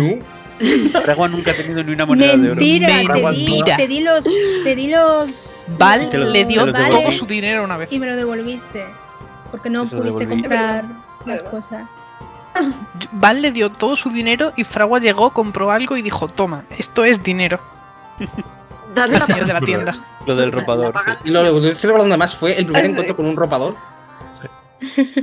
Fragua nunca ha tenido ni una moneda de oro. Mentira, te di, Mentira. te di los. Te di los. Val Te lo- le dio te todo su dinero una vez. y me lo devolviste. Porque no pudiste devolví. comprar las cosas. Val le dio todo su dinero y Fragua llegó, compró algo y dijo, toma, esto es dinero. Dale El la señor de la tienda. Lo del ropador. La. Lo que estoy recordando más fue el primer encuentro con un ropador.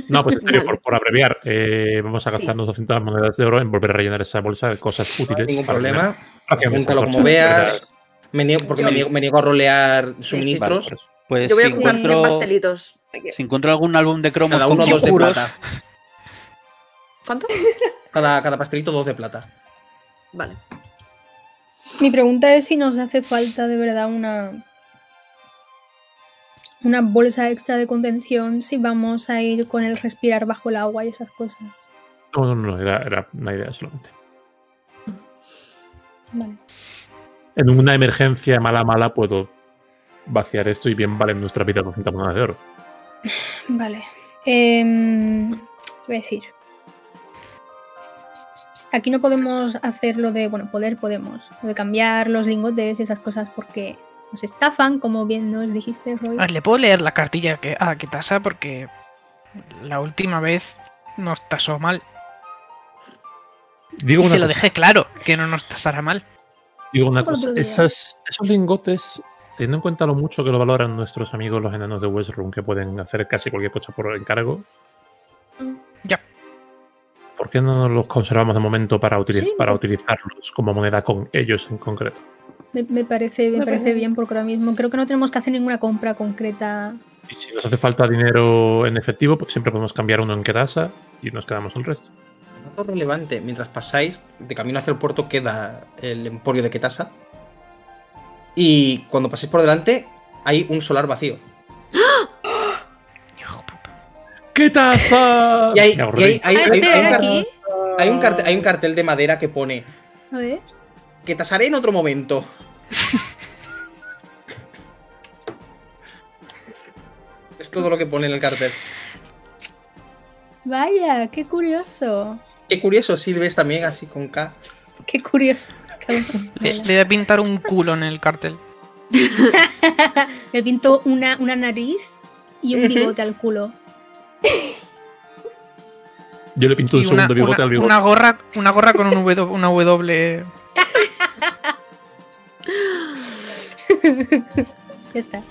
No, pues en serio, Vale. por, por abreviar, eh, vamos a Sí. gastarnos 200 monedas de oro en volver a rellenar esa bolsa de cosas útiles. Ningún para problema. de como veas. Me niego- porque me niego, me niego a rolear suministros. por eso. Pues Yo voy si a jugar 100 encuentro, pastelitos. si encuentro algún álbum de cromos Cada con uno dos de plata. ¿Cuánto? Cada, cada pastelito dos de plata. Vale. Mi pregunta es si nos hace falta de verdad una. Una bolsa extra de contención si vamos a ir con el respirar bajo el agua y esas cosas. No, no, no, era, era una idea solamente. Vale. En una emergencia mala, mala, puedo vaciar esto y bien valen nuestra vida 200 monedas de oro. Vale. Em, ¿Qué voy a decir? Aquí no podemos hacer lo de, bueno, poder podemos, lo de cambiar los lingotes y esas cosas porque nos estafan, como bien nos dijiste, Roy. A ver, le puedo leer la cartilla que, a que tasa porque la última vez nos tasó mal. Digo Y se lo dejé claro, que no nos tasara mal. digo una cosa. Esas, esos lingotes, teniendo en cuenta lo mucho que lo valoran nuestros amigos los enanos de Westrun, que pueden hacer casi cualquier cosa por encargo, Ya. ¿por qué no los conservamos de momento para, utili- Sí. para utilizarlos como moneda con ellos en concreto? Me, me parece, me Me parece parece. bien porque ahora mismo creo que no tenemos que hacer ninguna compra concreta. Y si nos hace falta dinero en efectivo, pues siempre podemos cambiar uno en Kedasa y nos quedamos el resto. Dato relevante, mientras pasáis, de camino hacia el puerto queda el emporio de Ketasa. Y cuando paséis por delante, hay un solar vacío. ¿Qué taza? Y hay, y ahorré. hay- hay- ah, hay un cartel, hay un cartel de madera que pone A ver. Que tasaré en otro momento. es todo lo que pone en el cartel. Vaya, qué curioso. Qué curioso, Silves también así con K. Qué curioso. Le, le voy a pintar un culo en el cartel. Me pinto una, una nariz y un bigote al culo. Yo le pinto un una, segundo bigote una- al bigote. una gorra, una gorra con un w, una W. Ya está.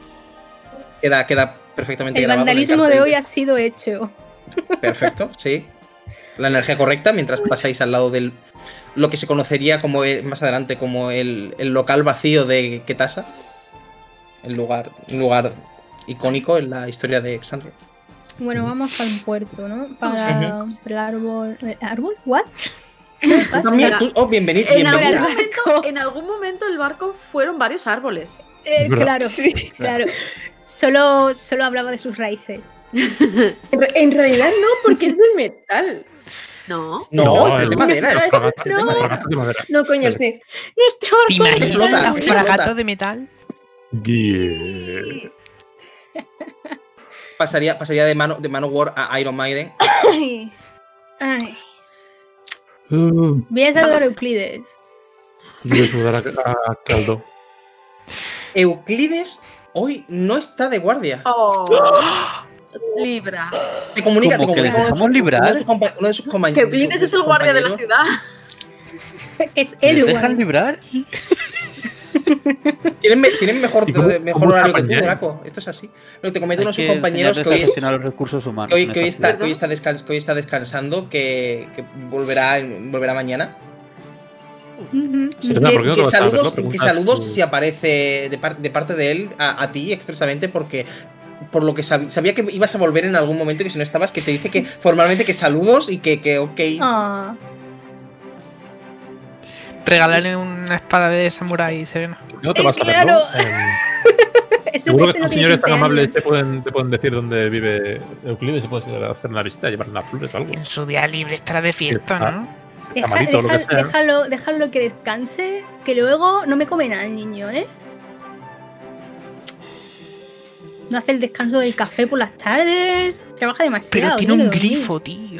Queda, queda perfectamente El grabado. vandalismo de hoy ha sido hecho. Perfecto, sí. La energía correcta mientras pasáis al lado del. Lo que se conocería como más adelante como el, el local vacío de Ketasa. El lugar, un lugar icónico en la historia de Exandria. Bueno, vamos el puerto, ¿no? Para, para el árbol. ¿El árbol? ¿What? ¿Qué pasa? También, tú- oh, bienvenido, En algún, momento, en algún momento el barco fueron varios árboles. Eh, claro, Sí. claro. Solo, solo hablaba de sus raíces. En, re- en realidad no, porque es de metal. No. No, No, es de el- madera. la es fragata- de madera. No, coño, sí. Nuestro ¿Te imaginas flota. fragata de metal? Yeah. Pasaría, pasaría de mano de Manowar a Iron Maiden. Ay, ay. Uh, Voy a saludar a Euclides. voy a saludar a, a Caldo. Euclides hoy no está de guardia. Oh. Libra. Te comunica, ¿Cómo te que le comunica de sus- librar? Uno de sus compa- uno de sus compañ- Que de sus- Euclides de es el guardia de la compañeros. ciudad. Es ¿Les el dejan guardia. librar? Tienen, me- tienen mejor, ¿Y cómo- mejor cómo horario que tú? Draco. Esto es así. Lo que te comento Hay uno de sus que compañeros que hoy, a gestionar los recursos humanos. que hoy, en que hoy esta está, ciudad. que hoy está descan- que hoy está descansando, que, que volverá, volverá mañana. Sí, Que, ¿verdad? ¿Por qué no que te lo sabes, saludos, no? que Preguntas saludos si aparece de, par- de parte de él a, a ti expresamente porque por lo que sab- sabía que ibas a volver en algún momento y que si no estabas que te dice que formalmente que saludos y que, que ok. Ah, Regalarle una espada de samurái, Serena. ¿Por qué no te Eh, vas a claro. este seguro que no estos señores tan 15 amables te pueden, te pueden decir dónde vive Euclides y puedes ir a hacer una visita, llevar unas flores o algo. En su día libre estará de fiesta. ¿no? Deja- o lo que deja- sea. déjalo, déjalo que descanse, que luego no me come nada el niño, ¿eh? No hace el descanso del café por las tardes, trabaja demasiado. Pero tiene un grifo, tío.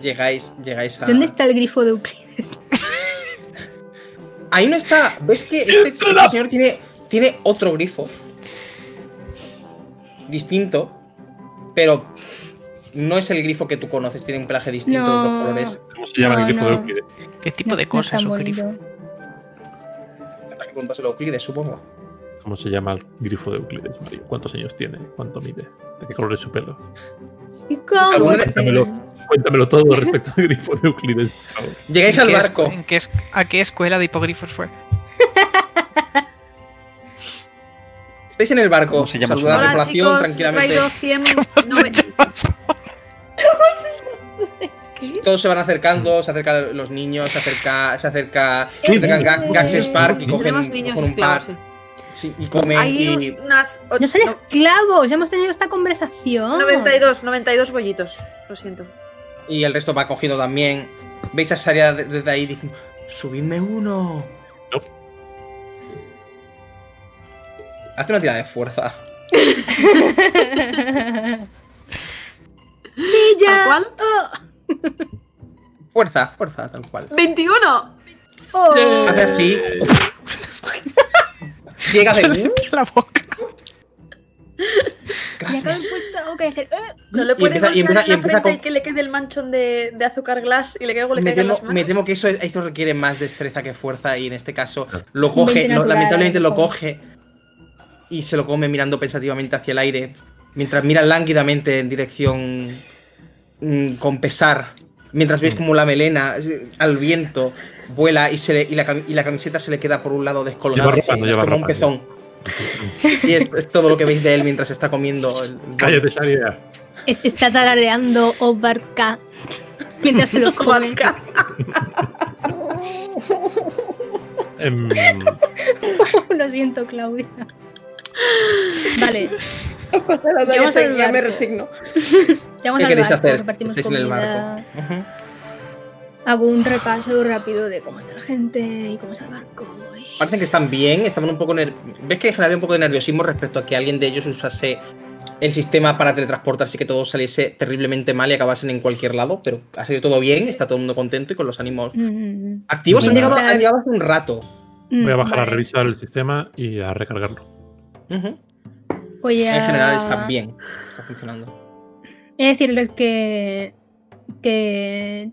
Llegáis, llegáis a. ¿Dónde está el grifo de Euclides? Ahí no está. ¿Ves que este, este señor tiene, tiene otro grifo? Distinto. Pero no es el grifo que tú conoces. Tiene un pelaje distinto de No. otros colores. ¿Cómo se llama No, el grifo de. Euclides? ¿Qué tipo de no cosas es un grifo? Habrá que preguntárselo a Euclides, supongo. cómo se llama el grifo de Euclides, Mario. ¿Cuántos años tiene? ¿Cuánto mide? ¿De qué color es su pelo? ¿Y cómo ¿Alguna se- vez- Cuéntamelo, cuéntamelo todo respecto al grifo de Euclides. Llegáis ¿En al barco. en qué es- ¿A qué escuela de hipogrifos fue? Estáis en el barco. ¿Cómo se llama su Saluda a la Hola tripulación chicos, tranquilamente. traído 100... nove- Todos se van acercando, se acercan los niños, se acerca, se acerca, se acercan Gax Spark y cogen, niños cogen un par. esclavos, sí. Sí, y comen Hay y unas... No son esclavos, ya hemos tenido esta conversación. 92, 92 bollitos. Lo siento. Y el resto va cogiendo también. Veis a Saria de- desde ahí diciendo, subidme uno. No. Hace una tirada de fuerza. ¿Tal cual? Fuerza, fuerza, tal cual. ¡21! Oh. Hace así. Llega de. La boca. Me he puesto algo que decir. "Eh". No le Y puede y golpear empieza- en y la empieza frente con- y que le quede el manchón de, de azúcar glass y le caiga le Me temo, las manos. me temo que eso, esto requiere más destreza que fuerza y en este caso lo coge, 20 lo- natural, lamentablemente lo joder. coge y se lo come mirando pensativamente hacia el aire, mientras mira lánguidamente en dirección mm, con pesar, mientras veis como la melena eh, al viento vuela y, se le- y, la, y la camiseta se le queda por un lado lleva como un pezón. Y es, es todo lo que veis de él mientras está comiendo. el- Cállate, Sharia. Es- está tarareando Obarka mientras se lo come. Em, lo siento, Claudia. Vale, ya, me resigno. ¿Qué queréis barco, hacer? Estáis en el comida. barco. Ujú. Hago un repaso rápido de cómo está la gente y cómo está el barco. y- Parecen que están bien, estaban un poco ner- ves que había un poco de nerviosismo respecto a que alguien de ellos usase el sistema para teletransportarse y que todo saliese terriblemente mal y acabasen en cualquier lado, pero ha salido todo bien, está todo el mundo contento y con los ánimos Mm, activos. Han Intentar- llegado, han llegado hace un rato. mm, voy a bajar a revisar el sistema y a recargarlo. Ujú. Voy a... En general está bien, está funcionando. Voy a decirles que. que.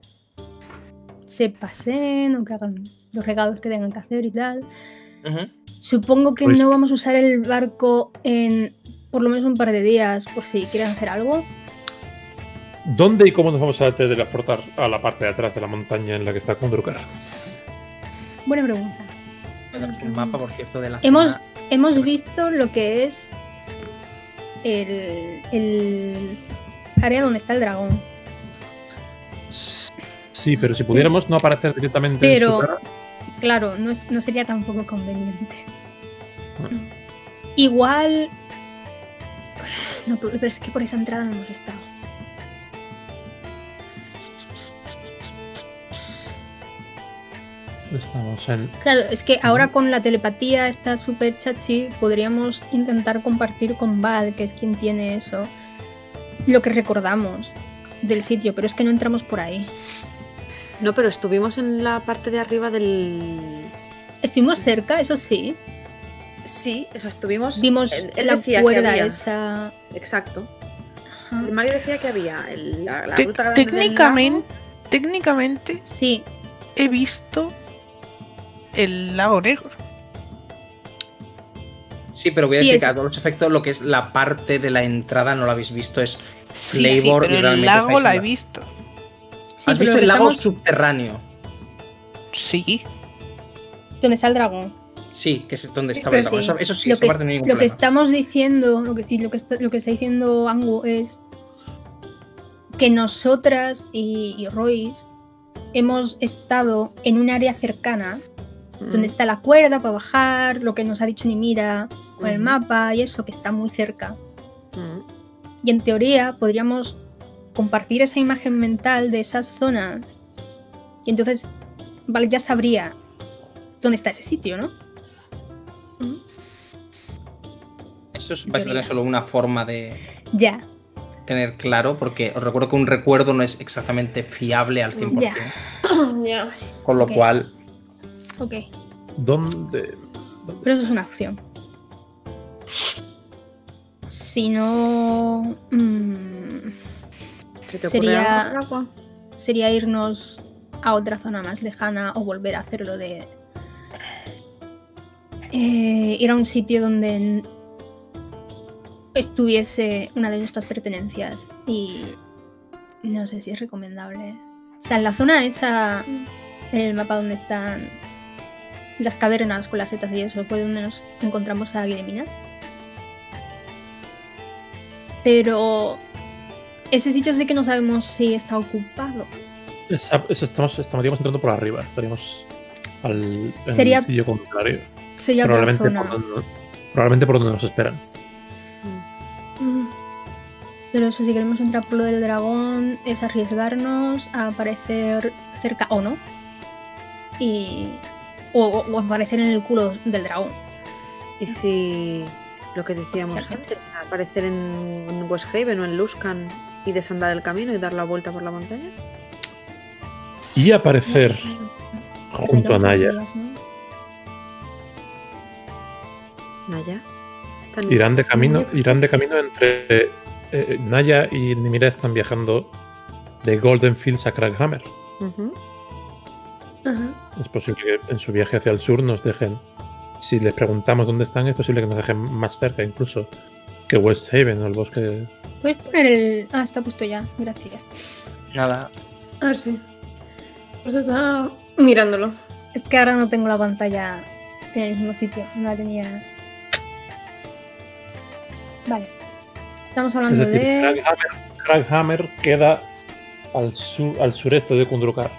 Se pasen o que hagan los regalos que tengan que hacer y tal. Supongo que Pues- no vamos a usar el barco en por lo menos un par de días por si quieren hacer algo. ¿Dónde y cómo nos vamos a teletransportar a la parte de atrás de la montaña en la que está Kundrukar? Buena pregunta. Un mapa, por cierto, de la Hemos, zona. hemos visto lo que es el, el área donde está el dragón. Sí, pero si pudiéramos no aparecer directamente en Pero- su cara. Claro, no, es- no sería tampoco conveniente. Igual... No, pero es que por esa entrada no hemos estado. Estamos en. Claro, es que ahora con la telepatía está súper chachi, podríamos intentar compartir con Val, que es quien tiene eso, lo que recordamos del sitio, pero es que no entramos por ahí. No, pero estuvimos en la parte de arriba del. Estuvimos cerca, eso sí. Sí, o sea, estuvimos. Vimos él, él la decía que cuerda había- esa. Exacto. Ajá. Mario decía que había el- la, la Te- ruta grande del técnicamente, lago. técnicamente Sí, he visto el lago negro. Sí, pero voy a Sí, decir es- que a todos los efectos lo que es la parte de la entrada no la habéis visto. Es Sí, sí, Flavor y pero el lago la he visto. Sí, ¿Has visto el lago estamos- subterráneo? Sí. donde está el dragón. Sí, que es donde estaba el Sí. dragón. Eso, eso sí, lo que, no ningún lo que estamos diciendo, lo que, y lo que, está, lo que está diciendo Angu es que nosotras y, y Royce hemos estado en un área cercana donde Mm. está la cuerda para bajar, lo que nos ha dicho Nimira con el Ujú. mapa y eso, que está muy cerca. Mm. Y en teoría podríamos compartir esa imagen mental de esas zonas. Y entonces, vale, ya sabría dónde está ese sitio, ¿no? Eso es, vais a tener solo una forma de Ya. tener claro, porque os recuerdo que un recuerdo no es exactamente fiable al 100%. Ya. Ya. Con lo cual, Ok. ¿Dónde? dónde Pero eso es una opción. Si no. mm, ¿Se te ocurre Sería- algo, Fragua? sería irnos a otra zona más lejana o volver a hacerlo de. eh, ir a un sitio donde estuviese una de nuestras pertenencias y no sé si es recomendable. O sea, en la zona esa, en el mapa donde están las cavernas con las setas y eso, fue donde nos encontramos a Guillemina. Pero ese sitio sí que no sabemos si está ocupado. Esa- eso estamos, estaríamos entrando por arriba. Estaríamos al en Sería- el sitio contrario. Sería otra Probablemente zona. por, donde, probablemente por donde nos esperan. Mm. Pero eso, si queremos entrar por lo del dragón, es arriesgarnos a aparecer cerca o no. Y. O, aparecer en el culo del dragón. Y si lo que decíamos antes, aparecer en, en West Haven o en Luskan y desandar el camino y dar la vuelta por la montaña. Y aparecer junto a Naya. Naya. Están Irán de camino, irán de camino entre eh, Naya y Nimira están viajando de Golden Fields a Crackhammer. Es posible que en su viaje hacia el sur nos dejen. Si les preguntamos dónde están, es posible que nos dejen más cerca incluso que West Haven o el bosque. Puedes poner el. Ah, está puesto ya. Gracias. Nada. A ver si. Pues está mirándolo. Es que ahora no tengo la pantalla en el mismo sitio. No la tenía. Vale. Estamos Es hablando decir, de. Crackhammer queda al, sur, al sureste de Kundrukar.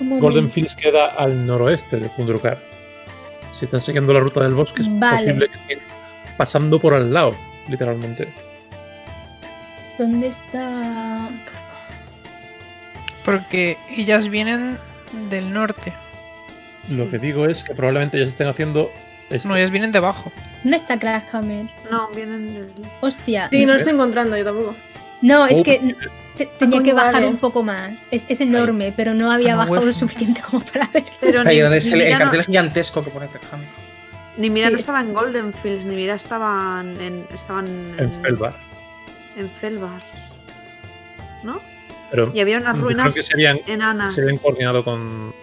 un Golden. Fields queda al noroeste de Kundrukar. Si están siguiendo la ruta del bosque, es Vale. posible que estén pasando por al lado, literalmente. ¿Dónde está.? Porque ellas vienen del norte. Lo Sí. que digo es que probablemente se estén haciendo esto. No, ellas vienen de abajo. ¿Dónde está Crackhammer? No, vienen del. Hostia. Sí, no lo estoy encontrando yo tampoco. No, es Oh, que te- tenía que bajar vale. un poco más. Es, es enorme, pero no había bajado lo suficiente como para ver. Pero Está ni, lleno de ni el Mira no, cartel gigantesco que pone Crackhammer. Ni Mira no Sí. estaba en Golden Fields, ni Mira estaban en. Estaban en Felbar. En Felbar. ¿No? Pero Y había unas ruinas que serían, enanas. se habían coordinado con.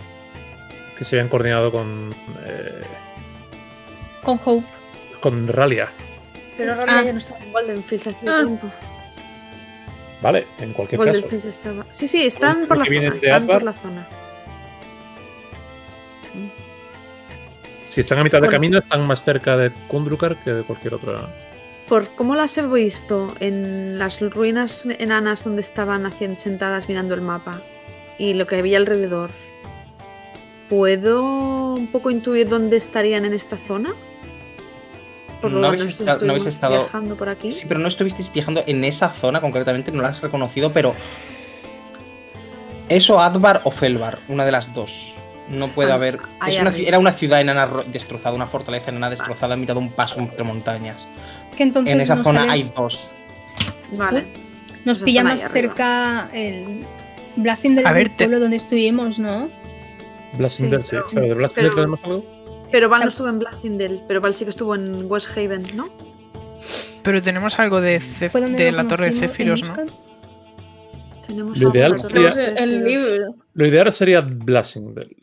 Que se habían coordinado con. eh, Con Hope. con Ralia. Pero ahora Ah. ya no estaba en Golden Fields hace Ah. tiempo. Vale, en cualquier Golden caso. Fields estaba. Sí, sí, están por la zona. Están por la zona. Si están a mitad de camino, están más cerca de Kundrukar que de cualquier otra. Por cómo las he visto en las ruinas enanas donde estaban haciendo, sentadas mirando el mapa y lo que había alrededor, ¿puedo un poco intuir dónde estarían en esta zona? Por lo No habéis estado- no habéis estado- viajando por aquí. Sí, pero no estuvisteis viajando en esa zona concretamente, no la has reconocido, pero. Eso, Advar o Felvar, una de las dos. No Pues puede haber. es una era una ciudad enana ro- destrozada, una fortaleza enana destrozada en mitad de un paso entre montañas. Es que entonces En esa nos zona sale- hay dos. Vale. Nos Pues pilla más cerca el Blasting del te- pueblo donde estuvimos, ¿no? Blasindel, Sí, sí. pero- Pero de Blasindel pero- tenemos algo. Pero Val no estuvo en Blasindel, pero Val sí que estuvo en West Haven, ¿no? Pero tenemos algo de, Cef- de la torre de Céfiros, ¿no? Tenemos Lo algo ideal sería- el, libro. Lo ideal sería Blasindel.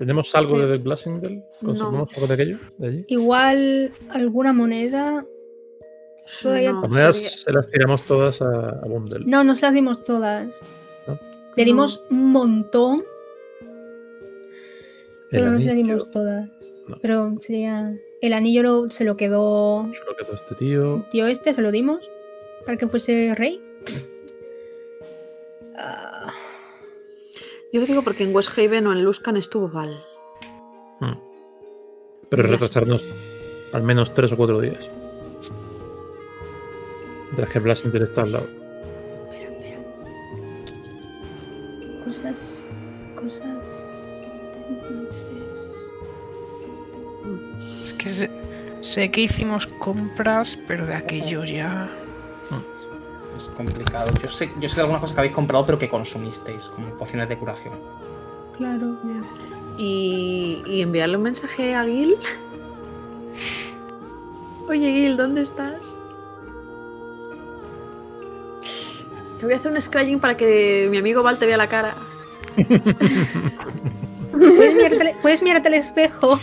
¿Tenemos algo de Blasindel? ¿Conseguimos No. algo de aquello? ¿De allí? Igual alguna moneda. No, Las monedas sería- se las tiramos todas a, a Bundle. No, no se las dimos todas. ¿No? Le dimos un montón, El pero no se las dimos todas. No. Pero sería. El anillo lo- se lo quedó. solo quedó este tío. Tío, este se lo dimos. Para que fuese rey. Ah, Yo lo digo porque en West Haven o en Luskan estuvo Val. Hmm. Pero retrasarnos al menos tres o cuatro días. Mientras que Blasindel está al lado. espera, espera. Cosas. Cosas. Entonces. Es que sé, sé que hicimos compras, pero de aquello ya complicado. Yo sé, yo sé de algunas cosas que habéis comprado, pero que consumisteis, como pociones de curación. Claro. Yeah. ¿Y, ¿Y, enviarle un mensaje a Gil. Oye, Gil, ¿dónde estás? Te voy a hacer un scratching para que mi amigo Val te vea la cara. ¿Puedes, mirarte, puedes mirarte al espejo.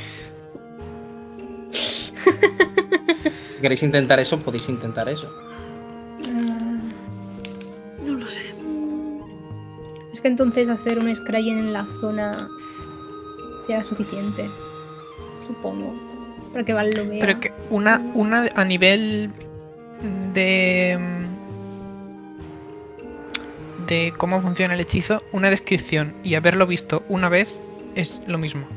Si queréis intentar eso, podéis intentar eso. Es que entonces hacer un scrying en la zona será suficiente. Supongo. Para que Val lo vea. Pero que una, una a nivel de. de cómo funciona el hechizo, una descripción y haberlo visto una vez es lo mismo.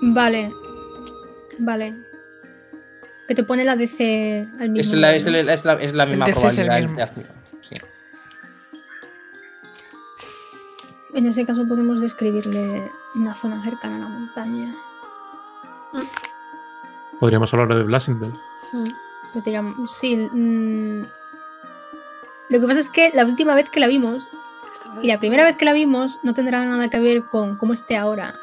Vale. Vale. Que te pone la DC al mismo Es la, es, la, es la- es la misma DC es el probabilidad. En ese caso podemos describirle una zona cercana a la montaña. Podríamos hablar de Blasindel. Mm. Sí. mm, Lo que pasa es que la última vez que la vimos y la primera vez que la vimos no tendrá nada que ver con cómo esté ahora.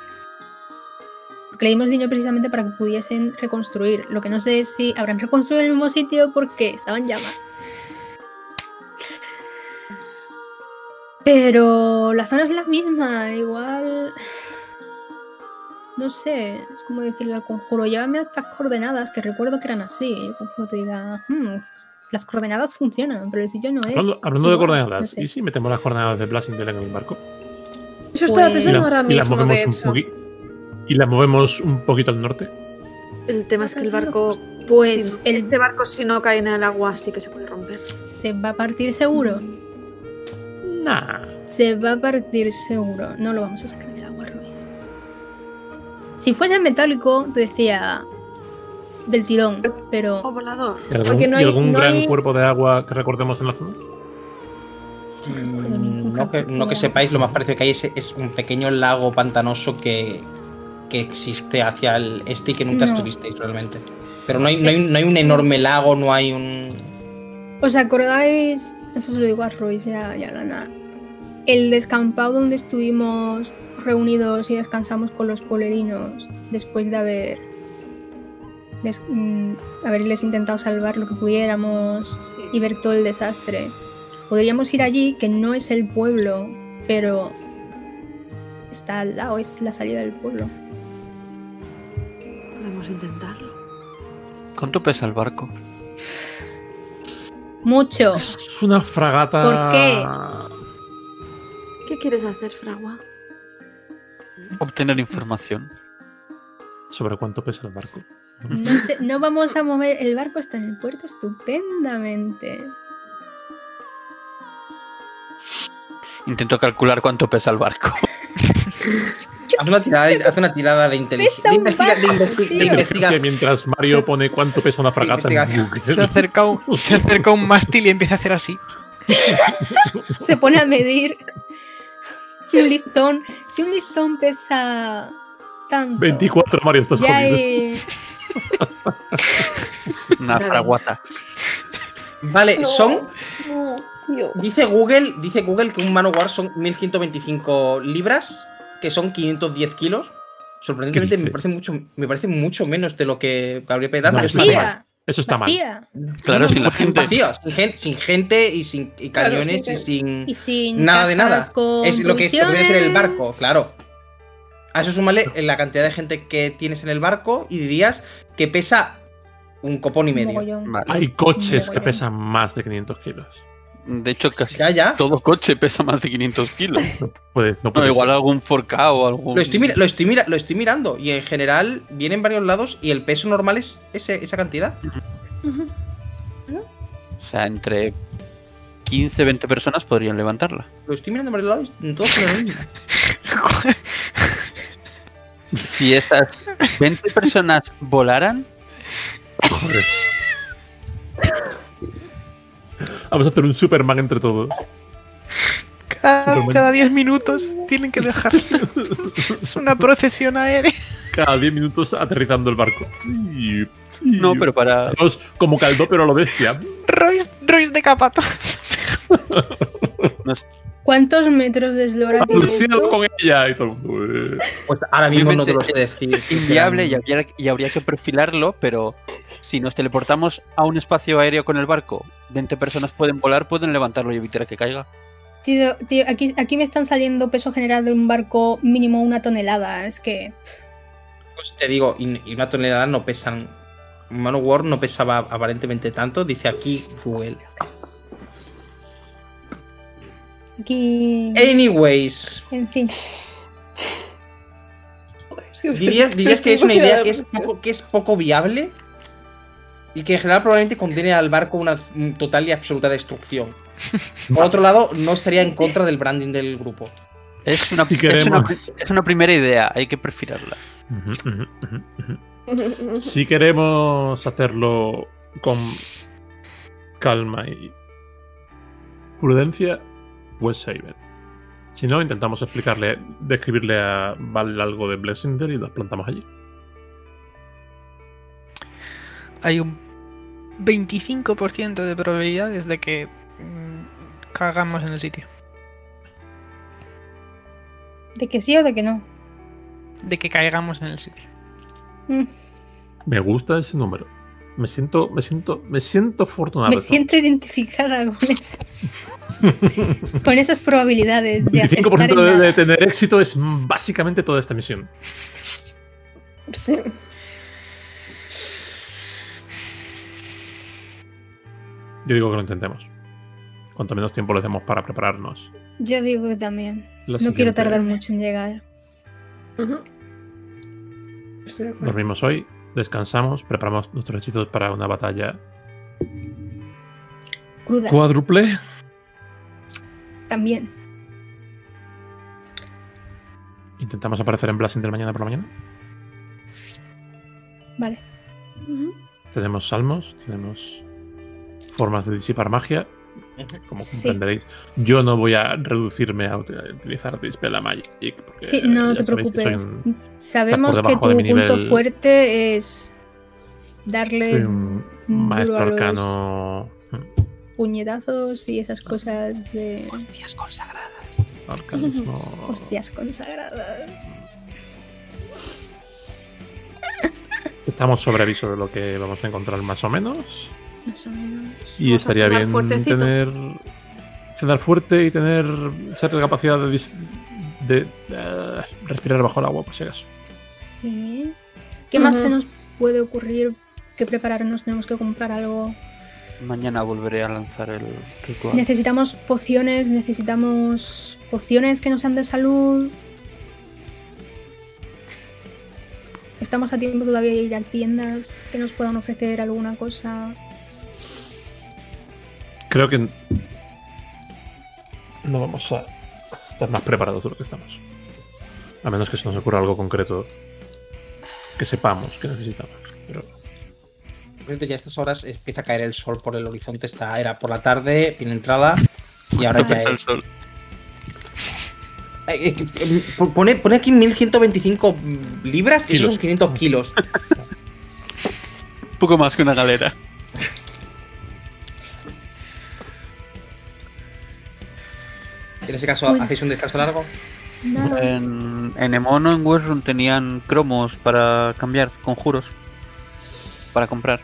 Porque le dimos dinero precisamente para que pudiesen reconstruir. Lo que no sé es si habrán reconstruido en el mismo sitio porque estaban llamas. Pero la zona es la misma, igual. No sé, es como decirle al conjuro, llévame a estas coordenadas, que recuerdo que eran así. Y el conjuro te diga, "Hmm, las coordenadas funcionan, pero el sitio no es. Hablando, hablando de igual". coordenadas, No sé. ¿y si metemos las coordenadas de Blasindel en el barco? Eso estaba Pues- Y, pensando las- ahora y las mismo, movemos de un hecho. poqui- y las movemos un poquito al norte. El tema es que el barco. Pues si- el- Este barco, si no cae en el agua, sí que se puede romper. Se va a partir seguro. Nah. Se va a partir seguro. No lo vamos a sacar del agua, Ruiz. Si fuese metálico, te decía del tirón, O pero volador. ¿Y algún, Porque no y hay- algún no gran hay- cuerpo de agua que recordemos en la zona? Mm, No que, no que sepáis, lo más parecido que hay es, es un pequeño lago pantanoso que, que existe hacia el este y que nunca No. estuvisteis realmente. Pero no hay, no, hay, no hay un enorme lago, no hay un. ¿os acordáis? Eso se lo digo a Royce y a, y a Lana. El descampado donde estuvimos reunidos y descansamos con los polerinos después de haber des- mm, haberles intentado salvar lo que pudiéramos Sí. y ver todo el desastre. Podríamos ir allí, que no es el pueblo, pero está al lado, es la salida del pueblo. Podemos intentarlo. ¿Cuánto pesa el barco? Mucho. Es una fragata. ¿Por qué? ¿Qué quieres hacer, Fragua? Obtener información. ¿Sobre cuánto pesa el barco? No, sé- no vamos a mover. El barco está en el puerto estupendamente. Intento calcular cuánto pesa el barco. Haz una tirada, haz una tirada de inteligencia. De, investiga- de de. Que mientras Mario pone cuánto pesa una fragata en. Se acerca, un, se acerca un mástil y empieza a hacer así. Se pone a medir. Y un listón. Si un listón pesa tanto. 24, Mario, estás jodido. hay- Una fraguata. Vale, son. No. Dice Google, dice Google que un manowar son 1125 libras, que son 510 kilos. Sorprendentemente ¿Qué me parece mucho, me parece mucho menos de lo que habría pedido. No, eso está. Vacía. Eso está mal. Claro, No, sin la sin gente. vacío, sin gente, sin gente y sin y Claro, cañones sin y sin Y sin nada de nada. Es lo que es, lo que viene a ser el barco, claro. A eso súmale la cantidad de gente que tienes en el barco y dirías que pesa un copón y medio. Vale. Hay coches que pesan más de 500 kilos. De hecho, casi Ya, ya. todo coche pesa más de 500 kilos. No puede, no No, puede igual ser. algún 4K o algún. Lo estoy, lo, estoy lo estoy mirando y en general viene en varios lados y el peso normal es ese- esa cantidad. O sea, entre 15 20 personas podrían levantarla. Lo estoy mirando en varios lados y en todos. Si esas 20 personas volaran, Joder. Vamos a hacer un Superman entre todos. Cada, cada 10 minutos tienen que dejar. es una procesión aérea. Cada 10 minutos aterrizando el barco. Y- no, pero para. Como caldo, pero a lo bestia. Royce, Royce de capata. ¿Cuántos metros de eslora tiene Al cielo esto? con ella y todo. el mundo. Pues ahora mismo no te lo sé decir. inviable y habría, y habría que perfilarlo, pero si nos teleportamos a un espacio aéreo con el barco, 20 personas pueden volar, pueden levantarlo y evitar que caiga. Tío, tío, aquí, aquí me están saliendo peso general de un barco mínimo una tonelada. Es que. cosa te digo, y, y una tonelada no pesan. Manowar no pesaba aparentemente tanto, dice aquí Google. Aquí. Anyways, En fin. ¿dirías, dirías que es una idea que es, poco, que es poco viable? Y que en general probablemente condene al barco a una total y absoluta destrucción. Por otro lado, no estaría en contra del branding del grupo. Es una, Si es, una, queremos. es una primera idea, hay que perfilarla. Ujú. Si queremos hacerlo con calma y prudencia, West Haven. Si no, intentamos explicarle, describirle a Val algo de Blessinger y las plantamos allí. Hay un 25% de probabilidades de que mm, cagamos en el sitio. ¿De que sí o de que no? De que caigamos en el sitio. Mm, Me gusta ese número. Me siento, me siento, me siento afortunado. Me siento identificada con, eso- con esas probabilidades de El 25% acertar en de, de tener éxito es básicamente toda esta misión. Sí. Yo digo que lo intentemos. Cuanto menos tiempo le demos para prepararnos. Yo digo que también. La No quiero tardar mucho en llegar. Acuerdo. Dormimos hoy, descansamos, preparamos nuestros hechizos para una batalla Cruda. cuádruple. También. Intentamos aparecer en Blasinger mañana por la mañana. Vale. Tenemos salmos, tenemos formas de disipar magia. Como Sí. comprenderéis, yo no voy a reducirme a ut- a utilizar Dispel a Magic. Porque Sí, no te preocupes. un- Sabemos que tu punto nivel. fuerte es darle soy un maestro arcano. puñetazos y esas cosas de Hostias consagradas. Arcanismo. hostias consagradas. Estamos sobre aviso de lo que vamos a encontrar más o menos. Más o menos. Y Vamos estaría bien fuertecito. tener. Cenar fuerte y tener. Ser de capacidad de. de eh, respirar bajo el agua, por si acaso. Sí. ¿Qué más se nos puede ocurrir que prepararnos? Tenemos que comprar algo. Mañana volveré a lanzar el ritual. Necesitamos pociones, necesitamos pociones que no sean de salud. Estamos a tiempo todavía de ir a tiendas que nos puedan ofrecer alguna cosa. Creo que. No vamos a estar más preparados de lo que estamos. A menos que se nos ocurra algo concreto que sepamos que necesitamos. Pero ya a estas horas empieza a caer el sol por el horizonte. Está, era por la tarde, tiene entrada. Y ahora ya el es. sol. Eh, eh, eh, Pone, pone aquí 1125 libras y Kilos. son 500 kilos. Poco más que una galera. En ese caso, Pues- ¿hacéis un descanso largo? Nada. En, en Emon o en Westrun tenían cromos para cambiar conjuros. Para comprar.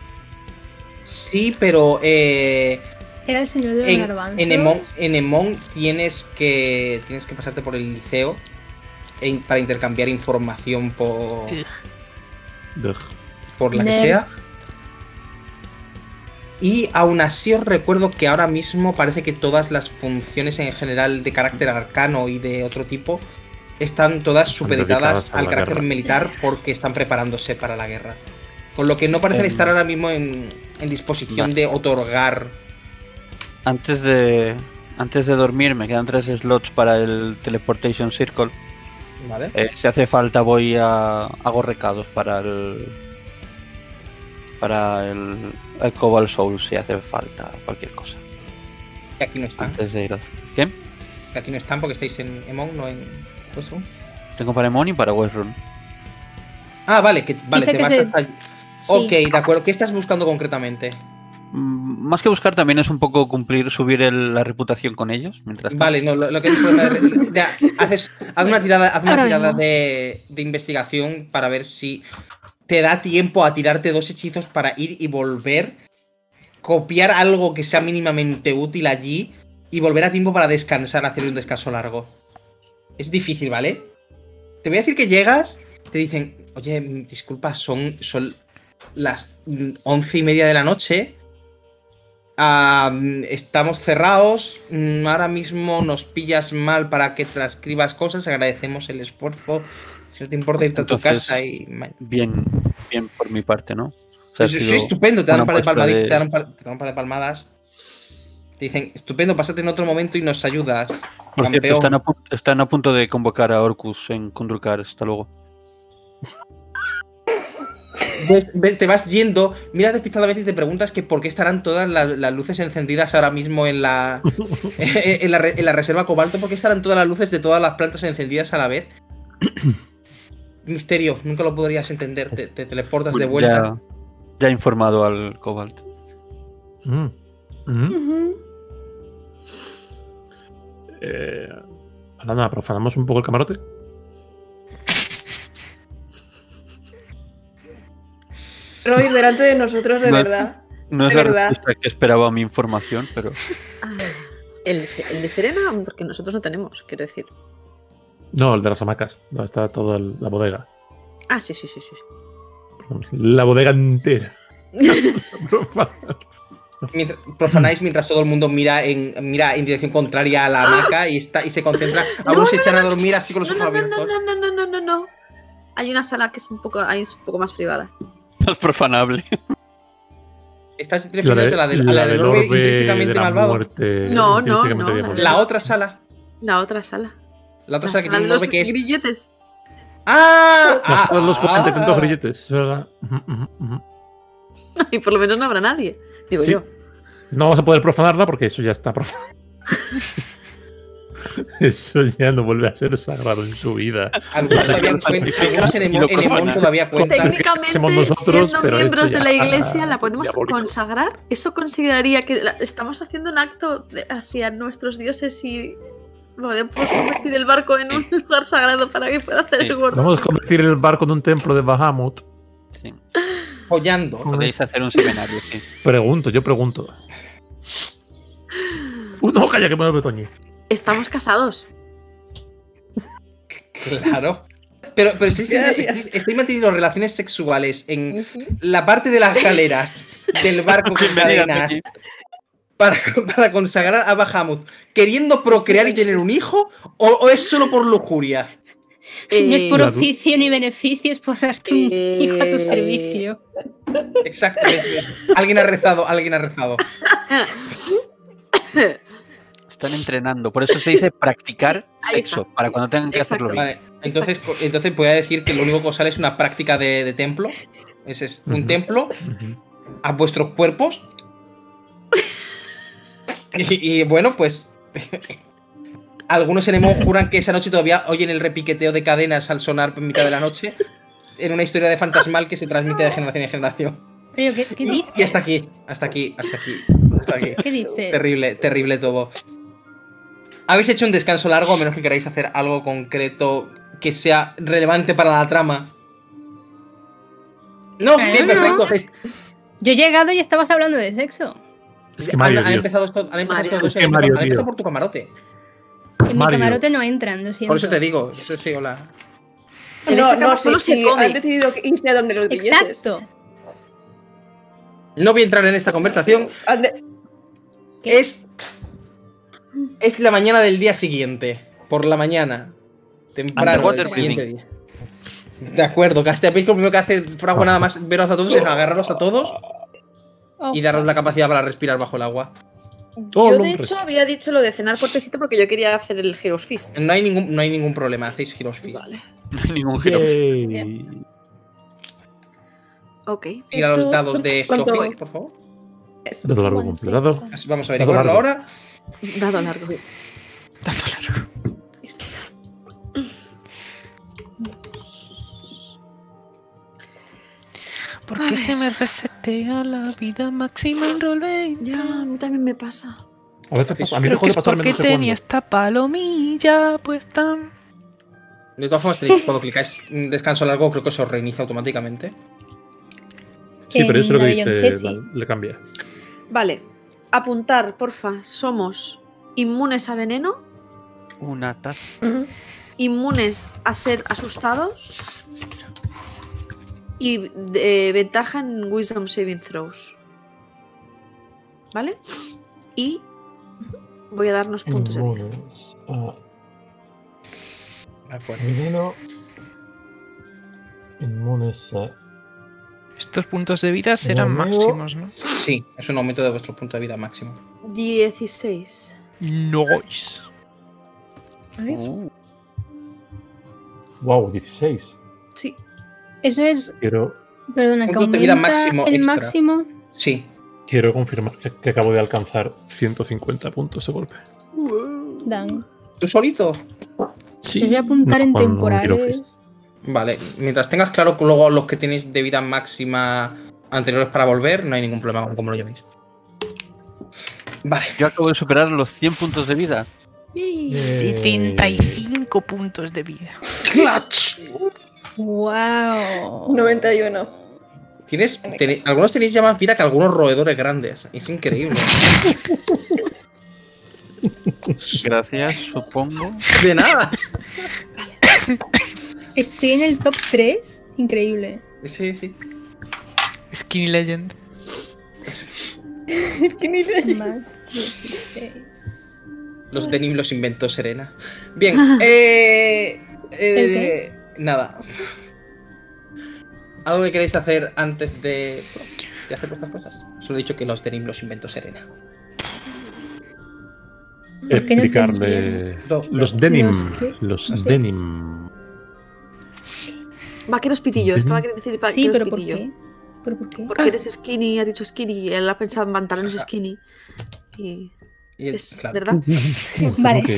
Sí, pero eh, Era el señor de los en, garbanzos. en, Emon, en Emon tienes que tienes que pasarte por el liceo en- para intercambiar información por, Dej. por la que sea. Y aún así os recuerdo que ahora mismo parece que todas las funciones en general de carácter arcano y de otro tipo están todas supeditadas al carácter guerra. militar porque están preparándose para la guerra. Con lo que no parecen Em, estar ahora mismo en, en disposición vale. de otorgar. Antes de. Antes de dormir me quedan tres slots para el Teleportation Circle. ¿Vale? Eh, si hace falta voy a. hago recados para el. Para el. El Cobalt Soul si hace falta cualquier cosa. Que aquí no están. Antes de ir a... ¿Qué? Que aquí no están porque estáis en Emon, no en. Westwood. Tengo para Emon y para Westrun. Ah, vale, que vale, Dice te que vas se-. Sí. Ok, de acuerdo. ¿Qué estás buscando concretamente? Mm, Más que buscar también es un poco cumplir, subir el- la reputación con ellos. Mientras. Vale, no, lo, lo que es problema de- de- haces, haz una tirada, haz una Ahora tirada mismo. de, de investigación para ver si te da tiempo a tirarte dos hechizos para ir y volver, copiar algo que sea mínimamente útil allí y volver a tiempo para descansar, hacer un descanso largo. Es difícil, ¿vale? Te voy a decir que llegas, te dicen, Oye, disculpa, son, son las once y media de la noche. Estamos cerrados. Mm, Ahora mismo nos pillas mal para que transcribas cosas. Agradecemos el esfuerzo. Si no te importa irte a tu casa y. Bien, bien por mi parte, ¿no? O sea, estupendo, te dan, un par de palmaditas, de- te, dan un par, te dan un par de palmadas. Te dicen, estupendo, pásate en otro momento y nos ayudas. Por cierto, campeón". están a, pu- están a punto de convocar a Orcus en Kundrukar. Hasta luego. Ves- ves- te vas yendo, miras despistadamente y te preguntas que por qué estarán todas las, las luces encendidas ahora mismo en la, en, la, re- en la reserva cobalto, por qué estarán todas las luces de todas las plantas encendidas a la vez. Misterio, nunca lo podrías entender, te, te teleportas de vuelta. Ya, ya he informado al Cobalt. Mm. Mm. Ujú. Eh, nada, profanamos un poco el camarote. Roy, delante de nosotros, de No. verdad. No es De la verdad. respuesta que esperaba mi información, pero Ah, el, el de Serena, porque nosotros no tenemos, quiero decir. No, el de las hamacas, donde está toda la bodega. Ah, sí, sí, sí, sí. La bodega entera. Mientras, profanáis mientras todo el mundo mira en, mira en dirección contraria a la hamaca y, está, y se concentra. Algunos se echan a dormir así con los no, ojos no, no, abiertos. no, no, no, no, no, no. Hay una sala que es un poco, ahí es un poco más privada. es profanable. Estás La, refiriéndote de, a la del, a la la del orbe orbe de intrínsecamente la malvado. muerte. No, no, no. La otra sala. La otra sala. La que tiene un orbe que es. grilletes. ¡Ah! Las ah, los 40 y tantos ah. grilletes, es verdad. Y por lo menos no habrá nadie. Digo Sí. yo. No vamos a poder profanarla porque eso ya está profanado. eso ya no vuelve a ser sagrado en su vida. Algunos todavía Algunos en todavía cuentan. Técnicamente, nosotros, siendo pero miembros de la iglesia, la podemos diabólico. consagrar. ¿Eso consideraría que la- estamos haciendo un acto de- hacia nuestros dioses y podemos convertir el barco en un lugar sagrado para que pueda hacer Sí, su gordo? Vamos a convertir el barco en un templo de Bahamut. Sí. Follando. Podéis hacer un seminario, sí. Pregunto, yo pregunto. Uh, no, calla, que me lo Betoñi. Estamos casados. Claro. Pero, pero Gracias. estáis- estáis manteniendo relaciones sexuales en la parte de las galeras del barco con Bienvenida, cadenas Toñi. Para, para consagrar a Bahamut, queriendo procrear y tener un hijo, o, o es solo por lujuria. No es por oficio ni beneficio, es por darte un Eh, hijo a tu servicio. Exactamente. Alguien ha rezado, alguien ha rezado. Están entrenando. Por eso se dice practicar sexo, para cuando tengan que hacerlo bien. Vale, entonces, entonces voy a decir que lo único que os sale es una práctica de, de templo. Ese es un templo a vuestros cuerpos. Y, y bueno, pues. algunos enemigos juran que esa noche todavía oyen el repiqueteo de cadenas al sonar en mitad de la noche. En una historia de fantasmal que se transmite de generación en generación. Pero, ¿qué, qué dices? y hasta aquí, hasta aquí, hasta aquí, hasta aquí. ¿Qué dices? Terrible, terrible todo. Habéis hecho un descanso largo, a menos que queráis hacer algo concreto que sea relevante para la trama. No, bien, no. perfecto. Yo he llegado y estabas hablando de sexo. Es que han, Mario, han empezado, esto- han empezado Mario. todos Es que en- Mario, han empezado por tu camarote. En Mario. mi camarote no entran, lo siento. Por eso te digo, eso sí, hola. En no, ese no, cama sí, solo se come. han decidido irse a donde los billetes. Exacto. No voy a entrar en esta conversación. Es. Es la mañana del día siguiente. Por la mañana. Temprano. Del siguiente día. De acuerdo, que lo primero que hace Fragua nada más veros a todos es agarraros a todos y daros la capacidad para respirar bajo el agua. Oh, yo, de hombre. hecho, había dicho lo de cenar cortecito porque yo quería hacer el Heroes Fist. No hay ningún, no hay ningún problema, hacéis Heroes Fist. Vale. No hay ningún giro. Yay. Ok. Tira los dados de ¿cuánto Heroes? Fist, por favor. Dado largo completado. Vamos a averiguarlo ahora. Dado largo. Dado largo. ¿Por qué se me resetea la vida máxima en roll 20? Ya, a mí también me pasa. A veces pasa. A mí Creo dejó que de es pasarme porque no sé tenía cuándo. esta palomilla puesta. De todas formas, tenéis- cuando clicáis descanso largo, creo que se os reinicia automáticamente. Sí, pero eso es lo que En dice. Cesi. Le cambia. Vale. Apuntar, porfa. Somos inmunes a veneno, Una taza. Ujú. inmunes a ser asustados Y eh, ventaja en Wisdom Saving Throws. ¿Vale? Y voy a darnos puntos de vida. Inmunes a veneno. Inmunes a Estos puntos de vida serán amigo. máximos, ¿no? Sí, es un aumento de vuestro punto de vida máximo. 16. Nice. Uh, Wow, 16. Sí. Eso es, Quiero, perdona, que Punto de vida aumenta máximo el extra. máximo. Sí. quiero confirmar que, que acabo de alcanzar 150 puntos de golpe. Dan. ¿Tú solito? Sí. Los voy a apuntar No, en temporales. Vale, mientras tengas claro que luego los que tenéis de vida máxima anteriores para volver, no hay ningún problema con cómo lo llevéis. Vale, yo acabo de superar los 100 puntos de vida. Eh, 75 puntos de vida. ¡Wow! 91. tienes, tenéis- algunos tenéis ya más vida que algunos roedores grandes. Es increíble. Gracias, supongo. De nada. Estoy en el top 3. Increíble. Sí, sí. Skinny Legend. Más 16. Los denim los inventó Serena. Bien, eh, eh, nada. ¿Algo que queréis hacer antes de, de hacer vuestras cosas? Solo he dicho que los denim los inventó Serena. ¿Por qué no te Explicarle. No, Los denim. ¿Los? Los ¿Los denim. Vaqueros pitillo. Estaba queriendo decir vaqueros Sí, pero ¿por pitillo. qué? ¿Pero por qué? Porque eres skinny, ha dicho skinny, y él ha pensado en pantalones skinny. Y y es claro. verdad. Vale.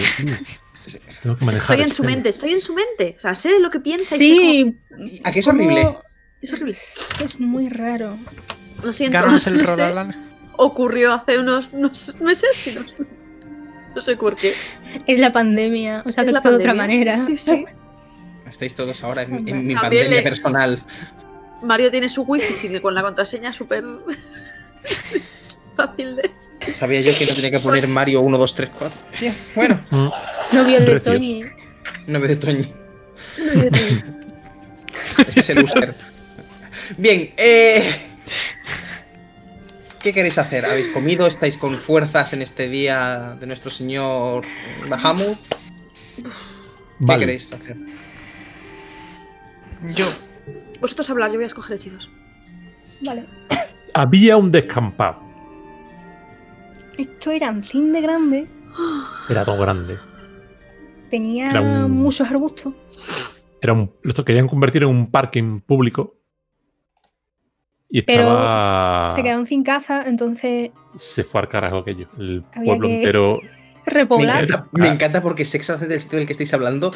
Tengo que, manejar Estoy en su este. mente, estoy en su mente. O sea, sé lo que piensa y sé Sí, ¿Y ¿A qué es horrible? ¿cómo? cómo- Es horrible. Es muy raro. Lo siento. El no sé. Ocurrió hace unos, unos meses y no, no sé por qué. Es la pandemia. O sea, Es que la de otra manera. Sí, sí. Estáis todos ahora en, en mi También pandemia le- personal. Mario tiene su wifi sigue con la contraseña súper fácil de. Sabía yo que no tenía que poner Mario 1, 2, 3, 4. Bien, bueno, Mm, Novio de Recios. Toñi. 9 de Toñi. Ese es el user. Bien, eh. ¿Qué queréis hacer? ¿Habéis comido? ¿Estáis con fuerzas en este día de nuestro señor Bahamut? ¿Qué Vale. queréis hacer? Yo. Vosotros hablar, yo voy a escoger hechizos. Vale. Había un descampado. Esto era fin de grande. Era todo grande. Tenía Era un- muchos arbustos. Era un, lo querían convertir en un parking público. Y Pero estaba. Se quedaron sin caza, entonces Se fue al carajo aquello. El Había pueblo que- entero. Me repoblar. encanta, me encanta porque Sex hace del sitio del que estáis hablando.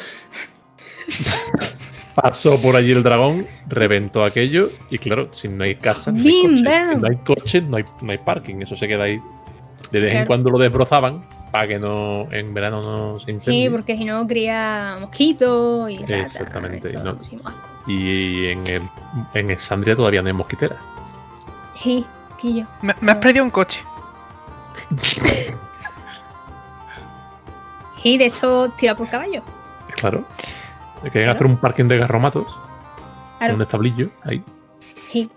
Pasó por allí el dragón, reventó aquello. Y claro, si no hay casa, no hay Bim, coche. bam. Si no hay coche, no hay, no hay parking. Eso se queda ahí. De vez en cuando lo desbrozaban para que no en verano no se Sí, incendie. porque si no cría mosquitos y ratas. Exactamente, eso no. Y en, el, en Exandria todavía no hay mosquitera. Sí, quillo. Me, me has perdido un coche. Y de hecho, tira por caballo. Claro. Querían Claro. hacer un parking de garromatos. Claro. Un establillo ahí. Sí.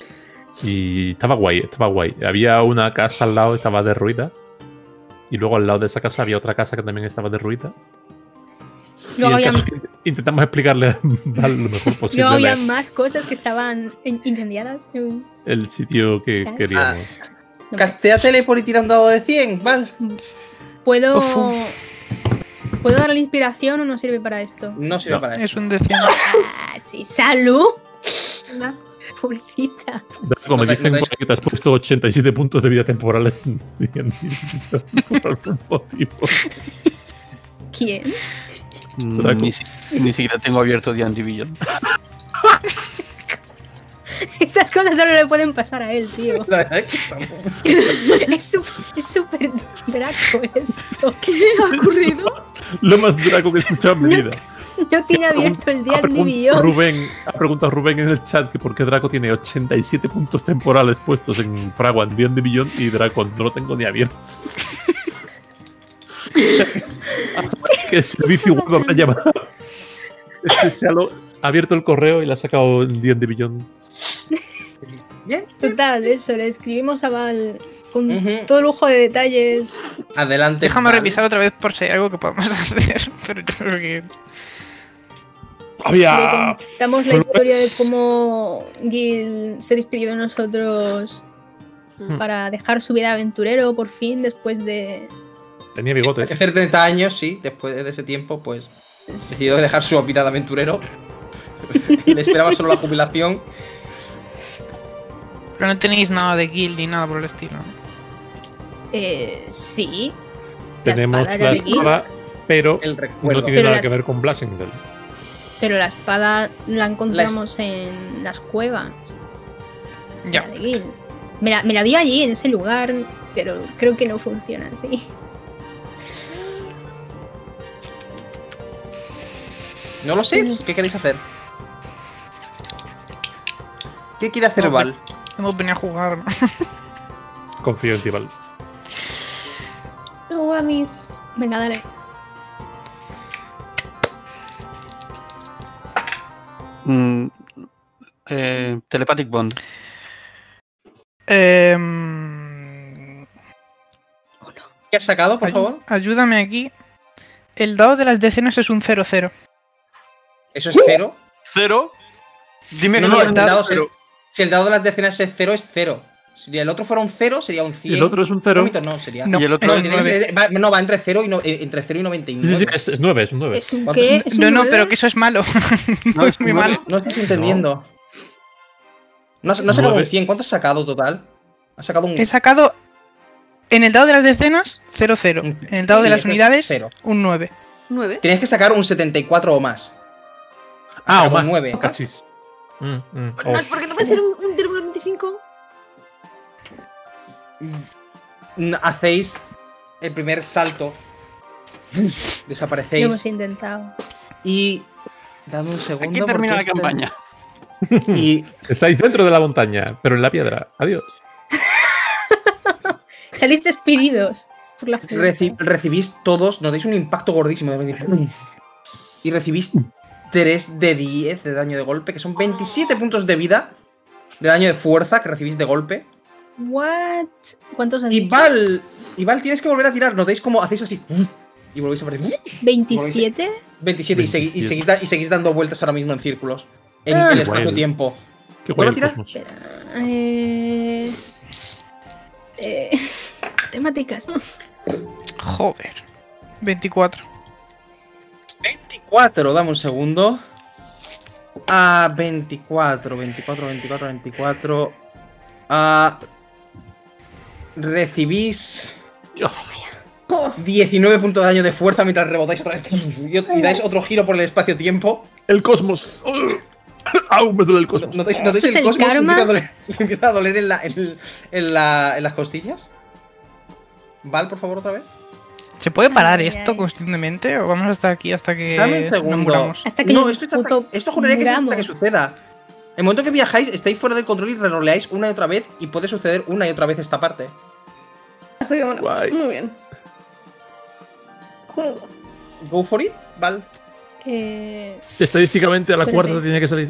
Y estaba guay, estaba guay. Había una casa al lado, estaba derruida. Y luego al lado de esa casa había otra casa que también estaba derruida. Luego y había, es que intentamos explicarle lo mejor posible luego había más cosas que estaban in- incendiadas. El sitio que Claro. queríamos. no. Castea teleport y tira un dado de 100, ¿vale? ¿Puedo. ¿Puedo darle inspiración o no sirve para esto? No sirve No, para eso. Es un decían. Ah, sí. ¡Salud! Pobrecita. Como te- dicen que te has puesto 87 puntos de vida temporales por algún motivo. ¿Quién? Mm, Draco. Ni, si- ni siquiera tengo abierto The Division. Estas cosas solo le pueden pasar a él, tío. La verdad es que estamos- Es súper es súper draco esto. ¿Qué ha ocurrido? Lo más draco que he escuchado en mi vida. No tiene abierto el día pregun- Beyond. Rubén, ha preguntado Rubén en el chat que por qué Draco tiene 87 puntos temporales puestos en Fragua en D&D Beyond y Draco no lo tengo ni abierto. ¿Qué servicio web habrá llamado? Este se ha lo- ha abierto el correo y le ha sacado en D&D Beyond. Bien. Total, eso, le escribimos a Val con Ujú. todo lujo de detalles. Adelante. Déjame Val. revisar otra vez por si hay algo que podamos hacer. Pero yo creo que. Le Había. contamos la historia de cómo Gil se despidió de nosotros Hmm. para dejar su vida de aventurero por fin después de. Tenía bigotes. Hace 30 años, sí, después de ese tiempo, pues decidió dejar su vida de aventurero. Le esperaba solo la jubilación. Pero no tenéis nada de guild ni nada por el estilo. Eh, sí. Tenemos la Gil, espada, pero El no tiene Pero nada las- que ver con Blasingdale. Pero la espada la encontramos en las cuevas. Ya. la de Gil. Me la, me la dio allí, en ese lugar, pero creo que no funciona así. No lo sé. ¿Qué queréis hacer? ¿Qué quiere hacer No, Val? Hemos venido a jugar. Confío en ti, Val. No, Wamis. Venga, dale. Mm, eh, telepathic Bond. Em, ¿Qué has sacado, por ayu- favor? ayúdame aquí. El dado de las decenas es un 0-0. Eso es cero. ¿Cero? Dime No, que no, el dado cero. Si el dado de las decenas es cero, es cero. Si el otro fuera un cero, sería un 100. Y el otro es un cero. Vómito, no, sería. No, Y el otro No, es es un tenéis- 9. va, no, va entre 0 y, no, eh, entre 0 y 99. Sí, sí, sí, es, es 9, es un 9. ¿Es un ¿Cuántos? qué? ¿Es un No, no, nueve? pero que eso es malo. No, es muy nueve. malo. No estás entendiendo. No has, no has sacado Nueve. un 100. ¿Cuánto has sacado total? Has sacado un. He sacado en el dado de las decenas 0-0. un- En el dado de las unidades Cero. un 9. ¿Nueve? Tienes que sacar un 74 o más. Ah, o sacado más. nueve. Cachis. Mm, mm, No, oh. es porque no puede ser un, Hacéis el primer salto. Lo Desaparecéis. hemos intentado. Y. Dame un segundo. Aquí termina la este- campaña. Y Estáis dentro de la montaña, pero en la piedra. Adiós. Salís despedidos por la reci- recibís todos. Nos dais un impacto gordísimo. de- Y recibís 3 de 10 de daño de golpe, que son 27 puntos de vida. De daño de fuerza que recibís de golpe. What? ¿Cuántos has Y dicho? Val, y Val, tienes que volver a tirar. Notáis cómo hacéis así. Y volvéis a aparecer. ¿27? 27 y, segui- y 27. seguís, da- y seguís dando vueltas ahora mismo en círculos. En Ah. el espacio-tiempo. Qué ¿Puedo guay el tirar? Eh... Eh... Matemáticas. Joder. 24. 24, dame un segundo. Ah, 24, 24, 24, 24. Ah, recibís Oh, 19 puntos de daño de fuerza mientras rebotáis otra vez. Y, dais otro giro por el espacio-tiempo. El cosmos. ¡Au! Me duele el cosmos. ¿Notáis, notáis ¿Esto es el el cosmos? karma? Empieza a doler, empieza a doler en, la- en- en la- en las costillas. Val, por favor, otra vez. ¿Se puede parar Ay, esto ay. constantemente o vamos a estar aquí hasta que Dame un nos segundo. Hasta que no, esto, es hasta- esto juraría que es hasta que suceda. En el momento que viajáis, estáis fuera del control y reroleáis una y otra vez. Y puede suceder una y otra vez esta parte. Así que bueno, Guay. muy bien. Go for it, Val. Eh... Estadísticamente a la Espérate. cuarta tiene que salir.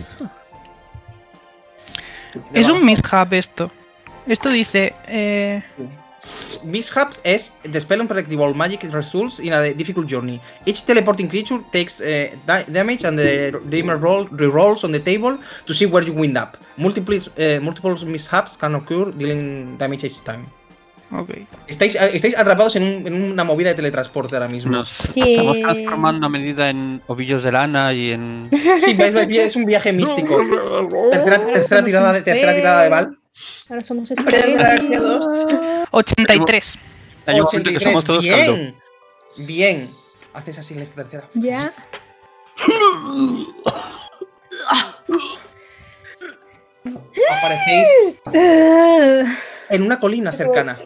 Es un mishap esto. Esto dice... Eh, Mishaps es the spell unpredictable magic results in a difficult journey. Each teleporting creature takes uh, da- damage and the dreamer roll rerolls on the table to see where you wind up. Multiple, uh, multiple mishaps can occur dealing damage each time. ok. Estáis, eh, estáis atrapados en, un- en una movida de teletransporte ahora mismo. Nos Sí. estamos transformando a medida en ovillos de lana y en. Sí, es un viaje místico. Tercera, tercera tirada tercera tirada de Val. Ahora somos Hombre, la galaxia estrellas. 83. Hay un momento que 83, somos todos caldo. bien. Bien. Haces así en esta tercera. Ya. Aparecéis en una colina cercana.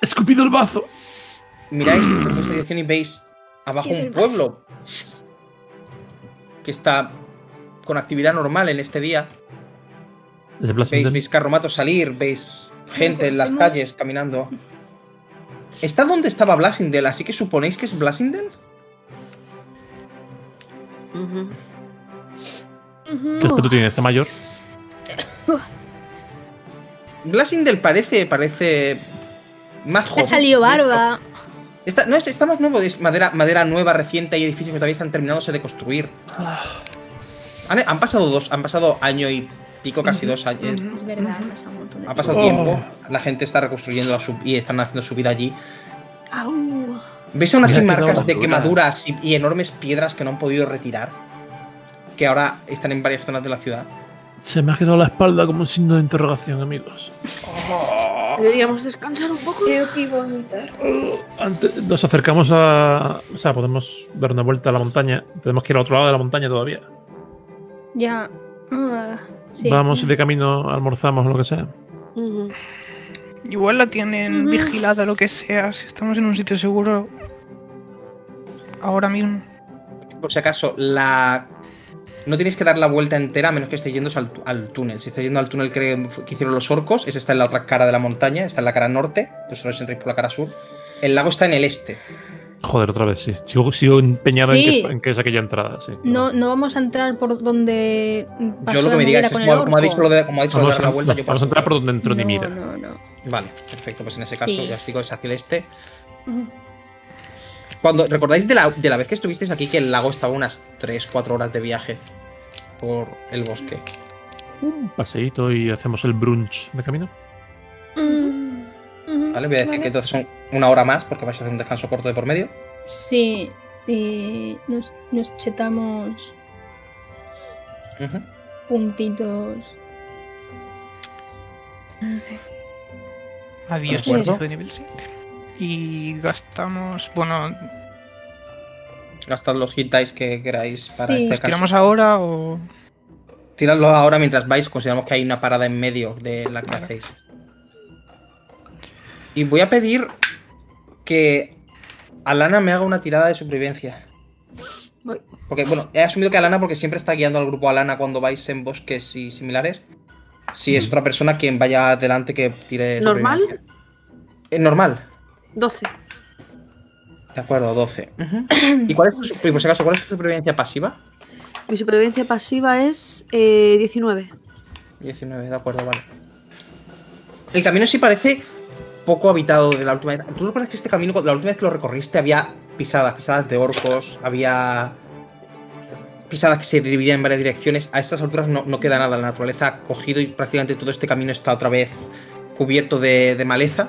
Escupido el bazo. Miráis en vuestra dirección y veis abajo ¿Qué es un pueblo que está con actividad normal en este día. Es Veis, veis carromatos salir, veis gente en las calles caminando. Está donde estaba Blasindel, así que suponéis que es Blasindel. ¿Qué aspecto tiene? ¿Está mayor? Blasingdale parece, parece más Ha joven. salido barba. Está, no, es- está más nuevo, es madera, madera nueva, reciente, hay edificios que todavía están terminándose de construir. Han, han pasado dos, han pasado año y pico, casi dos años. Es verdad, ha pasado un montón de Ha tiempo. pasado Oh. tiempo, la gente está reconstruyendo la sub- y están haciendo su vida allí. Au. ¿Ves aún así Mira, qué marcas de dura. quemaduras y, y enormes piedras que no han podido retirar? Que ahora están en varias zonas de la ciudad. Se me ha quedado la espalda como un signo de interrogación, amigos. Deberíamos descansar un poco. Creo que iba a vomitar. Antes, nos acercamos a. O sea, podemos dar una vuelta a la montaña. Tenemos que ir al otro lado de la montaña todavía. Ya. Ah, sí. Vamos de camino almorzamos o lo que sea. Igual la tienen Ujú. vigilada, lo que sea. Si estamos en un sitio seguro. Ahora mismo. Por si acaso, la. No tenéis que dar la vuelta entera a menos que estéis yendo al, al túnel. Si estáis yendo al túnel que, que hicieron los orcos, ese está en la otra cara de la montaña, está en la cara norte, vosotros entráis por la cara sur. El lago está en el este. Joder, otra vez, sí. Sigo, sigo empeñado en, que, en que es aquella entrada, sí. No, no vamos a entrar por donde pasó yo lo que me digáis es como, como ha dicho lo de, como ha dicho lo de Vamos, dar la a, vuelta. no, yo vamos a entrar por donde entró no, Nimira. no, no. Vale, perfecto, pues en ese caso Sí. ya os digo, es hacia el este. Cuando recordáis de la, de la vez que estuvisteis aquí que el lago estaba unas 3-4 horas de viaje por el bosque. Un paseíto y hacemos el brunch de camino. Mm, ¿Vale? Voy a decir vale. que entonces son una hora más porque vais a hacer un descanso corto de por medio. Sí. Y nos, nos chetamos Ujú. puntitos. Adiós, De acuerdo. hechizo de nivel 7. Y gastamos. Bueno, Gastad los hit dice que queráis para Sí. este ¿los caso. tiramos ahora o.? Tiradlo ahora mientras vais, consideramos que hay una parada en medio de la que Vale. hacéis. Y voy a pedir que Alana me haga una tirada de supervivencia. Voy. Porque, bueno, he asumido que Alana porque siempre está guiando al grupo Alana cuando vais en bosques y similares. Si es otra persona quien vaya adelante que tire ¿Normal? Eh, normal. 12. De acuerdo, 12. Ujú. ¿Y cuál es tu, su- por si acaso, cuál es tu supervivencia pasiva? Mi supervivencia pasiva es eh, 19. 19, de acuerdo, vale. El camino sí parece poco habitado de la última vez. ¿Tú recuerdas que este camino, la última vez que lo recorriste, había pisadas, pisadas de orcos, había pisadas que se dividían en varias direcciones? A estas alturas no, no queda nada, la naturaleza ha cogido y prácticamente todo este camino está otra vez cubierto de, de maleza.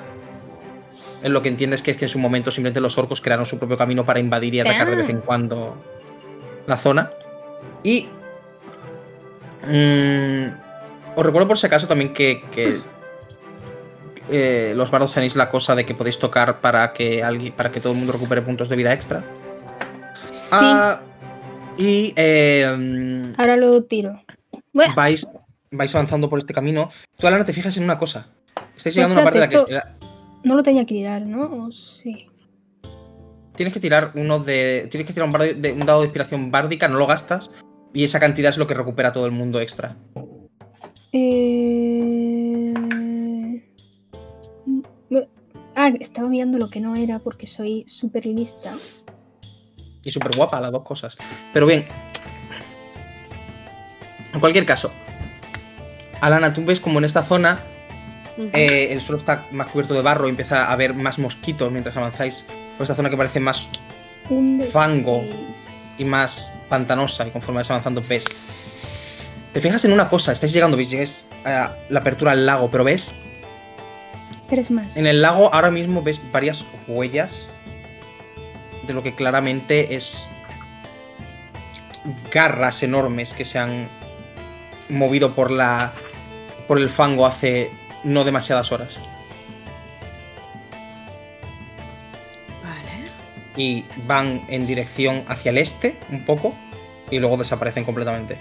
En lo que entiendes que es que en su momento simplemente los orcos crearon su propio camino para invadir y atacar de vez en cuando la zona. Y Mm, os recuerdo por si acaso también que, que, eh, los bardos tenéis la cosa de que podéis tocar para que alguien, para que todo el mundo recupere puntos de vida extra. Sí, Ah, y eh, mm, ahora lo tiro. Vais, vais avanzando por este camino. Tú, Alana, te fijas en una cosa. Estáis llegando a una parte en la que no lo tenía que tirar, ¿no? ¿O sí. tienes que tirar uno de. Tienes que tirar un, bardo de- un dado de inspiración bárdica, no lo gastas. Y esa cantidad es lo que recupera todo el mundo extra. Eh... Ah, estaba mirando lo que no era porque soy súper lista. Y súper guapa, las dos cosas. Pero bien. En cualquier caso. Alana, tú ves como en esta zona eh, el suelo está más cubierto de barro y empieza a haber más mosquitos mientras avanzáis. Por esta zona que parece más Fango. y más pantanosa y conforme vais avanzando ves. Te fijas en una cosa, estáis llegando, veis, llegáis a la apertura al lago, pero ves, Tres más. en el lago ahora mismo ves varias huellas de lo que claramente es garras enormes que se han movido por la por el fango hace no demasiadas horas Vale. y van en dirección hacia el este un poco y luego desaparecen completamente.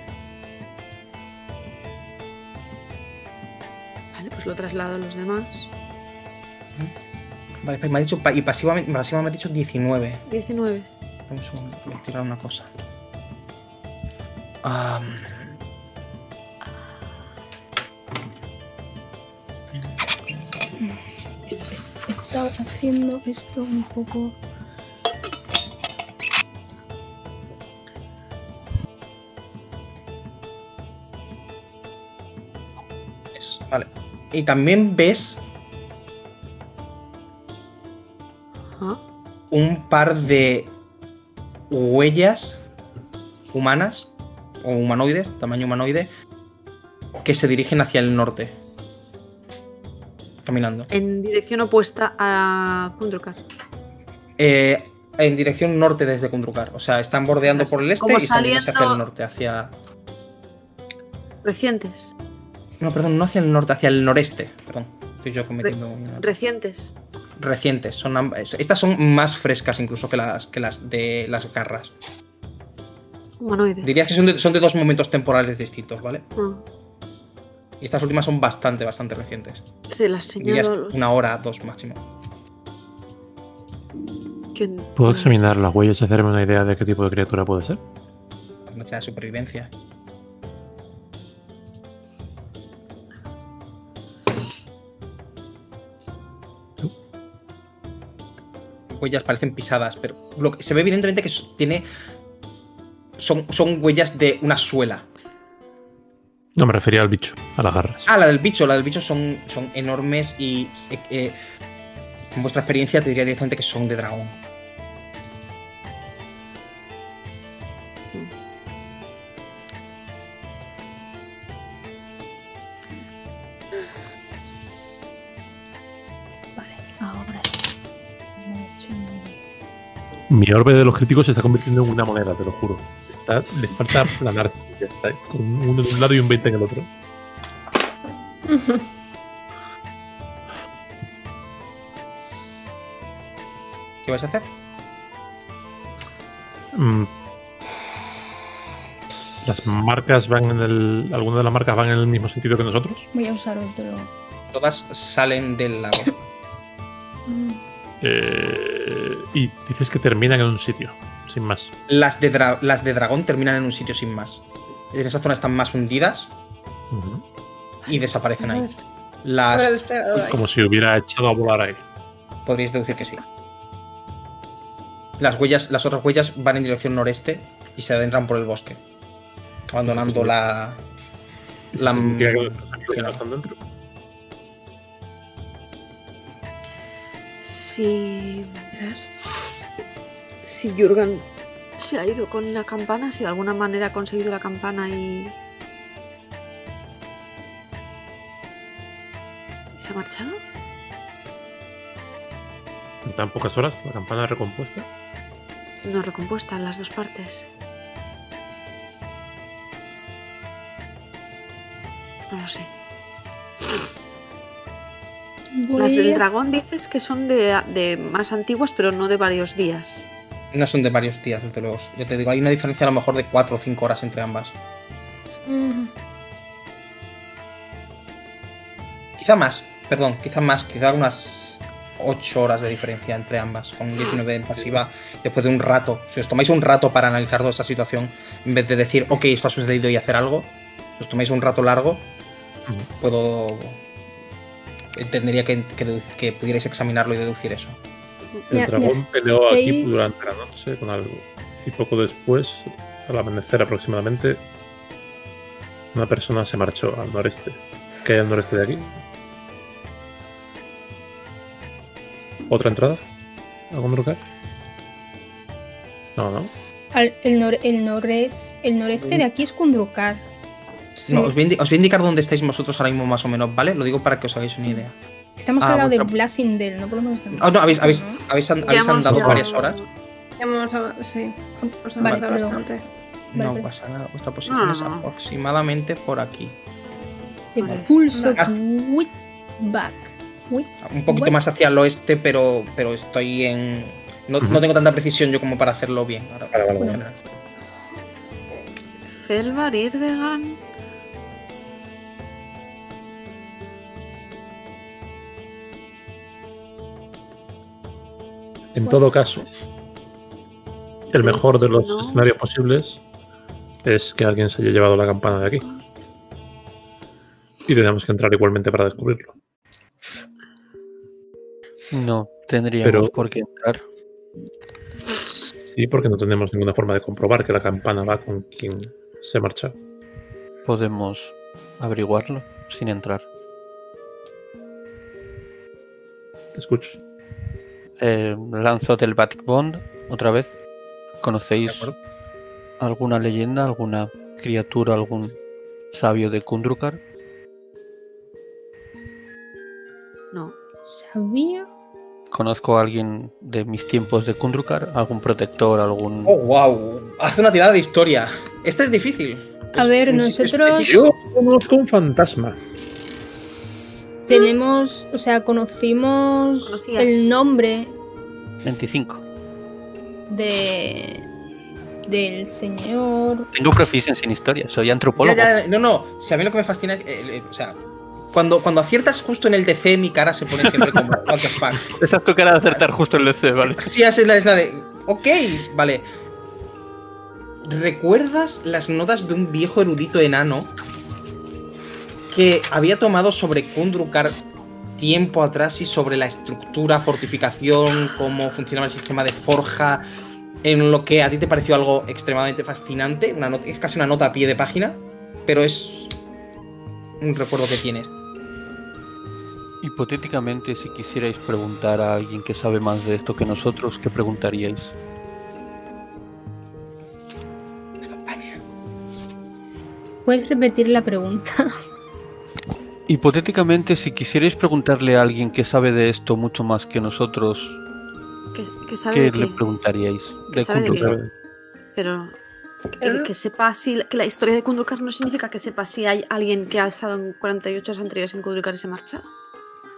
Vale, pues lo traslado a los demás. Vale, pues me ha dicho y pasivamente, pasivamente me ha dicho 19. 19. Un segundo, voy a tirar una cosa. Am, Estaba haciendo esto un poco. es- vale. y también ves Un par de huellas humanas o humanoides, tamaño humanoide, que se dirigen hacia el norte. Caminando. En dirección opuesta a Kundrukar. Eh, en dirección norte desde Kundrukar. O sea, están bordeando por el este y yéndose hacia saliendo- el norte, hacia. Recientes. No, perdón, no hacia el norte, hacia el noreste. Perdón. Estoy yo cometiendo un- Recientes. recientes. Son ambas- estas son más frescas incluso que las, que las de las garras. Humanoide. Dirías que son de, son de dos momentos temporales distintos, ¿vale? Ah, Y estas últimas son bastante, bastante recientes. se las Dirías señalo. los- una hora, dos máximo. ¿Quién- ¿Puedo examinar las huellas y hacerme una idea de qué tipo de criatura puede ser? Tirada de supervivencia. Huellas parecen pisadas, pero lo que se ve evidentemente que tiene. Son, son huellas de una suela. No, me refería al bicho, a las garras. Ah, la del bicho, la del bicho son, son enormes y. eh, eh, con vuestra experiencia te diría directamente que son de dragón. Mi orbe de los críticos se está convirtiendo en una moneda, te lo juro. Está, le falta planar. ya está, con uno de un lado y un 20 en el otro. ¿Qué vais a hacer? Mm. Las marcas van en el. ¿Alguna de las marcas van en el mismo sentido que nosotros? Voy a usar otro. Todas salen del lago. Eh, y dices que terminan en un sitio, sin más. Las de, dra- las de dragón terminan en un sitio sin más. En esa zona están más hundidas y desaparecen ahí. Las. Como si hubiera echado a volar ahí. podríais deducir que sí. Las huellas, las otras huellas van en dirección noreste y se adentran por el bosque. Abandonando Sí. la. Eso La- significa que ya no están dentro. Si. Si Jurgen se ha ido con la campana, si de alguna manera ha conseguido la campana y. ¿y ¿Se ha marchado? En tan pocas horas, la campana recompuesta. No recompuesta en las dos partes. No lo sé. Las del dragón dices que son de, de más antiguas, pero no de varios días. No son de varios días, desde luego. Yo te digo, hay una diferencia a lo mejor de 4 o 5 horas entre ambas. Mm. Quizá más, perdón, quizá más, quizá unas 8 horas de diferencia entre ambas, con 19 en pasiva, después de un rato. Si os tomáis un rato para analizar toda esta situación, en vez de decir, ok, esto ha sucedido y hacer algo, si os tomáis un rato largo, puedo. Entendería que, que, pudierais examinarlo y deducir eso. El dragón peleó aquí durante la noche con algo. Y poco después, al amanecer aproximadamente, una persona se marchó al noreste. ¿Qué hay al noreste de aquí? ¿Otra entrada? ¿Algún lugar? No, no. Al- el, nor- el, nores- el noreste de aquí es Kundrukar. Sí. No, os voy, a indi- os voy a indicar dónde estáis vosotros ahora mismo más o menos, ¿vale? Lo digo para que os hagáis una idea. Estamos Ah, al lado de vuestra- Blasindel, no podemos estar. Oh, no, habéis, andado varias horas. Hemos, sí, hemos Vale, avanzado pero- bastante. No Vale. pasa nada. Vuestra posición No, es no. aproximadamente por aquí. The Vale. Pulse of Has- Whitback. Whit- Un poquito What? más hacia el oeste, pero, pero estoy en. No, no tengo tanta precisión yo como para hacerlo bien. Ahora, Vale, vale, en vale. general. Felvar, Irdegan. En todo caso, el mejor de los No. escenarios posibles es que alguien se haya llevado la campana de aquí. Y tenemos que entrar igualmente para descubrirlo. No tendríamos Pero- por qué entrar. Sí, porque no tenemos ninguna forma de comprobar que la campana va con quien se marcha. Podemos averiguarlo sin entrar. Te escucho. Eh, lanzo Telepatic Bond otra vez. ¿De ¿Conocéis alguna leyenda, alguna criatura, algún sabio de Kundrukar? No. ¿Sabía? ¿Conozco a alguien de mis tiempos de Kundrukar? ¿Algún protector, algún... Oh, wow. Haz una tirada de historia. Esta es difícil. A Es ver, nosotros-. Yo conozco un fantasma. Tenemos, o sea, conocimos Conocías. el nombre 25. de del señor. Tengo proficiency en historia, soy antropólogo. Ya, ya, no, no. Si a mí lo que me fascina es. eh, eh, o sea, cuando, cuando aciertas justo en el DC, mi cara se pone siempre como. What the fuck. Esa es tu cara de acertar justo el DC, ¿vale? Sí, es la, es la de. Ok, vale. ¿Recuerdas las notas de un viejo erudito enano que había tomado sobre Kundrukar tiempo atrás y sobre la estructura, fortificación, cómo funcionaba el sistema de forja, en lo que a ti te pareció algo extremadamente fascinante? Una nota- es casi una nota a pie de página, pero es un recuerdo que tienes. Hipotéticamente, si quisierais preguntar a alguien que sabe más de esto que nosotros, ¿qué preguntaríais? ¿Puedes repetir la pregunta? Hipotéticamente, si quisierais preguntarle a alguien que sabe de esto mucho más que nosotros, ¿Qué, qué sabe ¿qué de le qué? preguntaríais? ¿Qué sabe de Kundrukar. qué? Pero que, que sepa si que la historia de Kundrukar no significa que sepa si hay alguien que ha estado en 48 horas anteriores en Kundrukar y se marcha.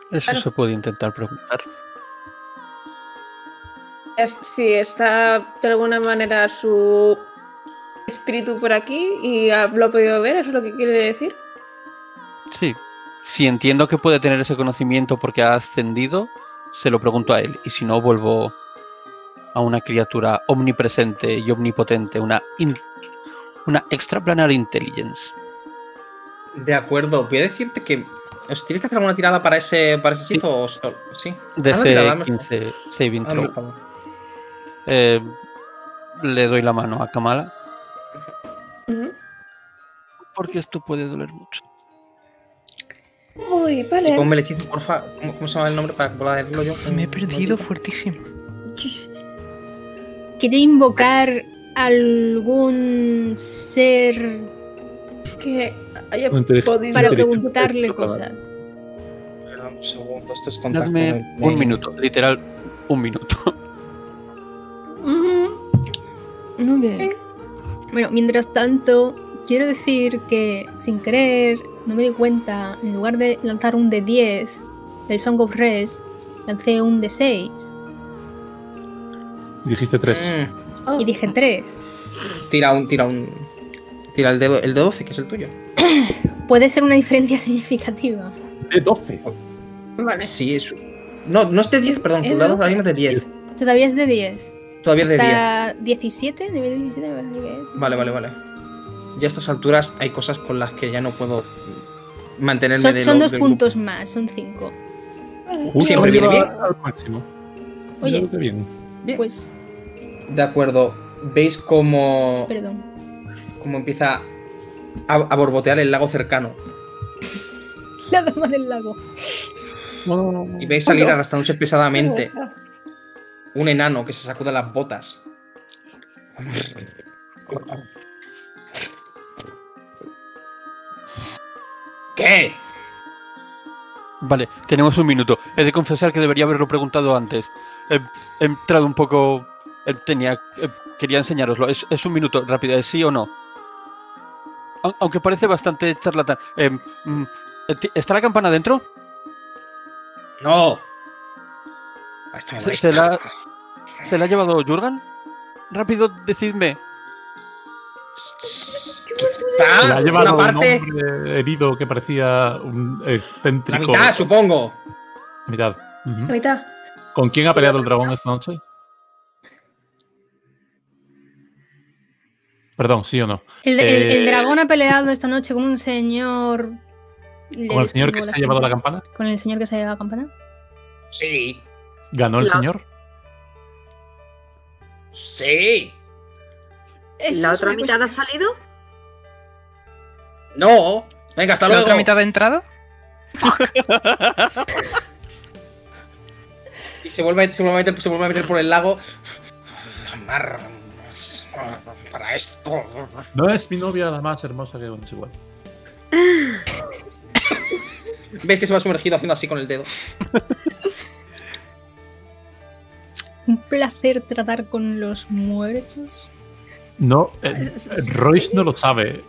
Eso Claro. se puede intentar preguntar. Es- Si está de alguna manera su espíritu por aquí y ha- lo ha podido ver, ¿eso es lo que quiere decir? Sí. Si entiendo que puede tener ese conocimiento porque ha ascendido, se lo pregunto a él. Y si no, vuelvo a una criatura omnipresente y omnipotente, una, in- una extraplanar intelligence. De acuerdo, voy a decirte que. ¿Os tienes que hacer alguna tirada para ese, para ese hechizo? o solo- Sí. Haz la DC tirada, hazme- 15 saving throw. Eh, le doy la mano a Kamala porque esto puede doler mucho. Uy, Y vale. ponme el hechizo, porfa. ¿Cómo, cómo se llama el nombre para leerlo yo? Me he perdido fuertísimo. ¿Quiere invocar algún ser Que haya podido... para preguntarle cosas? Perdón, un segundo, esto es contacto. Dadme me- un minuto, literal, un minuto. Ujú. Ok. Bueno, mientras tanto, quiero decir que sin querer, no me di cuenta, en lugar de lanzar un de 10 del Song of Rest, lancé un de 6 Dijiste tres. Mm, Oh, y dije 3. tira un. Tira un. Tira el dedo, el de 12, que es el tuyo. Puede ser una diferencia significativa. De 12. Vale. Sí, es. No, no es de 10, perdón, tu ¿Es lado de- es de 10. Todavía es de 10. Todavía es de 10. Hasta 17, nivel 17 me parece que es. Vale, vale, vale. Ya a estas alturas hay cosas con las que ya no puedo mantenerme Son, de son dos del puntos más, son 5. Justo Siempre viene bien. al máximo. Oye. Bien. Bien. Pues. De acuerdo. ¿Veis cómo, perdón. cómo empieza a, a borbotear el lago cercano? La dama del lago. Y veis salir arrastrándose pesadamente un enano que se sacuda las botas. ¿Qué? Vale, tenemos un minuto. He de confesar que debería haberlo preguntado antes. He, he entrado un poco. Tenía. Quería enseñároslo. Es, es un minuto, rápido, ¿es sí o no? Au- Aunque parece bastante charlatán. Eh, mm, eh, ¿Está la campana dentro? No. Esto me Se- molesta. se la- ¿Se la ha llevado Jurgen? Rápido, decidme. Quizá Se la ha llevado una parte, un hombre herido que parecía un la excéntrico. mitad, supongo. Mitad. Ujú. La mitad. ¿Con quién ha peleado el dragón esta noche? Perdón, sí o no. El, el- el Eh, dragón ha peleado esta noche con un señor. ¿Con el señor que se ha llevado la campana? Con el señor que se ha llevado la campana. Sí, ¿Ganó el La- señor? sí. ¿La otra mitad ha salido? No. Venga, hasta ¿La luego. otra mitad de entrada? Y se vuelve, a- se vuelve a meter, se vuelve a meter por el lago. Para esto. No es mi novia la más hermosa que es igual. Ves que se va sumergido haciendo así con el dedo. Un placer tratar con los muertos. No, eh, Royce no lo sabe,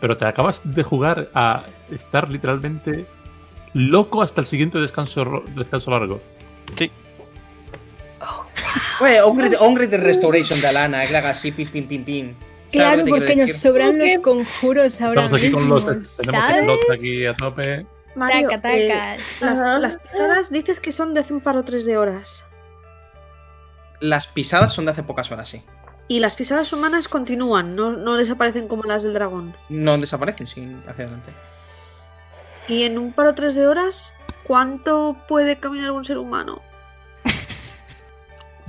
pero te acabas de jugar a estar literalmente loco hasta el siguiente descanso, ro- descanso largo. Oye, hombre, de- Restoration de Alana, que le haga así, pim, pim, pim, pim. ¿Sabes Claro, porque nos sobran los conjuros ahora Estamos aquí mismo, con los. Tenemos ¿sabes? slots aquí a tope. Mario, Taca, eh, taca. las, Ajá. las pisadas dices que son de hace un par o tres de horas. Las pisadas son de hace pocas horas, sí. Y las pisadas humanas continúan, no, no desaparecen como las del dragón. No desaparecen, sí, hacia adelante. Y en un par o tres de horas, ¿cuánto puede caminar un ser humano?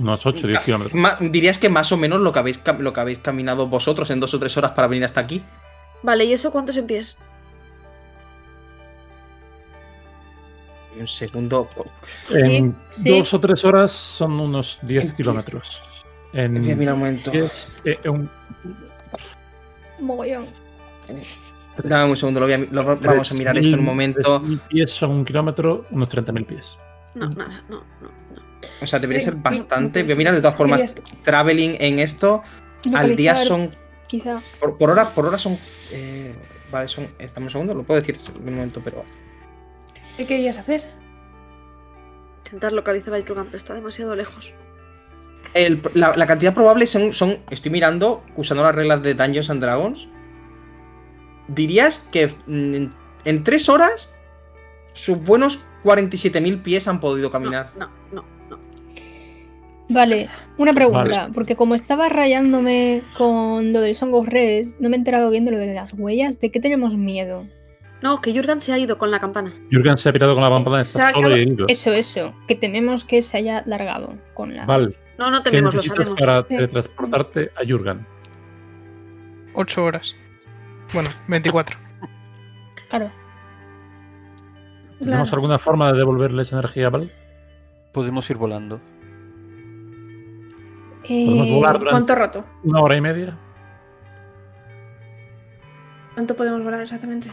Unos 8 10 Ca- kilómetros. dirías que más o menos lo que, habéis, lo que habéis caminado vosotros en dos o tres horas para venir hasta aquí. Vale, ¿y eso cuántos en pies? Un segundo. Sí, En sí. dos o tres horas son unos 10 En pies. kilómetros. Voy a En mirar un momento. pies, eh, un- Mogollón. Dame un segundo, lo voy a mi- lo- vamos a mirar esto en un 3.000 momento. 3.000 pies son un kilómetro, unos 30.000 pies. No, nada, no, no, no. O sea, debería Eh, ser bastante. Voy a mirar de todas formas. Dirías- Traveling en esto. Al día son. Quizá. Por, por hora, por hora son. eh, vale, son. Estamos un segundo, lo puedo decir en un momento, pero. ¿Qué querías hacer? Intentar localizar a Jurgen, pero está demasiado lejos. El- la, la cantidad probable son, son. Estoy mirando, usando las reglas de Dungeons and Dragons. Dirías que mm, en, en tres horas. Sus buenos 47.000 pies han podido caminar. No, no, no. Vale, una pregunta, Vale. porque como estaba rayándome con lo del Song of Rest, no me he enterado bien de lo de las huellas. ¿De qué tenemos miedo? No, que Jurgen se ha ido con la campana. Jürgen se ha pirado con la pampana, Se está solo y herido. Eso, eso, que tememos que se haya largado con la... Val, No, no ¿qué tememos, lo sabemos. para teletransportarte a Jürgen? 8 horas. Bueno, 24. Claro. ¿Tenemos Claro. alguna forma de devolverles energía a Val? Podemos ir volando. ¿Podemos Eh, volar durante ¿Cuánto rato? una hora y media? ¿Cuánto podemos volar exactamente?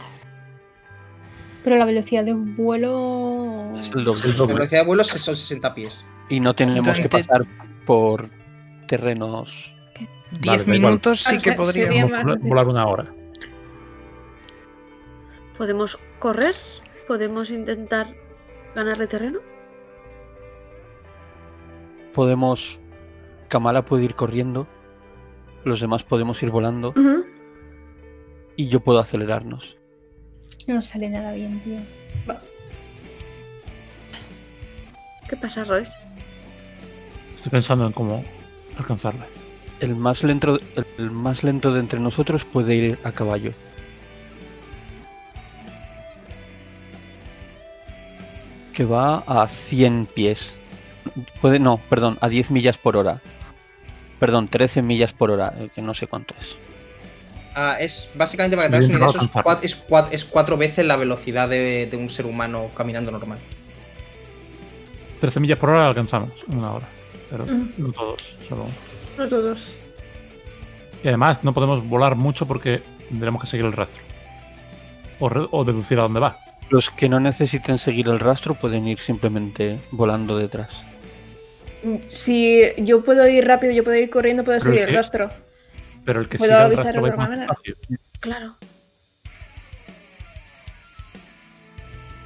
Pero la velocidad de vuelo... Es el doble. El La velocidad de vuelo son 60 pies. Y no tenemos que pasar por terrenos. 10 da igual. minutos sí que podríamos. volar- una hora. ¿Podemos correr? ¿Podemos intentar ganarle terreno? Podemos. Kamala puede ir corriendo. Los demás podemos ir volando. Y yo puedo acelerarnos. No nos sale nada bien, tío. ¿Qué pasa, Royce? Estoy pensando en cómo alcanzarle. El más lento, el más lento de entre nosotros puede ir a caballo. Que va a 100 pies. Puede, no, perdón, a 10 millas por hora. Perdón, 13 millas por hora, eh, que no sé cuánto es. Ah, es básicamente para que te hagas una idea, es, cuatro veces la velocidad de, de un ser humano caminando normal. 13 millas por hora la alcanzamos en una hora. Pero Mm. no todos, solo. No todos. Y además no podemos volar mucho porque tendremos que seguir el rastro. O, deducir a dónde va. Los que no necesiten seguir el rastro pueden ir simplemente volando detrás. Si yo puedo ir rápido, yo puedo ir corriendo, puedo Pero seguir el que- rastro. Pero el que ¿Puedo siga el avisar rastro de otra manera? Claro.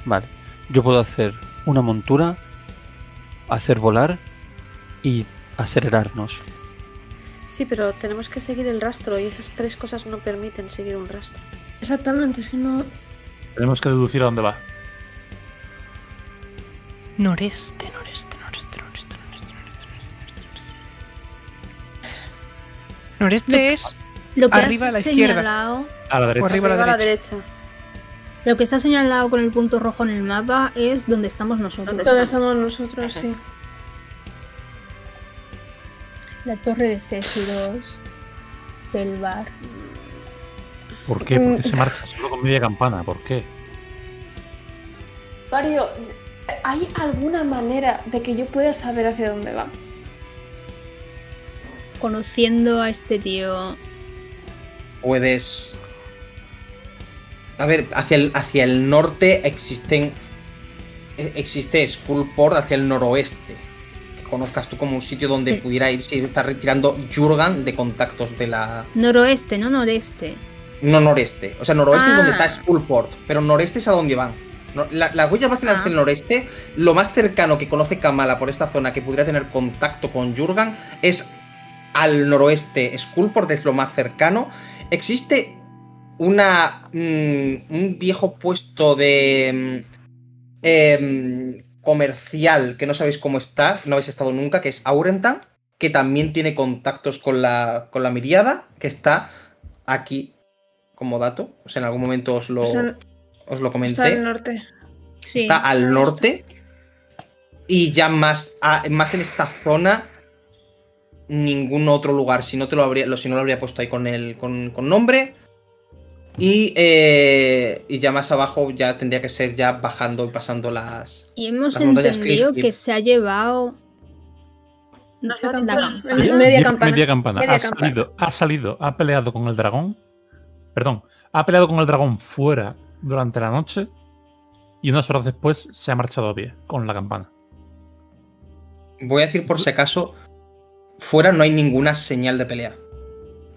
Vale, yo puedo hacer una montura, hacer volar y acelerarnos. Sí, pero tenemos que seguir el rastro y esas tres cosas no permiten seguir un rastro. Exactamente, es que no. Tenemos que deducir a dónde va. Noreste, noreste, noreste, noreste, noreste, noreste, noreste. Noreste es. Lo que Arriba has a la izquierda. señalado, A la derecha. O arriba a la derecha. lo que está señalado con el punto rojo en el mapa es donde estamos nosotros. ¿Dónde Todos estamos? estamos nosotros, sí. La torre de Césidos, Felbar. ¿Por qué? ¿Por qué Mm. se marcha solo con media campana? ¿Por qué? Mario, ¿hay alguna manera de que yo pueda saber hacia dónde va? Conociendo a este tío. Puedes. A ver, hacia el, hacia el norte existen. Existe Skullport hacia el noroeste. Conozcas tú como un sitio donde Sí. pudiera ir si está retirando Jurgan de contactos de la. Noroeste, no noreste. No noreste. O sea, noroeste es donde Ah. está Skullport. Pero noreste es a donde van. La, la huella va hacia Ah. el noreste. Lo más cercano que conoce Kamala por esta zona que pudiera tener contacto con Jurgan es al noroeste. Skullport es lo más cercano. Existe una mm, un viejo puesto de mm, em, comercial que no sabéis cómo está, no habéis estado nunca, que es Aurentan, que también tiene contactos con la, con la miriada, que está aquí como dato. O sea, en algún momento os lo, O sea, os lo o comenté. sea, al norte. Sí. Está al norte. Y ya más, a- más en esta zona, ningún otro lugar. Si no, te lo habría, si no lo habría puesto ahí con, el, con, con nombre. Y, eh, y ya más abajo ya tendría que ser ya bajando y pasando las... Y hemos Las entendido que se ha llevado. La campana. campana. El- media Media campana. Media campana. Media ha, campana. Salido, ha salido, ha peleado con el dragón. Perdón, ha peleado con el dragón fuera durante la noche. Y unas horas después se ha marchado a pie con la campana. Voy a decir por si acaso, fuera no hay ninguna señal de pelea.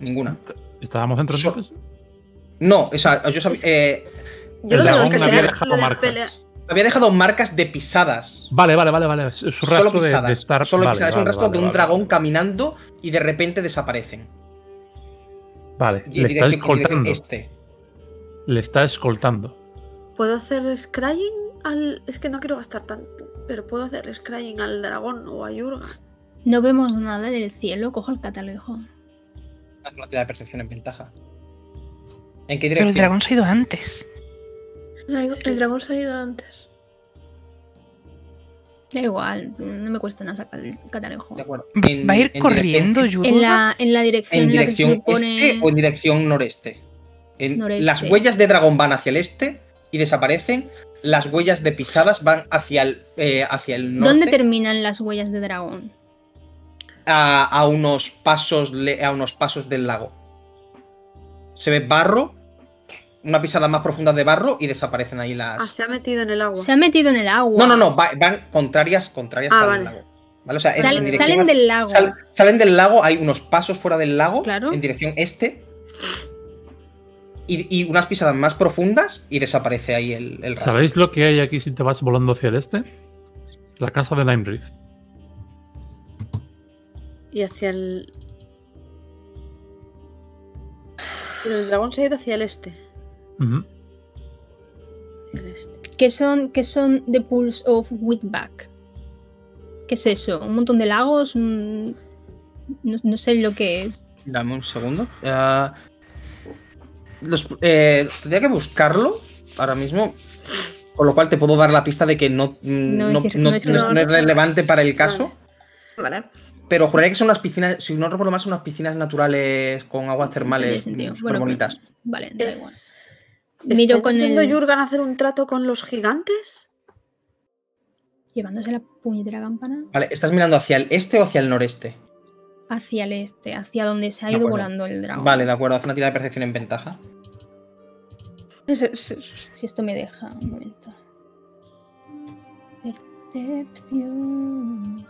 Ninguna. ¿Estábamos dentro So- entonces? No, o sea, yo sabía... Es- eh, Yo el lo dragón que había dejado marcas. pelea- había dejado marcas de pisadas. Vale, vale, vale, vale. Es un Solo rastro de, pisadas. de estar. Solo vale, pisadas. es un vale, rastro vale, de un vale, dragón vale. caminando y de repente desaparecen. Vale, Y le está escoltando. este. Le está escoltando. ¿Puedo hacer scrying al.? Es que no quiero gastar tanto. Pero puedo hacer scrying al dragón o a Yurga. No vemos nada del cielo. Cojo el catalejo. Haz una tirada de percepción en ventaja. ¿En qué Pero dirección? el dragón se ha ido antes. El, el dragón se ha ido antes. Da igual, no me cuesta nada sacar el catalejo. De acuerdo. Va- En- ¿Va a ir en corriendo dirección- En la, en la dirección ¿En en, la que se dirección supone. este o en dirección noreste? En- Noreste. Las huellas de dragón van hacia el este y desaparecen. Las huellas de pisadas van hacia el, eh, hacia el norte. ¿Dónde terminan las huellas de dragón? a, a unos pasos a unos pasos del lago. Se ve barro, una pisada más profunda de barro y desaparecen ahí las. Ah, se ha metido en el agua. Se ha metido en el agua. no, no, no, va- van contrarias, contrarias Ah, al vale. lago. ¿Vale? O sea, es Sal- en dirección salen a- del lago. sal- salen del lago, hay unos pasos fuera del lago Claro. en dirección este. Y, y unas pisadas más profundas y desaparece ahí el, el rastro. ¿Sabéis lo que hay aquí si te vas volando hacia el este? La casa de Lime Reef. Y hacia el. Pero el dragón se ha ido hacia el este. Ujú. Hacia el este. ¿Qué son, qué son The Pools of Whitback? ¿Qué es eso? ¿Un montón de lagos? Un- No, no sé lo que es. Dame un segundo. Ah, los- eh, tendría que buscarlo ahora mismo. Con lo cual te puedo dar la pista de que no, No no, es- no- no es no es- relevante. no es relevante para el caso. Vale. Pero juraría que son unas piscinas, si no recuerdo mal, son unas piscinas naturales con aguas termales Bueno, bonitas. Vale, da igual. Es... Miro ¿Está con intentando el- Yurgan hacer un trato con los gigantes? Llevándose la puñetera campana Vale, ¿estás mirando hacia el este o hacia el noreste? hacia el este, hacia donde se ha ido volando el dragón. Vale, de acuerdo, haz una tirada de percepción en ventaja. Si esto me deja, un momento. Percepción.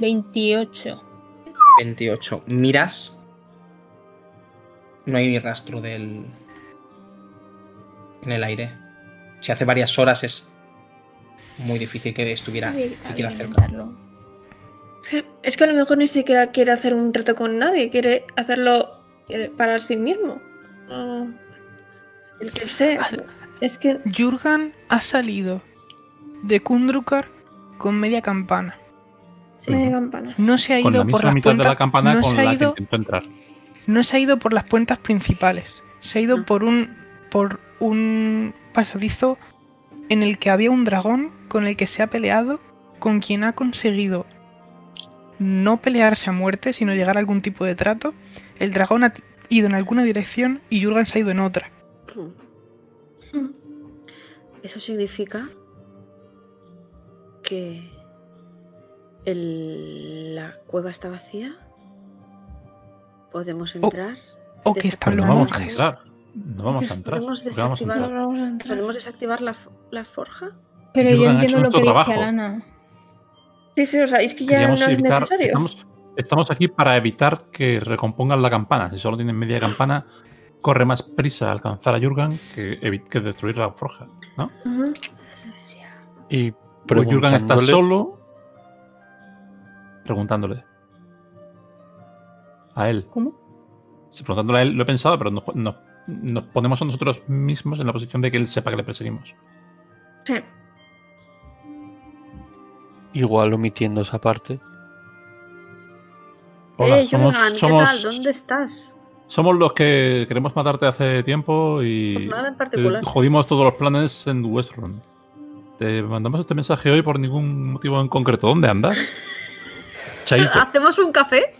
Veintiocho. 28. Miras. No hay ni rastro del. en el aire. Si hace varias horas es muy difícil que estuviera siquiera cerca. Es que a lo mejor ni siquiera quiere hacer un trato con nadie, quiere hacerlo para sí mismo. No, el que sea. Es que Jurgan ha salido de Kundrukar con media campana. Sí. media campana. No se ha ido la por las mitad de puertas. la campana no con se ha la ido, que intentó entrar. no se ha ido por las puertas principales. Se ha ido Ah. por un por un pasadizo en el que había un dragón con el que se ha peleado, con quien ha conseguido no pelearse a muerte, sino llegar a algún tipo de trato. El dragón ha ido en alguna dirección y Jurgen se ha ido en otra. Eso significa que el- la cueva está vacía. Podemos entrar. O están Pero los no vamos a entrar. No vamos a entrar. Podemos ¿Por qué vamos a desactivar, entrar? podemos desactivar la, fo- la forja. Pero yo entiendo lo que nuestro dice trabajo. Alana. Sí, sí, o sea, es que ya Queríamos no es evitar. necesario. Estamos, estamos aquí para evitar que recompongan la campana. Si solo tienen media campana, corre más prisa alcanzar a Jurgen que, que destruir la forja. ¿no? Y Pero Jurgen está solo preguntándole. A él. ¿Cómo? Sí, preguntándole a él, lo he pensado, pero nos, nos- nos ponemos a nosotros mismos en la posición de que él sepa que le perseguimos. Sí. Igual omitiendo esa parte. Hola, eh, somos, Jurgen, ¿qué somos- tal? ¿Dónde estás? somos los que queremos matarte hace tiempo y Pues nada en eh, particular. jodimos todos los planes en Westrun. Te mandamos este mensaje hoy por ningún motivo en concreto. ¿Dónde andas? Chaito. ¿Hacemos un café?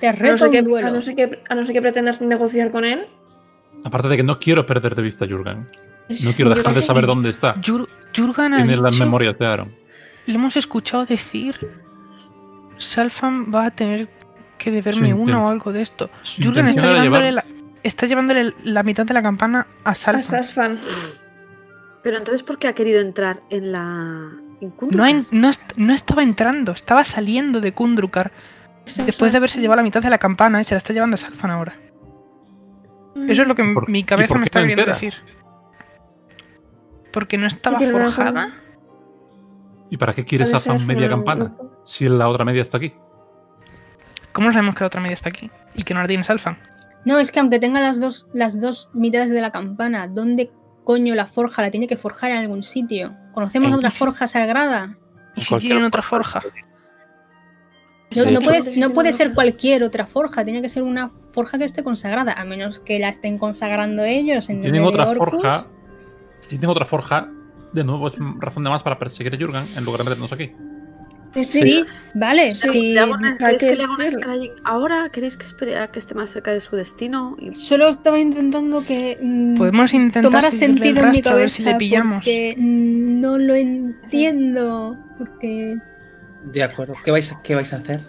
Te A no, reto que, un duelo. a, no ser que, a no ser que pretendas negociar con él. Aparte de que no quiero perder de vista a Jurgen. No quiero dejar de saber dónde está. Jur- Jurgen ha Tiene las dicho- memorias de Aaron. Le hemos escuchado decir. Salfan va a tener que deberme Su una o algo de esto. Jurgen está llevándole, llevar- la, está llevándole la mitad de la campana a A Salfan. Pero entonces, ¿por qué ha querido entrar en la. En No, Kundrukar? en- no, est- no estaba entrando, estaba saliendo de Kundrukar. Después de haberse llevado la mitad de la campana y se la está llevando a Salfan ahora. Eso es lo que m- ¿Por- mi cabeza me está queriendo entera? decir. Porque no estaba forjada. ¿Y para qué quieres ser media campana? Si la otra media está aquí. ¿Cómo sabemos que la otra media está aquí? Y que no la tiene Salfan. No, es que aunque tenga las dos, las dos mitades de la campana, ¿dónde coño la forja? La tiene que forjar en algún sitio. ¿Conocemos otra forja sagrada? ¿Y si Cualquier tienen otra forja? No, puede, no puede ser cualquier otra forja, tiene que ser una forja que esté consagrada, a menos que la estén consagrando ellos en Tienen otra Orcus. forja. Si tienen otra forja, de nuevo es razón de más para perseguir a Jurgen en lugar de meternos aquí. Sí, vale, Pero sí. le hago una- hay ¿Queréis que que le haga un decirlo. scrying ahora? ¿Queréis que espere a que esté más cerca de su destino? Y- Solo estaba intentando que mm, Podemos intentar tomara el sentido en mi rastro a ver si cabeza le pillamos. porque no lo entiendo. Porque De acuerdo. ¿Qué vais, a- qué vais a hacer?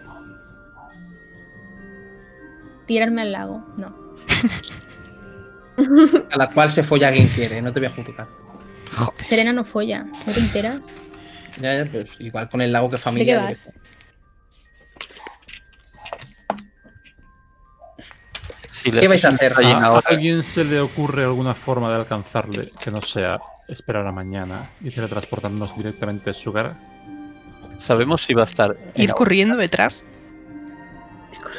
tirarme al lago, no. A la cual se folla quien quiere, no te voy a juzgar. Serena no folla, ¿no te enteras? Ya, ya, pues igual con el lago que ¿De qué familia. vas? Si le ¿Qué vais a hacer? ¿A ahora, alguien se le ocurre alguna forma de alcanzarle que no sea esperar a mañana y teletransportarnos directamente a su cara? Sabemos si va a estar. Ir corriendo detrás.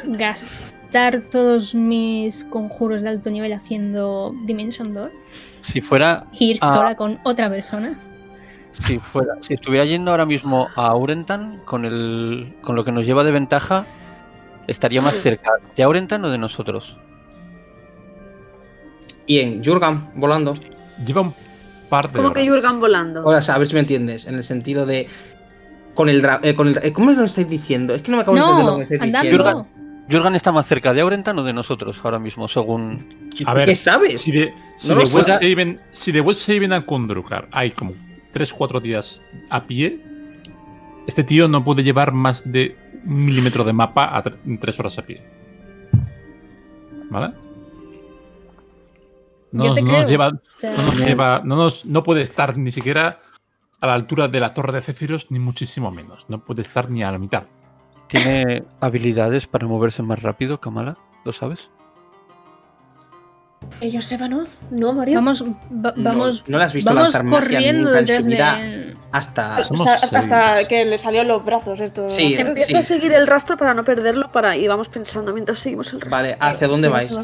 Gastar todos mis conjuros de alto nivel haciendo Dimension Door. Si fuera. Ir sola con otra persona. Si fuera. Si estuviera yendo ahora mismo a Aurentan con el. con lo que nos lleva de ventaja. Estaría más cerca de Aurentan o de nosotros. Bien, Jurgen volando. Lleva un par de ¿Cómo que. Jurgen volando? O sea, a ver si me entiendes. En el sentido de. Con el, dra- eh, con el eh, ¿Cómo lo estáis diciendo? Es que no me acabo de entender lo que estáis andando. diciendo. Jurgen está más cerca de Aurentan o de nosotros ahora mismo, según. A ver, ¿Qué sabes? Si de, si No de lo sé. Westhaven, si de a Kundrukar hay como 3-4 días a pie, este tío no puede llevar más de un milímetro de mapa a 3 horas a pie. ¿Vale? No, Yo nos- te no creo. nos lleva, O sea, no, nos lleva- no, nos- no puede estar ni siquiera a la altura de la torre de Céfiros, ni muchísimo menos. No puede estar ni a la mitad. ¿Tiene habilidades para moverse más rápido, Kamala? ¿Lo sabes? Ellos se van, ¿no? No, Mario. vamos, va- No, vamos, no, le has visto vamos lanzar corriendo detrás de. hasta. O sea, seis. hasta que le salió los brazos esto. Sí, sí. a seguir el rastro para no perderlo para y vamos pensando mientras seguimos el rastro. Vale, ¿hacia dónde vais?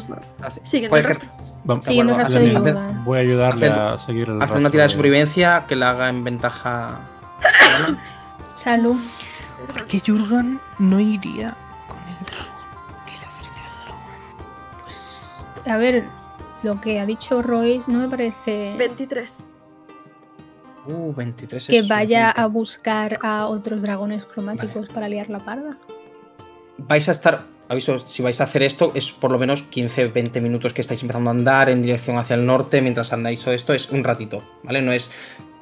Siguiendo el rastro. Vamos, Siguiendo el bueno, rastro de voy a ayudarle a seguir el Haz rastro una tirada de supervivencia que la haga en ventaja. Salud. Porque Jurgen no iría con el dragón que le ofreció el dragón. Pues, a ver, lo que ha dicho Royce no me parece 23. Uh, 23 que vaya a buscar a otros dragones cromáticos para liar la parda. Vais a estar aviso, si vais a hacer esto, es por lo menos 15-20 minutos que estáis empezando a andar en dirección hacia el norte mientras andáis todo esto, es un ratito, ¿vale? No es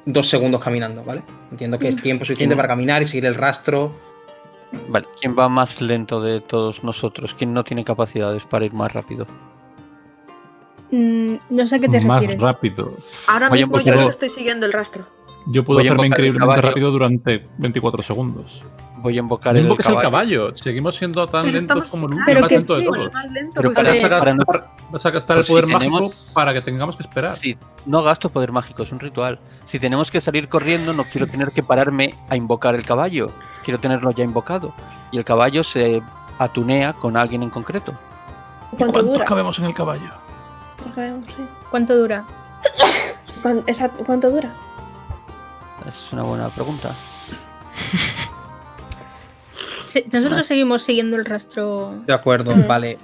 dos segundos caminando, ¿vale? Entiendo que es tiempo suficiente para caminar y seguir el rastro. Vale, ¿quién va más lento de todos nosotros? ¿Quién no tiene capacidades para ir más rápido? Mm, no sé a qué te Más refieres. rápido. Ahora mismo yo creo que estoy siguiendo el rastro. Yo puedo Voy a hacerme invocar el increíblemente caballo. rápido durante 24 segundos. Voy a invocar el invoques el caballo. caballo. Seguimos siendo tan Pero lentos estamos- como el Pero más que- lento de todos. Más lento, Pero pues, para Vas a para no- gastar, vas a gastar Pues el poder si tenemos- mágico para que tengamos que esperar. Sí, no gasto poder mágico, es un ritual. Si tenemos que salir corriendo, no quiero tener que pararme a invocar el caballo. Quiero tenerlo ya invocado. Y el caballo se atunea con alguien en concreto. ¿Cuánto ¿Cuántos dura? cabemos en el caballo? ¿Cuánto dura? ¿Cuán- esa- ¿Cuánto dura? Es una buena pregunta. Se- Nosotros seguimos siguiendo el rastro. De acuerdo, Mm. vale.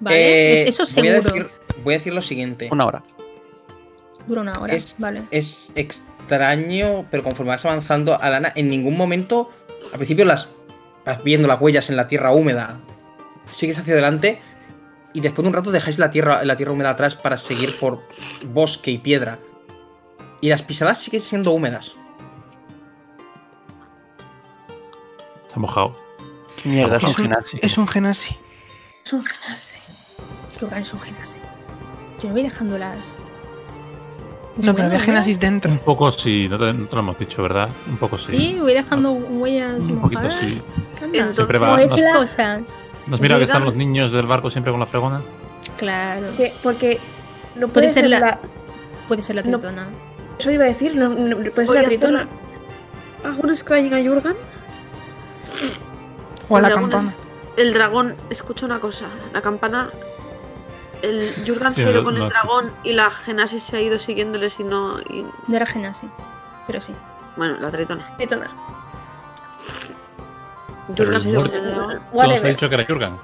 Vale, Eh, Es- eso voy a seguro. decir- voy a decir lo siguiente. Una hora. Dura una hora. Es- Vale. es extraño, pero conforme vas avanzando, Alana, en ningún momento, al principio las vas viendo las huellas en la tierra húmeda, sigues hacia adelante y después de un rato dejáis la tierra, la tierra húmeda atrás para seguir por bosque y piedra. Y las pisadas siguen siendo húmedas. Está mojado. Mierda, es un Es un, genasi. es un genasi. Es un genasi. Lugar es un genasi. Yo no voy dejando las. No, pero había genasis Un dentro. poco sí, no te, no te lo hemos dicho, ¿verdad? Un poco sí. Sí, voy dejando huellas Un poquito mojadas. sí. Anda. Entonces- Siempre va. La- cosas. Nos mira que están los niños del barco siempre con la fregona. Claro. Porque, porque no puede, Puede ser ser la... la- Puede ser la No. tritona. Eso iba a decir, no, no- puede ser la tritona. hacer- ¿Hago un scrying a Jurgen? O a la campana. es- El dragón, escucha una cosa. La campana. El Jurgen se ha ido con el dragón y la Genasis se ha ido siguiéndoles y no. y- No era genasi. Pero sí. bueno, la tritona. Tritona. Jurgen se ha dicho que era Jurgen.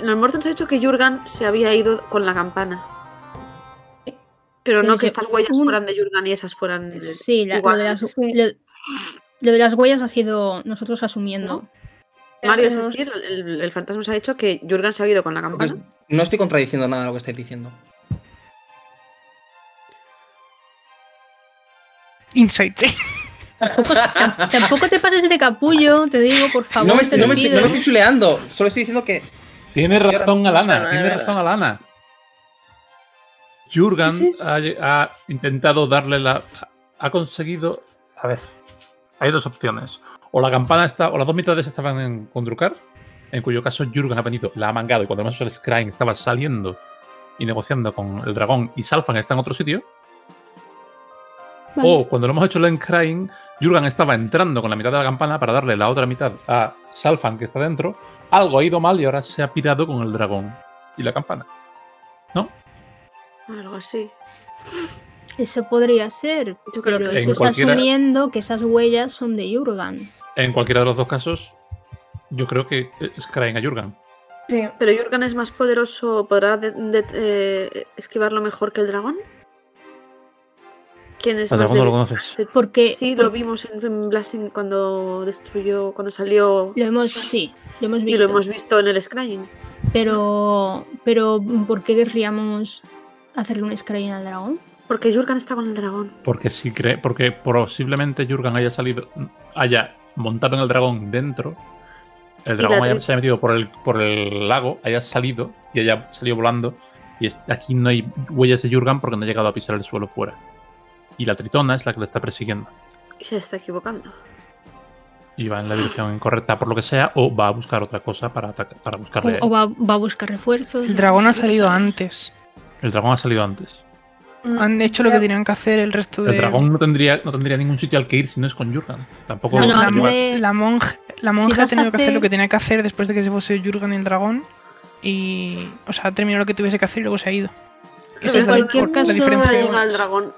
En el muerto nos ha dicho que Jurgen se había ido con la campana. Pero no Pero que es que estas huellas un- fueran de Jurgen y esas fueran. Sí, la- lo, de las, Sí. lo- lo de las huellas ha sido nosotros asumiendo. Mario, es así, el, el- el fantasma nos ha dicho que Jurgen se ha ido con la campana. No estoy contradiciendo nada de lo que estáis diciendo. Insight. Tampoco, tam- tampoco te pases de capullo, te digo, por favor. no, me, te no me estoy- pido. no me estoy chuleando, solo estoy diciendo que Tiene razón Alana, tiene razón Alana. Jurgen Sí. ha, ha intentado darle la. Ha conseguido. A ver, hay dos opciones. O la campana está. O las dos mitades estaban en Condrucar, en cuyo caso Jurgen ha venido, la ha mangado y cuando menos el Skrine estaba saliendo y negociando con el dragón y Salfan está en otro sitio. Vale. O cuando lo hemos hecho el Skrine, Jurgen estaba entrando con la mitad de la campana para darle la otra mitad a Salfan que está dentro. Algo ha ido mal y ahora se ha pirado con el dragón y la campana. Algo así. Eso podría ser, Yo creo pero que eso es cualquiera- asumiendo que esas huellas son de Jurgen. En cualquiera de los dos casos, yo creo que Skrine a Jurgen. Sí. Pero Jurgen es más poderoso, podrá de- de- eh, esquivarlo mejor que el dragón. ¿Quién es ¿El más dragón no lo conoces? Porque Sí, lo vimos en, en Blasting cuando destruyó, cuando salió lo hemos, sí, lo hemos y visto. lo hemos visto en el Scrying. Pero, pero, ¿por qué querríamos hacerle un scrying al dragón? Porque Jurgen está con el dragón. Porque si cree, porque posiblemente Jurgen haya salido, haya montado en el dragón dentro, el Y dragón haya, se haya metido por el, por el lago, haya salido y haya salido volando. Y aquí no hay huellas de Jurgen porque no ha llegado a pisar el suelo fuera. Y la tritona es la que le está persiguiendo. Y se está equivocando. Y va en la dirección incorrecta por lo que sea, o va a buscar otra cosa para, para buscarle. O, o va, va a buscar refuerzos. El dragón ha no salido antes. El dragón ha salido antes. Han hecho lo que tenían que hacer el resto de. El dragón no tendría, no tendría ningún sitio al que ir si no es con Jurgen. Tampoco. No, no, la, la monja, la monja ha tenido que hacer lo que tenía que hacer después de que se fuese Jurgen y el dragón. Y. O sea, ha terminado lo que tuviese que hacer y luego se ha ido. Esa En es la, cualquier la caso, diferencia. Ahora de llega el dragón.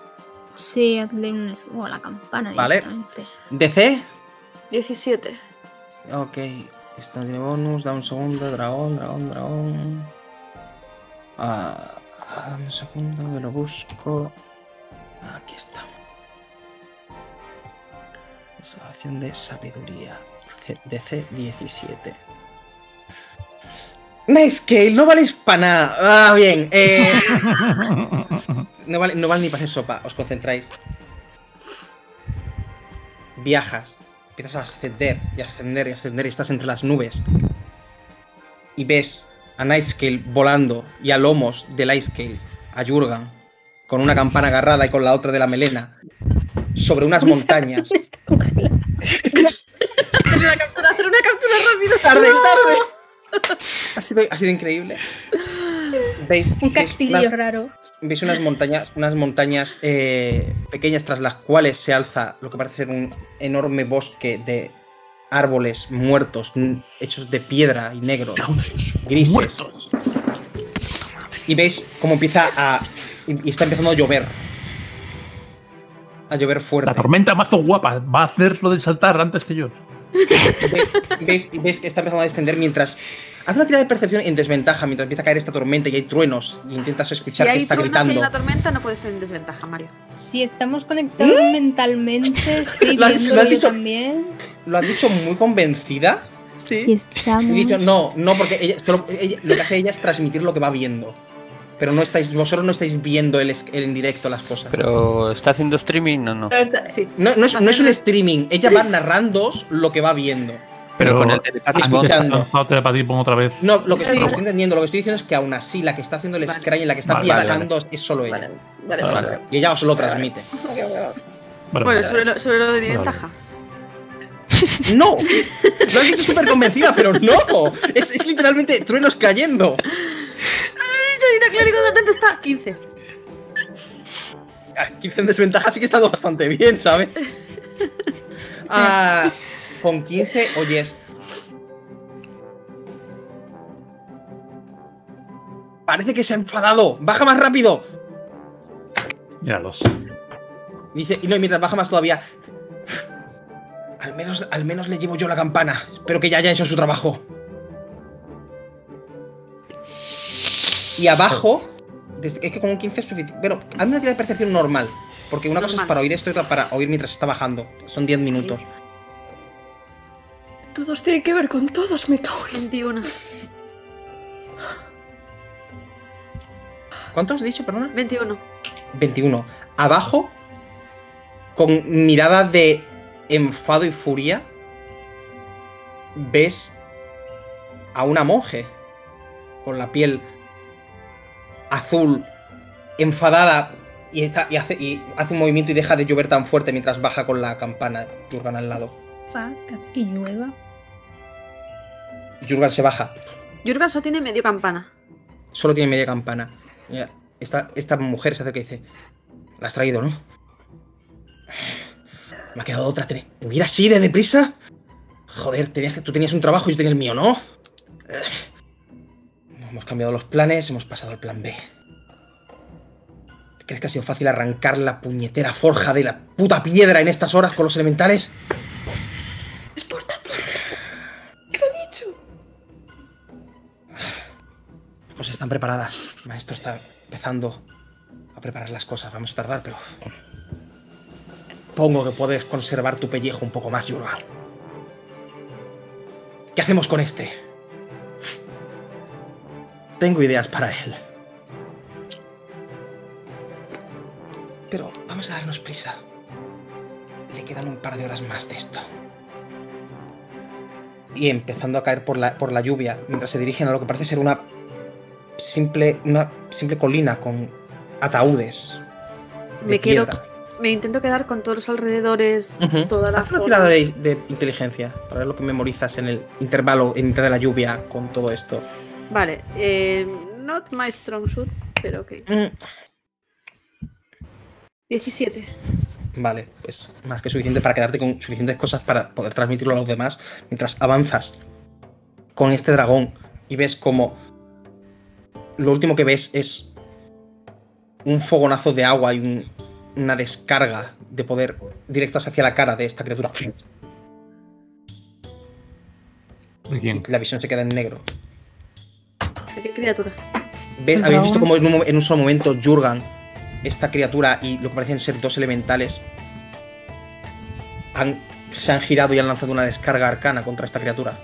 Sí, un... O la campana Vale. directamente. DC. 17. Ok, esto no tiene bonus, da un segundo, dragón, dragón, dragón. Ah, ah, dame un segundo que lo busco. Aquí está. Salvación de sabiduría. DC 17. Nightscale, no vales para nada. Ah, bien. Eh, no, vale, no vale ni para hacer sopa, os concentráis. Viajas, empiezas a ascender y ascender y ascender y estás entre las nubes. Y ves a Nightscale volando y a lomos de Lightscale, a Jurgan, con una campana agarrada y con la otra de la melena, sobre unas montañas. Hacer una captura, hacer una captura rápido. ¡Tarde, tarde! Ha sido, ha sido increíble. ¿Veis? Un veis castillo unas- raro. veis unas montañas, unas montañas eh, pequeñas tras las cuales se alza lo que parece ser un enorme bosque de árboles muertos, hechos de piedra y negros, grises. Muertos. Y veis cómo empieza a. y está empezando a llover. A llover fuerte. La tormenta mazo guapa. Va a hacer lo de saltar antes que yo. Ve- ¿Ves, ves que está empezando a descender mientras. Haz una tirada de percepción en desventaja mientras empieza a caer esta tormenta y hay truenos y intentas Si escuchar que hay está truenos y hay gritando. una tormenta, no puedes ser en desventaja, Mario. Si estamos conectados mentalmente, estoy Lo has- viendo lo has yo dicho- también. Lo has dicho muy convencida. Sí. Si estamos. He dicho no, no, porque ella, solo- ella- lo que hace ella es transmitir lo que va viendo. Pero no estáis, vosotros no estáis viendo el, el en directo las cosas. Pero ¿está haciendo streaming o no? Pero está- Sí. no, no es, no es un streaming, ella va narrando lo que va viendo. Pero Pero con el telepático. otra vez. No, lo que, Sí. estoy entendiendo, lo que estoy diciendo es que aún así la que está haciendo el Vale. scrying, la que está Vale, vale, viajando es solo ella. Vale, vale, Vale, vale. vale. Y ella os lo transmite. Bueno, sobre lo, sobre lo de mi Vale. ventaja. ¡No! Lo has dicho súper convencida, pero no. Es, es literalmente truenos cayendo. Charina clérigo de la tempestad. 15. Ah, 15 en desventaja sí que he estado bastante bien, ¿sabes? Ah, con 15, oyes. Parece que se ha enfadado. Baja más rápido. míralos. Dice, y no, y mientras baja más todavía. Al menos, al menos le llevo yo la campana. Espero que ya haya hecho su trabajo. Y abajo. desde- es que con un 15 es suficiente. Pero hazme una tirada de percepción normal. Porque una cosa es para oír esto y otra para oír mientras está bajando. Son 10 minutos. Todos tienen que ver con todos, me cago en. 21. ¿Cuánto has dicho, perdona? 21. 21. Abajo, con mirada de enfado y furia, ves a una monje con la piel azul, enfadada, y, está- y hace, y hace un movimiento y deja de llover tan fuerte mientras baja con la campana Jurgan al lado. Fuck, hace que llueva. Jurgan se baja, Yurga solo tiene medio campana. solo tiene media campana. Mira, Esta, esta mujer se acerca y dice: La has traído, ¿no? Me ha quedado otra. ¿Te hubiera así de deprisa? Joder, tenías que, tú tenías un trabajo y yo tenía el mío, ¿no? Hemos cambiado los planes, hemos pasado al plan B. ¿Crees que ha sido fácil arrancar la puñetera forja de la puta piedra en estas horas con los elementales? Es por tanto. ¿Qué lo he dicho? Pues están preparadas. Maestro está empezando a preparar las cosas. Vamos a tardar, pero. Pongo que puedes conservar tu pellejo un poco más, Yurga. ¿Qué hacemos con este? Tengo ideas para él. Pero vamos a darnos prisa. Le quedan un par de horas más de esto. Y empezando a caer por la, por la lluvia, mientras se dirigen a lo que parece ser una simple, una simple colina con ataúdes. de Me quedo. Me intento quedar con todos los alrededores, Ujú. toda la Haz una tirada de, de inteligencia para ver lo que memorizas en el intervalo en mitad de la lluvia con todo esto. Vale, eh, not my strong suit, pero ok. Mm, 17. Vale, es más que suficiente para quedarte con suficientes cosas para poder transmitirlo a los demás mientras avanzas con este dragón y ves como lo último que ves es un fogonazo de agua y un- una descarga de poder directas hacia la cara de esta criatura. ¿De Y quién? la visión se queda en negro. ¿De qué criatura? Habéis visto como en un, mo- en un solo momento Jurgan, esta criatura y lo que parecen ser dos elementales, han- se han girado y han lanzado una descarga arcana contra esta criatura.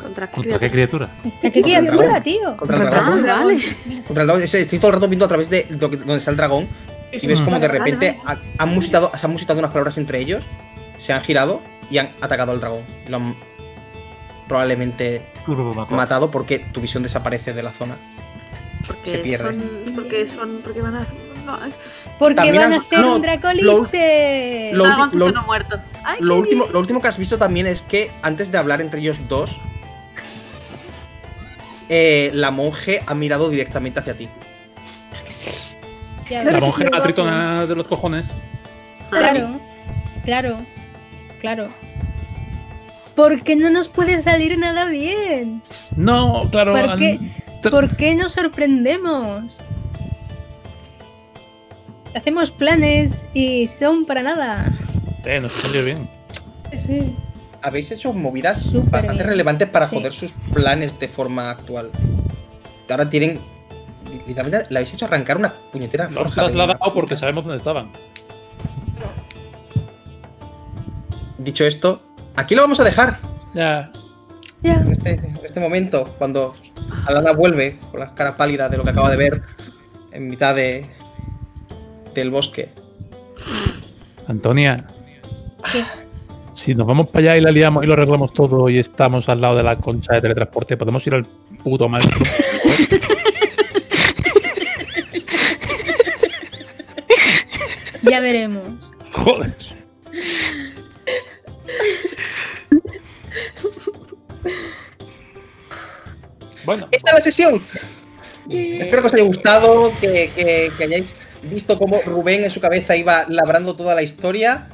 Contra ¿Contra qué ¿Contra qué criatura? qué Contra el criatura, tío? Contra el Ah, dragón. vale. Contra el dragón. Estoy todo el rato viendo a través de donde está el dragón. Y ves como de repente ha- han musitado, se han musitado unas palabras entre ellos. Se han girado y han atacado al dragón. Y lo han probablemente matado porque tu visión desaparece de la zona. Porque Se pierde. Son, porque son. Porque van a. No, Porque También van a hacer no, un dracoliche. lo- dragoncito lo- no muerto. Ay, Lo último, bien. lo último que has visto también es que antes de hablar entre ellos dos, eh, la monje ha mirado directamente hacia ti. La ves. monja la tritona de los cojones. Claro, claro, claro. Porque no nos puede salir nada bien. No, claro. ¿Por qué? ¿Por qué nos sorprendemos? Hacemos planes y son para nada. Eh, nos salió bien. Sí. Habéis hecho movidas Súper bastante bien. relevantes para Sí. joder sus planes de forma actual. Ahora tienen. Literalmente le habéis hecho arrancar una puñetera Lo han trasladado porque sabemos dónde estaban. Dicho esto, aquí lo vamos a dejar. Ya. Ya. En este, en este momento, cuando Alana vuelve con la cara pálida de lo que acaba de ver en mitad de, del bosque. Antonia, ¿Qué? si nos vamos para allá y la liamos y lo arreglamos todo y estamos al lado de la concha de teletransporte, ¿podemos ir al puto maestro? Ya veremos. Joder. Bueno, Esta es la sesión. Espero que os haya gustado, que, que- que hayáis visto cómo Rubén en su cabeza iba labrando toda la historia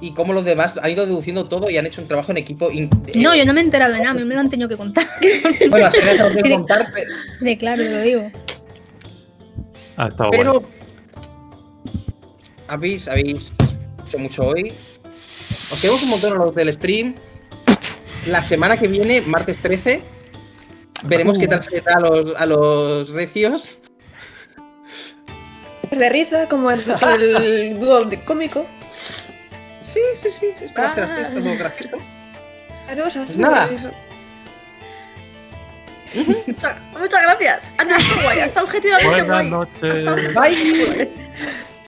y cómo los demás han ido deduciendo todo y han hecho un trabajo en equipo. No, yo no me he enterado de nada, me lo han tenido que contar. Bueno, contar, Sí, claro, lo digo. ha estado bueno. pero habéis, habéis hecho mucho hoy. Os queremos un montón a los del stream. La semana que viene, martes 13, veremos qué tal se da a los, a los recios. Es de risa, como el, el dúo de cómico. Sí, sí, sí, esto va a ser así, gracioso. Claro, es Pues nada. Muchas, muchas gracias. Ha estado guay, ha estado objetivamente Buenas noches. Bye.